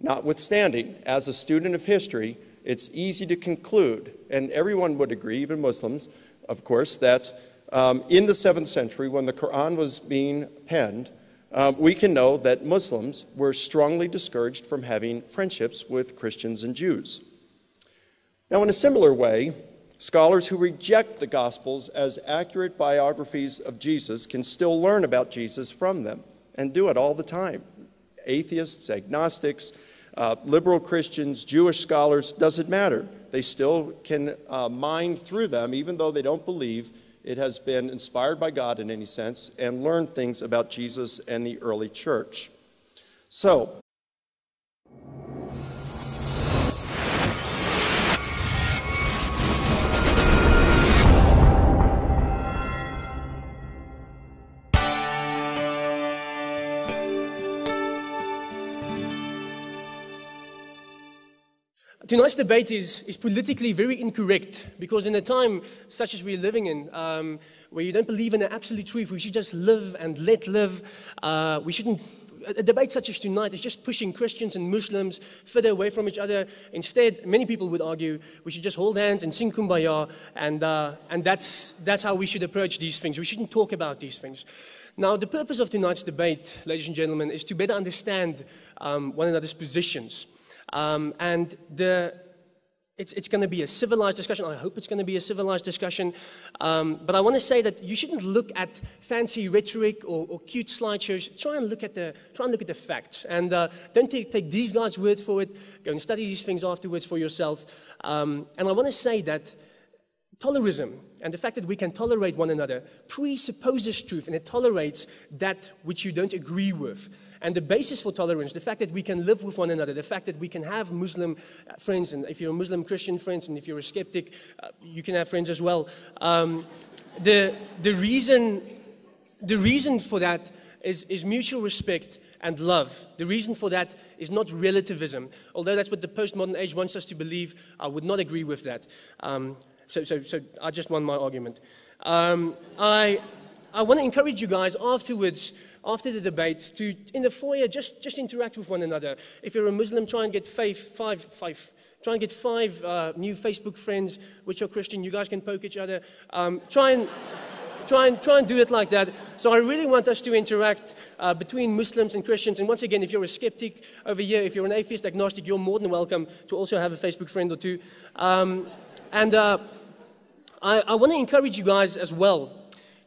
B: Notwithstanding, as a student of history, it's easy to conclude, and everyone would agree, even Muslims, of course, that um, in the seventh century, when the Quran was being penned, um, we can know that Muslims were strongly discouraged from having friendships with Christians and Jews. Now, in a similar way, scholars who reject the Gospels as accurate biographies of Jesus can still learn about Jesus from them and do it all the time. Atheists, agnostics, uh, liberal Christians, Jewish scholars, doesn't matter. They still can uh, mine through them, even though they don't believe it has been inspired by God in any sense and learned things about Jesus and the early church. So,
A: Tonight's debate is, is politically very incorrect because in a time such as we're living in, um, where you don't believe in the absolute truth, we should just live and let live. Uh, we shouldn't. A debate such as tonight is just pushing Christians and Muslims further away from each other. Instead, many people would argue we should just hold hands and sing kumbaya, and, uh, and that's, that's how we should approach these things. We shouldn't talk about these things. Now, the purpose of tonight's debate, ladies and gentlemen, is to better understand um, one another's positions. Um, and the, it's, it's going to be a civilized discussion. I hope it's going to be a civilized discussion. Um, but I want to say that you shouldn't look at fancy rhetoric or, or, cute slideshows. Try and look at the, try and look at the facts. And uh, don't take, take these guys' words for it. Go and study these things afterwards for yourself. Um, and I want to say that Tolerism and the fact that we can tolerate one another presupposes truth and it tolerates that which you don't agree with. And the basis for tolerance, the fact that we can live with one another, the fact that we can have Muslim uh, friends, and if you're a Muslim Christian friends, and if you're a skeptic, uh, you can have friends as well. Um, the, the, reason, the reason for that is, is mutual respect and love. The reason for that is not relativism, although that's what the postmodern age wants us to believe. I would not agree with that. Um, so, so, so I just won my argument. Um, I, I want to encourage you guys afterwards, after the debate, to, in the foyer, just, just interact with one another. If you're a Muslim, try and get five, five, five, try and get five uh, new Facebook friends which are Christian. You guys can poke each other. Um, try and... Try and, try and do it like that. So I really want us to interact uh, between Muslims and Christians. And once again, if you're a skeptic over here, if you're an atheist, agnostic, you're more than welcome to also have a Facebook friend or two. Um, and uh, I, I want to encourage you guys as well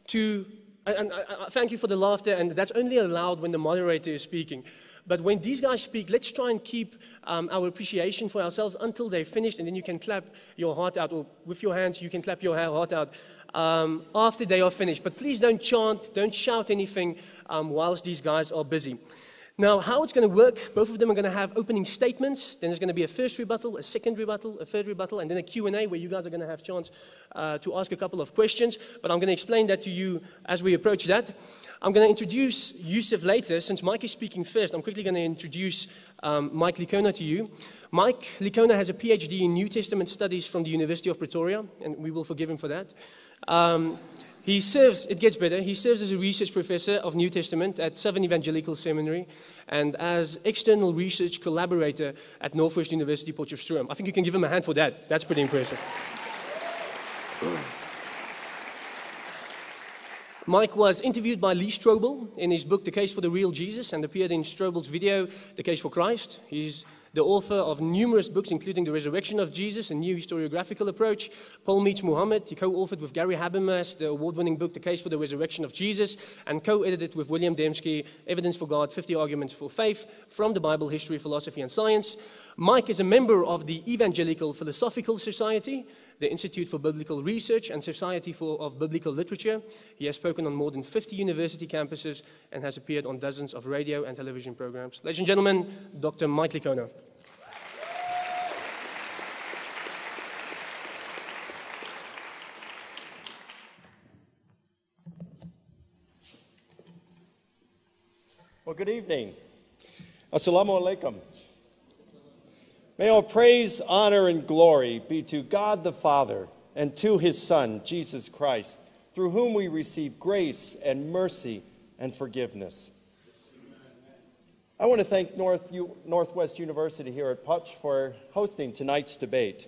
A: to, and I, I thank you for the laughter, and that's only allowed when the moderator is speaking. But when these guys speak, let's try and keep um, our appreciation for ourselves until they're finished, and then you can clap your heart out, or with your hands, you can clap your heart out um, after they are finished. But please don't chant, don't shout anything um, whilst these guys are busy. Now, how it's going to work, both of them are going to have opening statements. Then there's going to be a first rebuttal, a second rebuttal, a third rebuttal, and then a Q&A where you guys are going to have a chance uh, to ask a couple of questions. But I'm going to explain that to you as we approach that. I'm going to introduce Yusuf later. Since Mike is speaking first, I'm quickly going to introduce um, Mike Licona to you. Mike Licona has a PhD in New Testament studies from the University of Pretoria, and we will forgive him for that. Um, he serves, it gets better, he serves as a research professor of New Testament at Southern Evangelical Seminary and as external research collaborator at Northwest University Potchefstroom. I think you can give him a hand for that. That's pretty impressive. Mike was interviewed by Lee Strobel in his book, The Case for the Real Jesus, and appeared in Strobel's video, The Case for Christ. He's the author of numerous books, including The Resurrection of Jesus, a new historiographical approach. Paul Meets Muhammad. He co authored with Gary Habermas the award winning book, The Case for the Resurrection of Jesus, and co edited with William Dembski, Evidence for God 50 Arguments for Faith from the Bible, History, Philosophy, and Science. Mike is a member of the Evangelical Philosophical Society the Institute for Biblical Research and Society for, of Biblical Literature. He has spoken on more than 50 university campuses and has appeared on dozens of radio and television programs. Ladies and gentlemen, Dr. Mike Licona.
B: Well, good evening. Assalamu alaikum. May all praise, honor, and glory be to God the Father and to his Son, Jesus Christ, through whom we receive grace and mercy and forgiveness. I want to thank North, Northwest University here at Potch for hosting tonight's debate.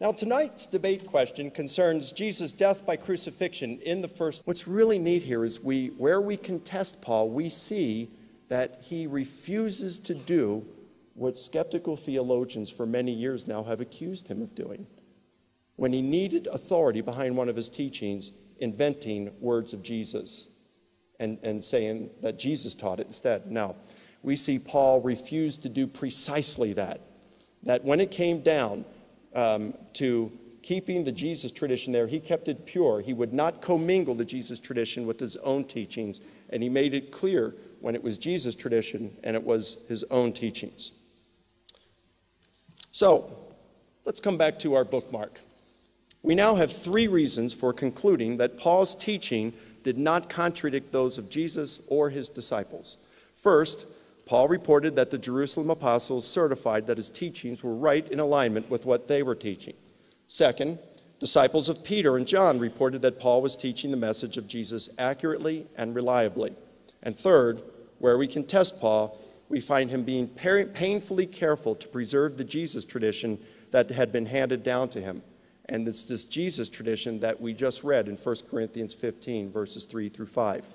B: Now, tonight's debate question concerns Jesus' death by crucifixion in the first. What's really neat here is we, where we contest Paul, we see that he refuses to do what skeptical theologians for many years now have accused him of doing. When he needed authority behind one of his teachings, inventing words of Jesus and, and saying that Jesus taught it instead. Now, we see Paul refuse to do precisely that. That when it came down um, to keeping the Jesus tradition there. He kept it pure. He would not commingle the Jesus tradition with his own teachings, and he made it clear when it was Jesus' tradition and it was his own teachings. So, let's come back to our bookmark. We now have three reasons for concluding that Paul's teaching did not contradict those of Jesus or his disciples. First, Paul reported that the Jerusalem apostles certified that his teachings were right in alignment with what they were teaching. Second, disciples of Peter and John reported that Paul was teaching the message of Jesus accurately and reliably. And third, where we can test Paul, we find him being painfully careful to preserve the Jesus tradition that had been handed down to him. And it's this Jesus tradition that we just read in 1 Corinthians 15, verses 3 through 5.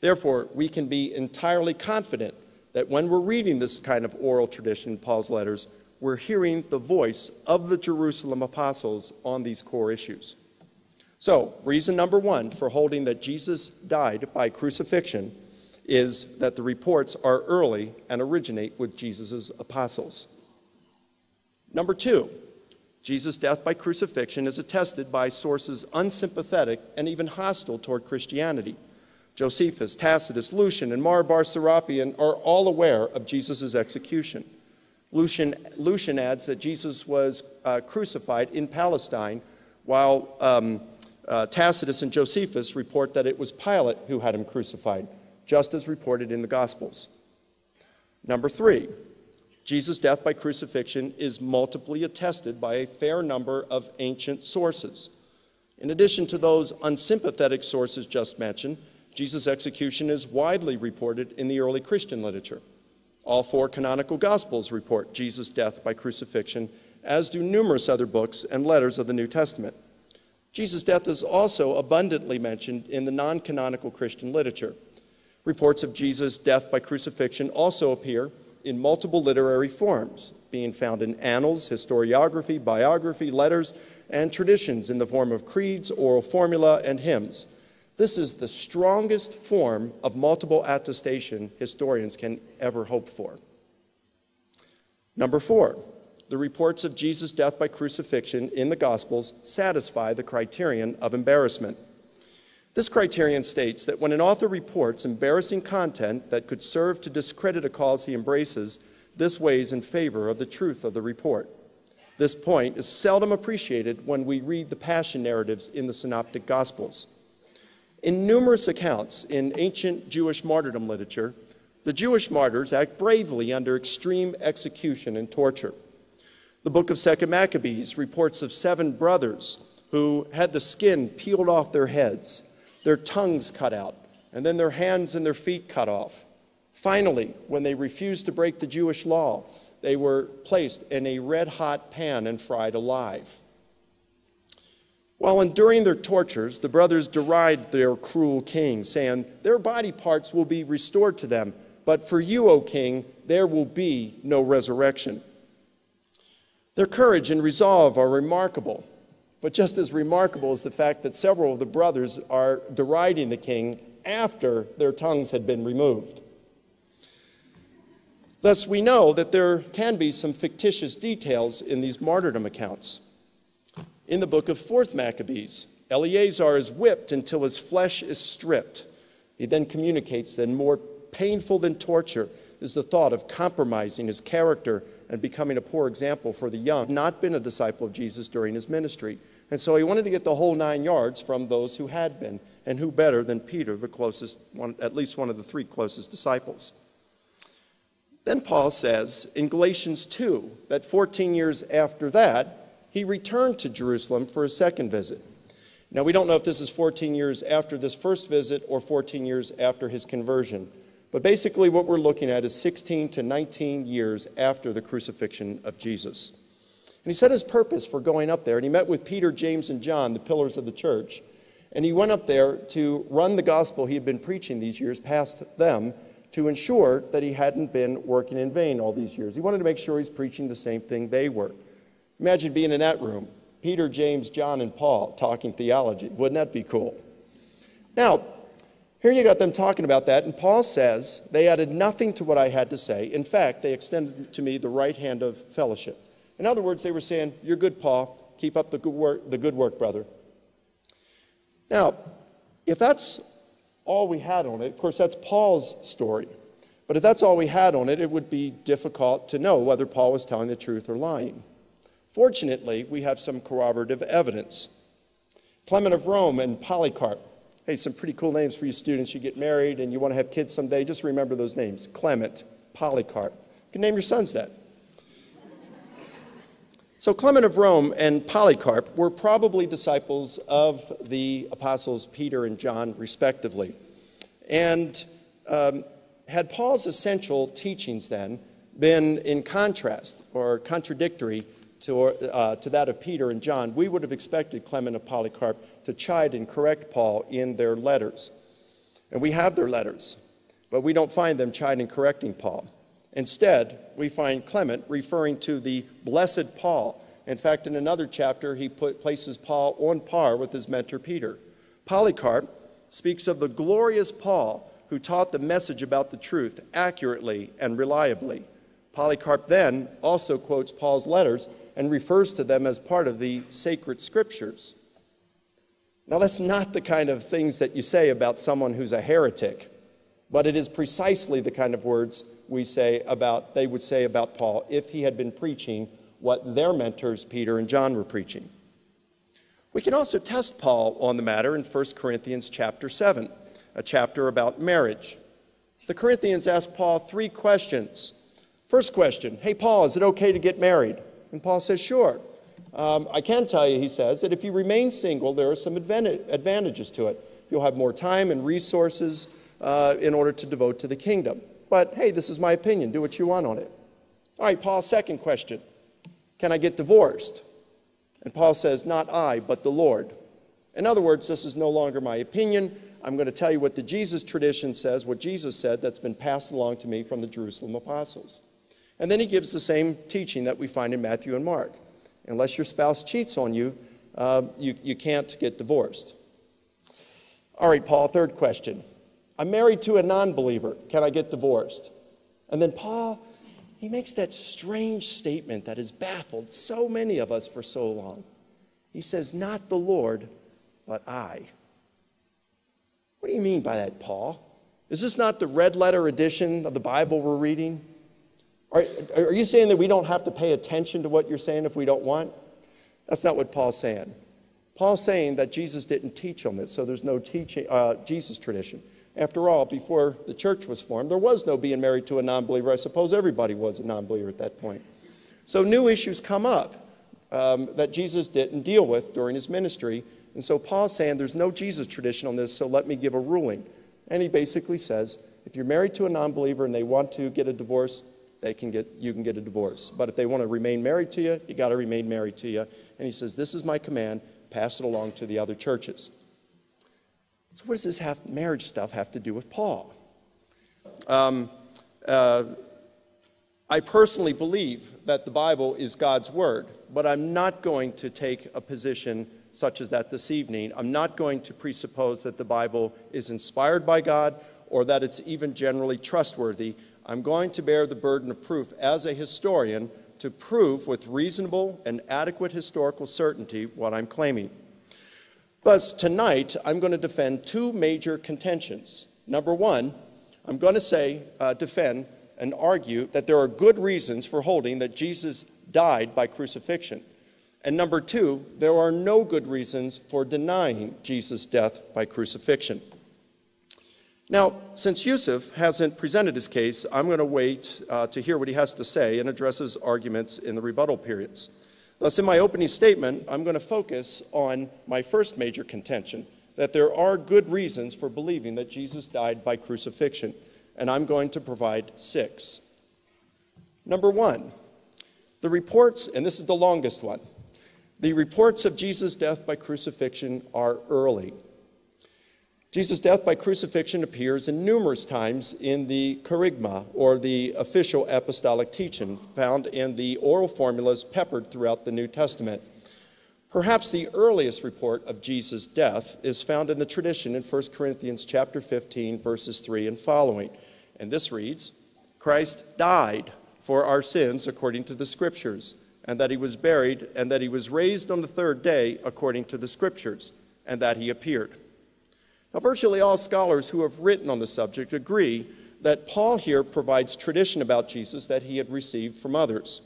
B: Therefore, we can be entirely confident that when we're reading this kind of oral tradition in Paul's letters, we're hearing the voice of the Jerusalem apostles on these core issues. So, reason number one for holding that Jesus died by crucifixion is that the reports are early and originate with Jesus' apostles. Number two, Jesus' death by crucifixion is attested by sources unsympathetic and even hostile toward Christianity. Josephus, Tacitus, Lucian, and Mara bar Serapion are all aware of Jesus' execution. Lucian, Lucian adds that Jesus was uh, crucified in Palestine, while um, uh, Tacitus and Josephus report that it was Pilate who had him crucified, just as reported in the Gospels. Number three, Jesus' death by crucifixion is multiply attested by a fair number of ancient sources. In addition to those unsympathetic sources just mentioned, Jesus' execution is widely reported in the early Christian literature. All four canonical Gospels report Jesus' death by crucifixion, as do numerous other books and letters of the New Testament. Jesus' death is also abundantly mentioned in the non canonical Christian literature. Reports of Jesus' death by crucifixion also appear in multiple literary forms, being found in annals, historiography, biography, letters, and traditions in the form of creeds, oral formula, and hymns. This is the strongest form of multiple attestation historians can ever hope for. Number four, the reports of Jesus' death by crucifixion in the Gospels satisfy the criterion of embarrassment. This criterion states that when an author reports embarrassing content that could serve to discredit a cause he embraces, this weighs in favor of the truth of the report. This point is seldom appreciated when we read the passion narratives in the Synoptic Gospels. In numerous accounts in ancient Jewish martyrdom literature, the Jewish martyrs act bravely under extreme execution and torture. The book of Second Maccabees reports of seven brothers who had the skin peeled off their heads their tongues cut out, and then their hands and their feet cut off. Finally, when they refused to break the Jewish law, they were placed in a red hot pan and fried alive. While enduring their tortures, the brothers deride their cruel king, saying, Their body parts will be restored to them, but for you, O king, there will be no resurrection. Their courage and resolve are remarkable. But just as remarkable is the fact that several of the brothers are deriding the king after their tongues had been removed. Thus, we know that there can be some fictitious details in these martyrdom accounts. In the book of 4th Maccabees, Eleazar is whipped until his flesh is stripped. He then communicates that more painful than torture is the thought of compromising his character and becoming a poor example for the young, not been a disciple of Jesus during his ministry. And so he wanted to get the whole nine yards from those who had been. And who better than Peter, the closest, one, at least one of the three closest disciples? Then Paul says in Galatians 2 that 14 years after that, he returned to Jerusalem for a second visit. Now, we don't know if this is 14 years after this first visit or 14 years after his conversion. But basically, what we're looking at is 16 to 19 years after the crucifixion of Jesus. And he set his purpose for going up there, and he met with Peter, James, and John, the pillars of the church. And he went up there to run the gospel he had been preaching these years past them to ensure that he hadn't been working in vain all these years. He wanted to make sure he's preaching the same thing they were. Imagine being in that room Peter, James, John, and Paul talking theology. Wouldn't that be cool? Now, here you got them talking about that, and Paul says they added nothing to what I had to say. In fact, they extended to me the right hand of fellowship. In other words, they were saying, You're good, Paul. Keep up the good work, the good work brother. Now, if that's all we had on it, of course, that's Paul's story. But if that's all we had on it, it would be difficult to know whether Paul was telling the truth or lying. Fortunately, we have some corroborative evidence. Clement of Rome and Polycarp. Hey, some pretty cool names for you students. You get married and you want to have kids someday, just remember those names Clement, Polycarp. You can name your sons that. So, Clement of Rome and Polycarp were probably disciples of the apostles Peter and John, respectively. And um, had Paul's essential teachings then been in contrast or contradictory to, uh, to that of Peter and John, we would have expected Clement of Polycarp to chide and correct Paul in their letters. And we have their letters, but we don't find them chiding and correcting Paul. Instead, we find Clement referring to the blessed Paul. In fact, in another chapter, he put, places Paul on par with his mentor Peter. Polycarp speaks of the glorious Paul who taught the message about the truth accurately and reliably. Polycarp then also quotes Paul's letters and refers to them as part of the sacred scriptures. Now, that's not the kind of things that you say about someone who's a heretic, but it is precisely the kind of words we say about, they would say about Paul if he had been preaching what their mentors, Peter and John, were preaching. We can also test Paul on the matter in 1 Corinthians chapter 7, a chapter about marriage. The Corinthians ask Paul three questions. First question Hey, Paul, is it okay to get married? And Paul says, Sure. Um, I can tell you, he says, that if you remain single, there are some advantages to it. You'll have more time and resources uh, in order to devote to the kingdom. But hey, this is my opinion. Do what you want on it. All right, Paul, second question Can I get divorced? And Paul says, Not I, but the Lord. In other words, this is no longer my opinion. I'm going to tell you what the Jesus tradition says, what Jesus said that's been passed along to me from the Jerusalem apostles. And then he gives the same teaching that we find in Matthew and Mark. Unless your spouse cheats on you, uh, you, you can't get divorced. All right, Paul, third question. I'm married to a non believer. Can I get divorced? And then Paul, he makes that strange statement that has baffled so many of us for so long. He says, Not the Lord, but I. What do you mean by that, Paul? Is this not the red letter edition of the Bible we're reading? Are, are you saying that we don't have to pay attention to what you're saying if we don't want? That's not what Paul's saying. Paul's saying that Jesus didn't teach on this, so there's no teaching, uh, Jesus tradition. After all, before the church was formed, there was no being married to a non believer. I suppose everybody was a non believer at that point. So new issues come up um, that Jesus didn't deal with during his ministry. And so Paul's saying there's no Jesus tradition on this, so let me give a ruling. And he basically says if you're married to a non believer and they want to get a divorce, they can get, you can get a divorce. But if they want to remain married to you, you got to remain married to you. And he says, This is my command, pass it along to the other churches. So, what does this marriage stuff have to do with Paul? Um, uh, I personally believe that the Bible is God's Word, but I'm not going to take a position such as that this evening. I'm not going to presuppose that the Bible is inspired by God or that it's even generally trustworthy. I'm going to bear the burden of proof as a historian to prove with reasonable and adequate historical certainty what I'm claiming. Thus, tonight, I'm going to defend two major contentions. Number one, I'm going to say, uh, defend, and argue that there are good reasons for holding that Jesus died by crucifixion. And number two, there are no good reasons for denying Jesus' death by crucifixion. Now, since Yusuf hasn't presented his case, I'm going to wait uh, to hear what he has to say and address his arguments in the rebuttal periods. Thus, in my opening statement, I'm going to focus on my first major contention that there are good reasons for believing that Jesus died by crucifixion, and I'm going to provide six. Number one, the reports, and this is the longest one, the reports of Jesus' death by crucifixion are early. Jesus' death by crucifixion appears in numerous times in the kerygma, or the official apostolic teaching, found in the oral formulas peppered throughout the New Testament. Perhaps the earliest report of Jesus' death is found in the tradition in 1 Corinthians chapter 15, verses 3 and following. And this reads, Christ died for our sins according to the Scriptures, and that he was buried, and that he was raised on the third day according to the scriptures, and that he appeared. Now, virtually all scholars who have written on the subject agree that Paul here provides tradition about Jesus that he had received from others.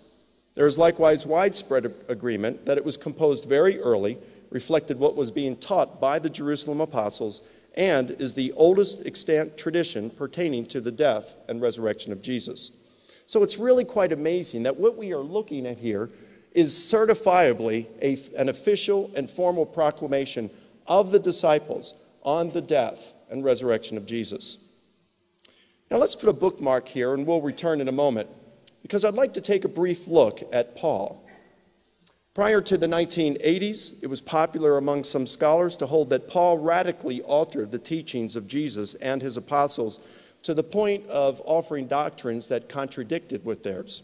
B: There is likewise widespread agreement that it was composed very early, reflected what was being taught by the Jerusalem apostles, and is the oldest extant tradition pertaining to the death and resurrection of Jesus. So it's really quite amazing that what we are looking at here is certifiably a, an official and formal proclamation of the disciples on the death and resurrection of Jesus. Now let's put a bookmark here and we'll return in a moment because I'd like to take a brief look at Paul. Prior to the 1980s, it was popular among some scholars to hold that Paul radically altered the teachings of Jesus and his apostles to the point of offering doctrines that contradicted with theirs.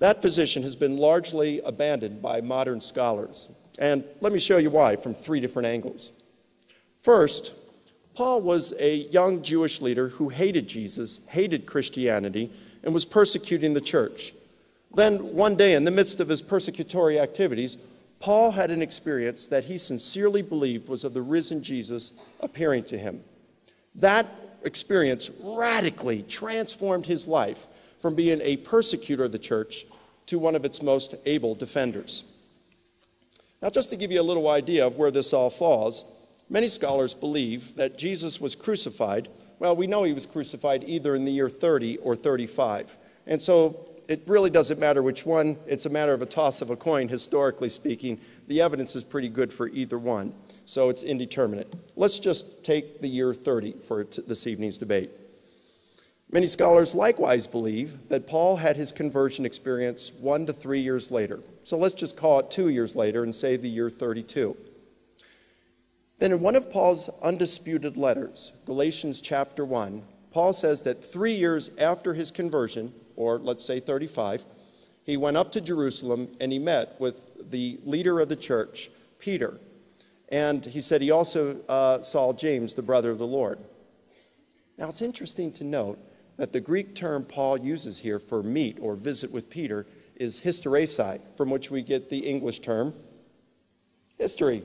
B: That position has been largely abandoned by modern scholars. And let me show you why from three different angles. First, Paul was a young Jewish leader who hated Jesus, hated Christianity, and was persecuting the church. Then, one day, in the midst of his persecutory activities, Paul had an experience that he sincerely believed was of the risen Jesus appearing to him. That experience radically transformed his life from being a persecutor of the church to one of its most able defenders. Now, just to give you a little idea of where this all falls, many scholars believe that Jesus was crucified. Well, we know he was crucified either in the year 30 or 35. And so it really doesn't matter which one. It's a matter of a toss of a coin, historically speaking. The evidence is pretty good for either one, so it's indeterminate. Let's just take the year 30 for this evening's debate. Many scholars likewise believe that Paul had his conversion experience one to three years later. So let's just call it two years later and say the year 32. Then, in one of Paul's undisputed letters, Galatians chapter 1, Paul says that three years after his conversion, or let's say 35, he went up to Jerusalem and he met with the leader of the church, Peter. And he said he also uh, saw James, the brother of the Lord. Now, it's interesting to note that the Greek term Paul uses here for meet or visit with Peter is historesai, from which we get the English term history.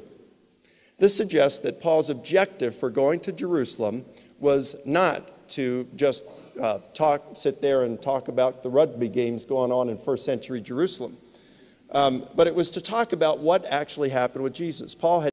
B: This suggests that Paul's objective for going to Jerusalem was not to just uh, talk, sit there and talk about the rugby games going on in first century Jerusalem. Um, but it was to talk about what actually happened with Jesus. Paul had